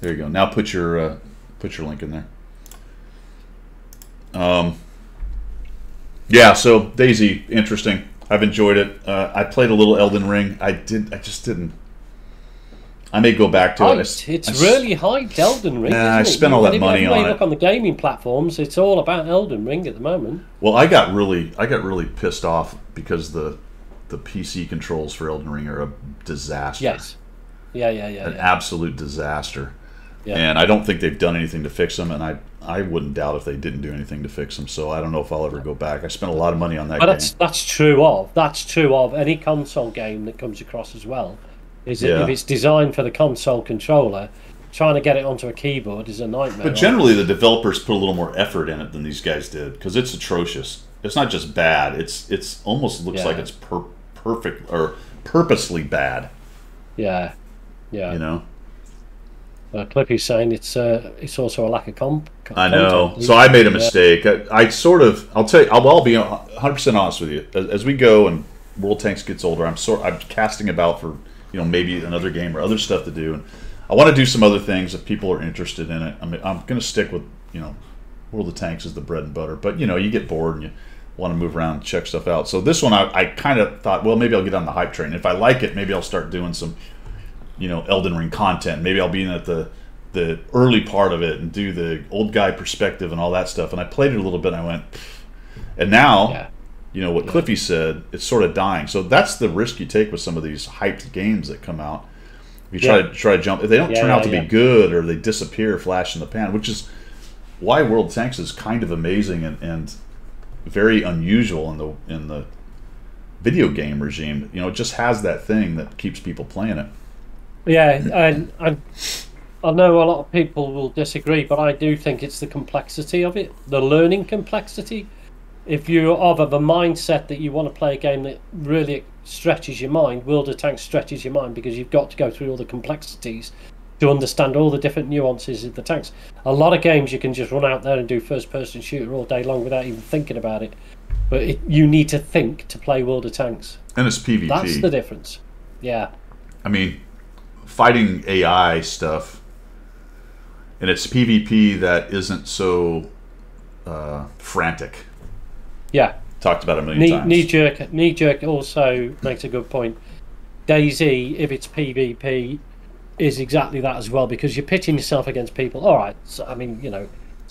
There you go. Now put your uh, put your link in there. Um. Yeah. So DayZ, interesting. I've enjoyed it. Uh, I played a little Elden Ring. I did. I just didn't. I may go back to it. It's I s- really high Elden Ring. Nah, I it? spent all that Anyway, money anyway on you it. Look on the gaming platforms. It's all about Elden Ring at the moment. Well, I got really, I got really pissed off because the the PC controls for Elden Ring are a disaster. Yes. Yeah, yeah, yeah. an yeah. absolute disaster. Yeah. And I don't think they've done anything to fix them, and I I wouldn't doubt if they didn't do anything to fix them. So I don't know if I'll ever go back. I spent a lot of money on that But game. that's that's true of that's true of any console game that comes across as well. Is Yeah. if it's designed for the console controller, trying to get it onto a keyboard is a nightmare. But generally, the developers put a little more effort in it than these guys did because it's atrocious. It's not just bad; it's it's almost looks Yeah. like it's per- perfect or purposely bad. yeah, yeah. You know, Uh, Clippy's saying it's uh, it's also a lack of comp. I know. So I made a mistake. I, I sort of. I'll tell you. I'll, I'll be 100 percent honest with you. As, as we go and World Tanks gets older, I'm sort. I'm casting about for you know maybe another game or other stuff to do, and I want to do some other things if people are interested in it. I mean, I'm going to stick with you know World of Tanks is the bread and butter. But you know, you get bored and you want to move around and check stuff out. So this one, I, I kind of thought, well, maybe I'll get on the hype train. If I like it, maybe I'll start doing some you know Elden Ring content. Maybe I'll be in at the the early part of it and do the old guy perspective and all that stuff. And I played it a little bit. and I went, and now, Yeah. you know what Cliffy said, it's sort of dying. So that's the risk you take with some of these hyped games that come out. If you try Yeah. to try to jump, if they don't Yeah, turn out to yeah. be good or they disappear, flash in the pan, which is why World Tanks is kind of amazing and, and very unusual in the in the video game regime. You know, it just has that thing that keeps people playing it. Yeah, and I, I know a lot of people will disagree, but I do think it's the complexity of it, the learning complexity. If you're of, of a mindset that you want to play a game that really stretches your mind, World of Tanks stretches your mind because you've got to go through all the complexities to understand all the different nuances of the tanks. A lot of games you can just run out there and do first-person shooter all day long without even thinking about it, but it, you need to think to play World of Tanks. And it's PvP. That's the difference. Yeah. I mean, fighting AI stuff, and it's PvP that isn't so uh, frantic. Yeah. Talked about a million Knee, times. knee jerk. Knee jerk also makes a good point. DayZ, if it's PvP, is exactly that as well because you're pitting yourself against people. All right, so, I mean, you know,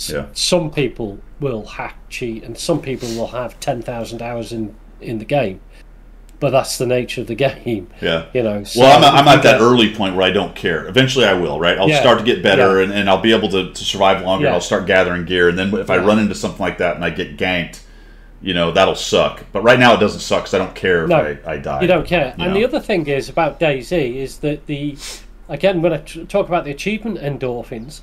Yeah. some people will hack, cheat, and some people will have ten thousand hours in in the game. But that's the nature of the game, yeah. you know. So Well, I'm, I'm at that early point where I don't care. Eventually, I will. Right? I'll Yeah. start to get better, Yeah. and, and I'll be able to, to survive longer. Yeah. I'll start gathering gear, and then if I run into something like that and I get ganked, you know, that'll suck. But right now, it doesn't suck because I don't care if I, I die. You don't care. you and know. the other thing is about DayZ is that the again when I t- talk about the achievement endorphins,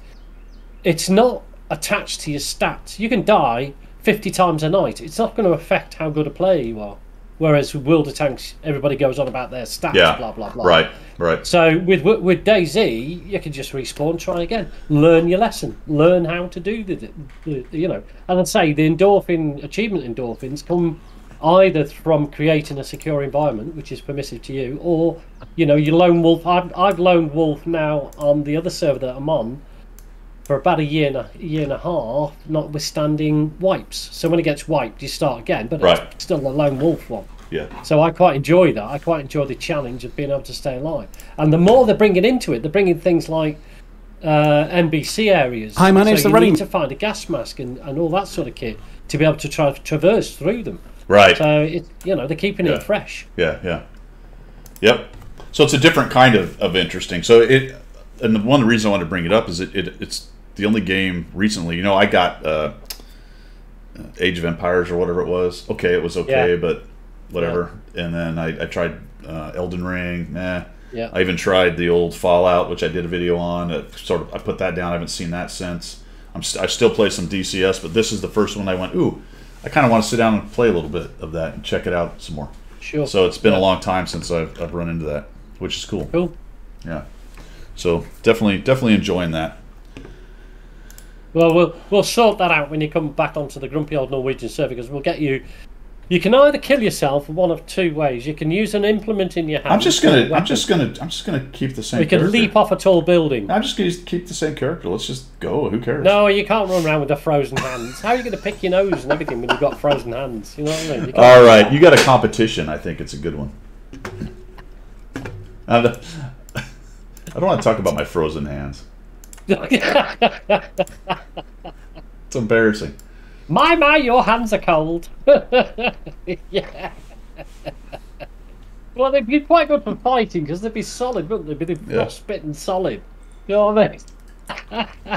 it's not attached to your stats. You can die fifty times a night. It's not going to affect how good a player you are. Whereas with World of Tanks, everybody goes on about their stats, Yeah. blah blah blah. Right. Right. So with with DayZ, you can just respawn, try again, learn your lesson, learn how to do the, the, the you know. And I'd say the endorphin achievement endorphins come either from creating a secure environment, which is permissive to you, or you know, you lone wolf. I've I've lone wolf now on the other server that I'm on for about a year and a year and a half, notwithstanding wipes. So when it gets wiped, you start again, but Right. it's still a lone wolf one. Yeah. So I quite enjoy that. I quite enjoy the challenge of being able to stay alive. And the more they're bringing into it, they're bringing things like uh, NBC areas. Hi, my name's so the you running- need to find a gas mask and, and all that sort of kit to be able to tra- traverse through them. Right. So it, you know, they're keeping Yeah. it fresh. Yeah, yeah. Yep. So it's a different kind of, of interesting. So it, and the one reason I wanted to bring it up is it, it it's the only game recently. You know, I got uh, Age of Empires or whatever it was. Okay, it was okay, Yeah. but whatever. And then I, I tried uh, Elden Ring. Nah. Yeah. I even tried the old Fallout, which I did a video on. It sort of, I put that down. I haven't seen that since. I'm st- I still play some DCS, but this is the first one I went. Ooh, I kind of want to sit down and play a little bit of that and check it out some more. Sure. So it's been Yeah. a long time since I've, I've run into that, which is cool. Cool. Yeah. So definitely definitely enjoying that. Well, we'll we'll sort that out when you come back onto the grumpy old Norwegian server because we'll get you. You can either kill yourself one of two ways. You can use an implement in your hand. I'm just gonna I'm just gonna I'm just gonna keep the same. We can character. leap off a tall building. I'm just gonna keep the same character. Let's just go. Who cares? No, you can't run around with the frozen hands. How are you going to pick your nose and everything when you've got frozen hands? You know what I mean? All right, you got a competition. I think it's a good one. I don't want to talk about my frozen hands. It's embarrassing. my, my, your hands are cold. yeah. Well, they'd be quite good for fighting because they'd be solid, wouldn't they? They'd be Yeah. frostbitten solid. You know what I mean?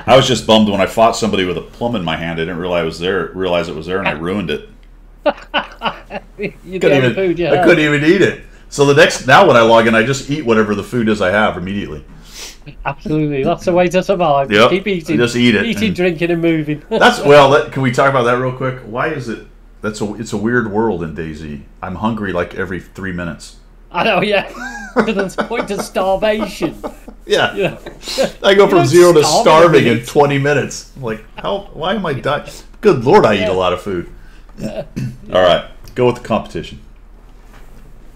I was just bummed when I fought somebody with a plum in my hand. I didn't realize it was there. Realize it was there, and I ruined it. You Couldn't even, I couldn't even eat it. So the next now when I log in, I just eat whatever the food is I have immediately. Absolutely, that's the way to survive. Yep, Keep eating, just eat it eating, and- drinking, and moving. That's well. That, can we talk about that real quick? Why is it? That's a. It's a weird world in DayZ. I'm hungry like every three minutes. I know, yeah. to the point of starvation. Yeah, You know? I go from zero to starving in 20 minutes. I'm like, how? Why am I dying? Good lord, I eat a lot of food. Yeah. All right, go with the competition.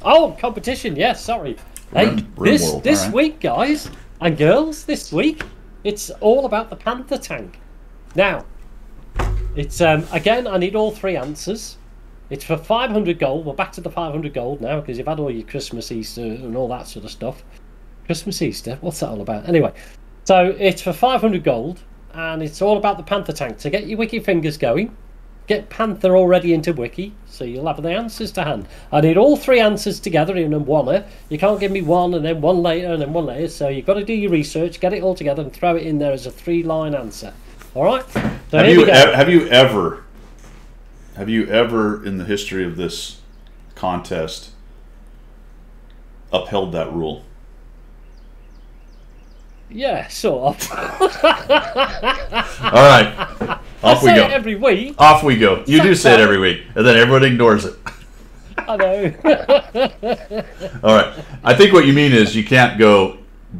Oh, competition. Yes, sorry. Hey, this World, this alright. week, guys and girls, this week, it's all about the Panther tank. Now, it's um again. I need all three answers. It's for 500 gold. We're back to the 500 gold now because you've had all your Christmas, Easter, and all that sort of stuff. Christmas, Easter. What's that all about? Anyway, so it's for 500 gold, and it's all about the Panther tank. So get your wiki fingers going. Get Panther already into Wiki, so you'll have the answers to hand. I need all three answers together in one. You can't give me one and then one later and then one later. So you've got to do your research, get it all together, and throw it in there as a three-line answer. All right. So Have you have you ever have you ever in the history of this contest upheld that rule? yeah, sort of. All right, I off we say go. it every week. Off we go. You do say it every week, and then everyone ignores it. I know. All right. I think what you mean is you can't go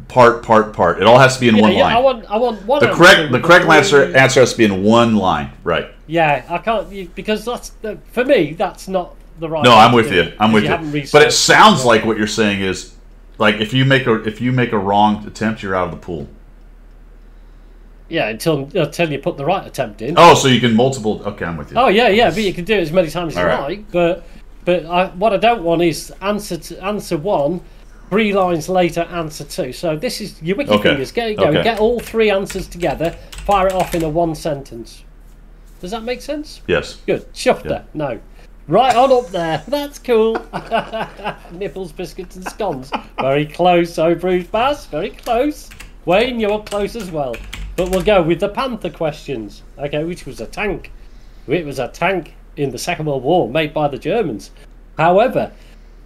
part, part, part. It all has to be in yeah, one yeah, I line. want, I want one. The correct, the correct answer answer has to be in one line. Right. Yeah, I can't because that's for me. That's not the right. No, I'm with you. I'm with you you. But it sounds like what you're saying is, like if you make a if you make a wrong attempt, you're out of the pool. Yeah, until until you put the right attempt in. Oh, so you can multiple. Okay, I'm with you. Oh yeah, yeah, but you can do it as many times as All you right. like. But but I, what I don't want is answer to answer one, three lines later answer two. So this is your wiki Okay. fingers. Get going. Okay. Get all three answers together. Fire it off in a one sentence. Does that make sense? Yes. Good. Shufter. No. Right on up there. That's cool. Nipples, biscuits, and scones. Very close, oh Bruce Bass. Very close. Wayne, you're close as well. But we'll go with the Panther questions. Okay, which was a tank. It was a tank in the Second World War made by the Germans. However,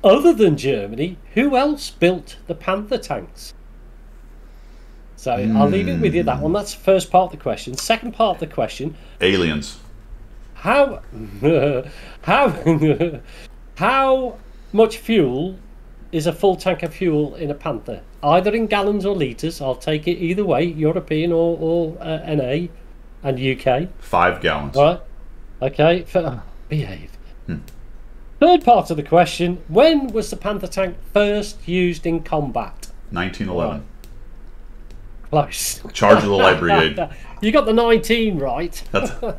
other than Germany, who else built the Panther tanks? So I'll leave it with you that one. That's the first part of the question. Second part of the question Aliens. how how how much fuel is a full tank of fuel in a Panther? Either in gallons or litres. I'll take it either way, European or, or uh, NA and UK. Five gallons. All right. Okay. f- oh, behave. Third part of the question: When was the Panther tank first used in combat? 1911. Close. Charge of the Light Brigade. You got the 19 right.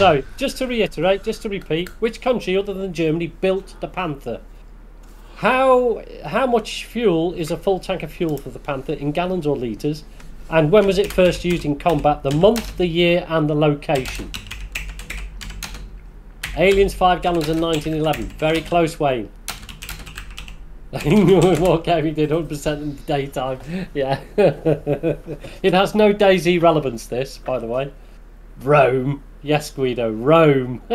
So, just to reiterate, just to repeat, which country other than Germany built the Panther? How how much fuel is a full tank of fuel for the Panther in gallons or litres? And when was it first used in combat? The month, the year, and the location. Aliens, five gallons in 1911. Very close, Wayne. what game he did 100% in the daytime. Yeah. it has no DayZ relevance, this, by the way. Rome. Yes, Guido, Rome.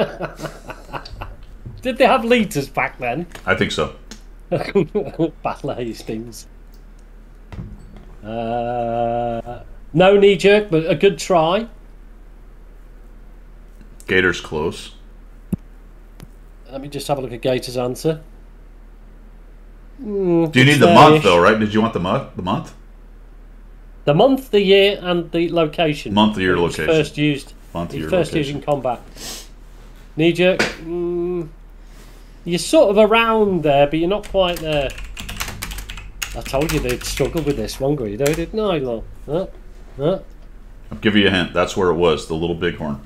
Did they have litres back then? I think so. Battle of Hastings. Uh, no knee jerk, but a good try. Gator's close. Let me just have a look at Gator's answer. Do you need the month though, right? Did you want the month? The month? The month, the year, and the location. Month, the year, location. First used. Month, year, first location. used in combat. Knee jerk. Mm, you're sort of around there, but you're not quite there. I told you they'd struggle with this one, Guido, didn't I, lol? Huh? Huh? I'll give you a hint. That's where it was. The Little Bighorn.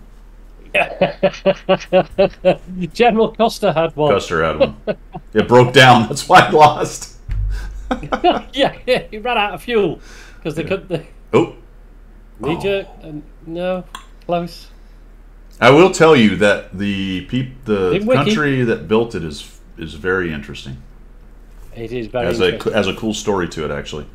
General Costa had one. Custer had one. it broke down. That's why I lost. yeah, yeah, he ran out of fuel because they couldn't. The Oh, knee jerk. And, uh, no, close. I will tell you that the peop, the country that built it is is very interesting. It is very Has a has a cool story to it actually.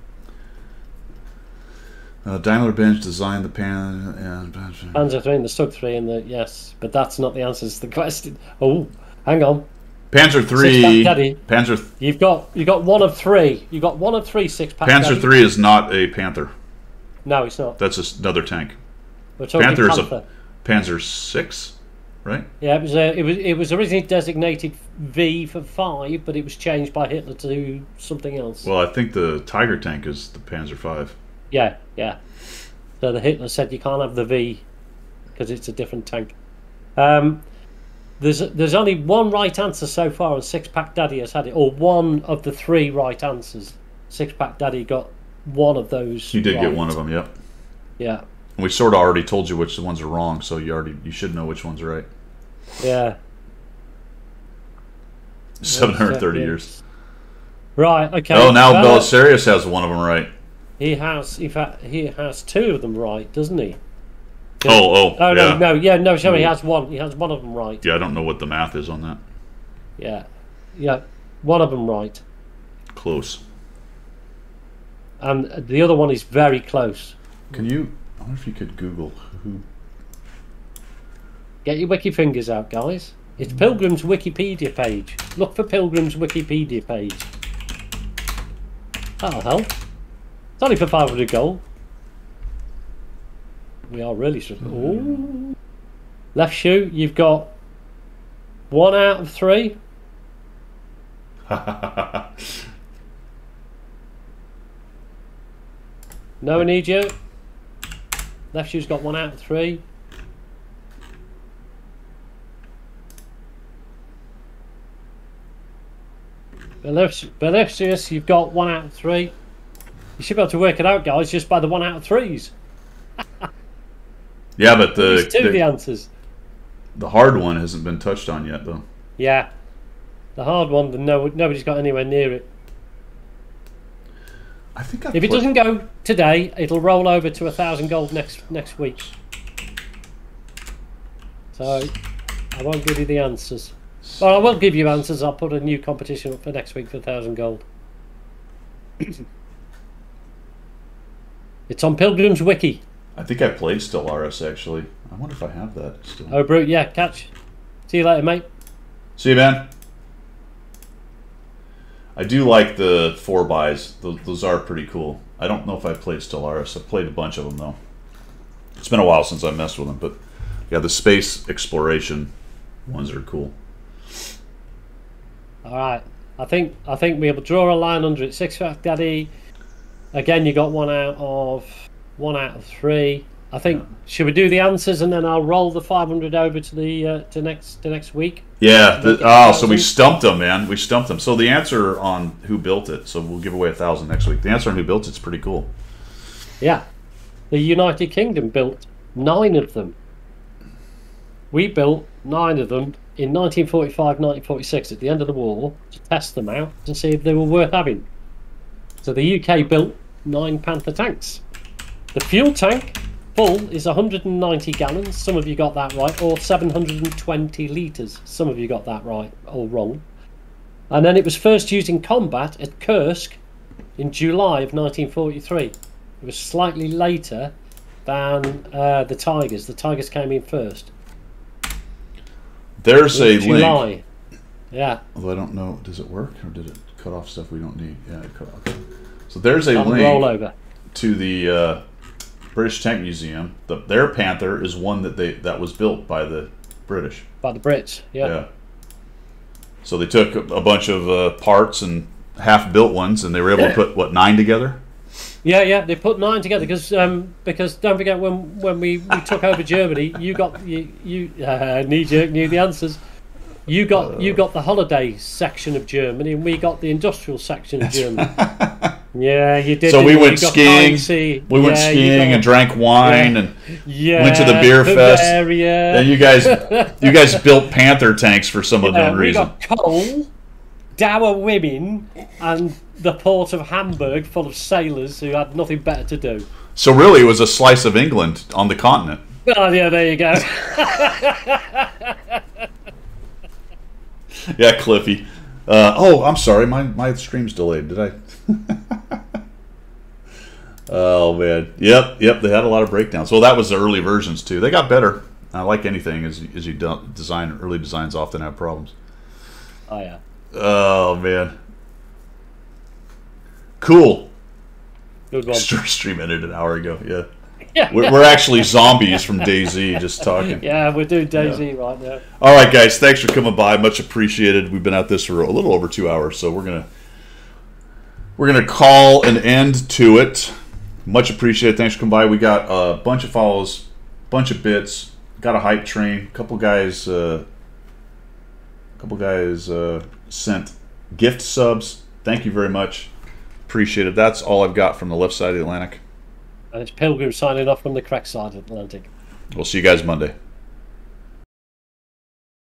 Uh, Daimler Benz designed the pan. And, Panzer three and the Sub three and the yes, but that's not the answer to the question. Oh, hang on. Panzer three. Daddy. Panzer You've got you got one of three. You've got one of three six pack. Panzer Daddy. three is not a Panther. No, it's not. That's just another tank. We're talking Panther is Panther. a Panzer six, right? Yeah, it was uh, it was it was originally designated V for five, but it was changed by Hitler to something else. Well, I think the Tiger tank is the Panzer five. Yeah, yeah. So the Hitler said you can't have the V because it's a different tank. Um, there's there's only one right answer so far, and Six Pack Daddy has had it, or one of the three right answers. Six Pack Daddy got one of those. You did right. get one of them, yep. Yeah, And we sort of already told you which ones are wrong, so you already you should know which ones are right. yeah. Seven hundred thirty years. Right. Okay. Oh, now well, Belisarius has one of them right. He has. In fact, he has two of them right, doesn't he? Oh, oh, Oh yeah. no, no, yeah, no. Sorry, he mm-hmm. has one. He has one of them right. Yeah, I don't know what the math is on that. Yeah, yeah, one of them right, Close. and the other one is very close. Can you? I wonder if you could Google who. Get your wiki fingers out, guys. It's mm. Pilgrim's Wikipedia page. Look for Pilgrim's Wikipedia page. That'll help. It's only for 500 gold. We are really struggling. Oh, Ooh. Left shoe, you've got one out of three. No need you. Left shoe's got one out of three. Belicious, you've got one out of three. You should be able to work it out, guys, just by the one out of threes. yeah, but the two of the the, answers. the hard one hasn't been touched on yet, though. Yeah. The hard one, the no, nobody's got anywhere near it. I think I. If it put- doesn't go today, it'll roll over to a thousand gold next next week. So I won't give you the answers. Well, I will give you answers. I'll put a new competition up for next week for a thousand gold. it's on Pilgrim's Wiki. I think I played Stellaris actually. I wonder if I have that still. Oh, brute, yeah, catch. See you later, mate. See you, man. I do like the four buys. Those, those are pretty cool. I don't know if I've played Stellaris. I've played a bunch of them though. It's been a while since I messed with them, but yeah, the space exploration ones are cool. All right. I think I think we'll draw a line under it. Six Pack Daddy. Again, you got one out of one out of three. I think should we do the answers and then I'll roll the five hundred over to the uh, to next to next week. Yeah. The, oh, so we stumped them, man. We stumped them. So the answer on who built it. So we'll give away a thousand next week. The answer on who built it's pretty cool. Yeah, the United Kingdom built nine of them. We built nine of them in 1945, 1946 at the end of the war to test them out and see if they were worth having. So the UK built nine Panther tanks. The fuel tank full is 190 gallons. Some of you got that right, or 720 litres. Some of you got that right or wrong. And then it was first used in combat at Kursk in July of 1943. It was slightly later than uh, the Tigers. The Tigers came in first. There's a link. July. Yeah. Although I don't know, does it work or did it cut off stuff we don't need? Yeah, it cut off. So there's a That'll link. roll over. to the uh, British Tank Museum. The, their Panther is one that they that was built by the British. By the Brits. Yeah. Yeah. So they took a, a bunch of uh, parts and half-built ones, and they were able to put what nine together. Yeah, yeah, they put nine together because um, because don't forget when when we, we took over Germany, you got you you uh, knee jerk knew the answers. You got you got the holiday section of Germany, and we got the industrial section of Germany. yeah, you did. So we went skiing. We went Yeah, you skiing and drank wine, Yeah. and yeah, went to the beer fest. Then you guys you guys built Panther tanks for some Uh, unknown we reason. got coal, dour women, and the port of Hamburg full of sailors who had nothing better to do. So really, it was a slice of England on the continent. Oh yeah, there you go. Yeah, Cliffy. Uh, oh, I'm sorry. My my stream's delayed. Did I? oh man. Yep. Yep. They had a lot of breakdowns. Well, that was the early versions too. They got better. I like anything as as you design early designs often have problems. Oh yeah. Oh man. Cool. Good one. Stream ended an hour ago. Yeah. Yeah. We're, we're actually zombies from DayZ just talking. Yeah, we're doing DayZ right now. All right, guys. Thanks for coming by. Much appreciated. We've been at this for a little over two hours, so we're gonna we're gonna call an end to it. Much appreciated. Thanks for coming by. We got a bunch of follows, bunch of bits. Got a hype train. A couple guys. Uh, couple guys uh, sent gift subs. Thank you very much. Appreciate it. That's all I've got from the left side of the Atlantic. And it's Pilgrim signing off from the crack side of Atlantic. We'll see you guys Monday.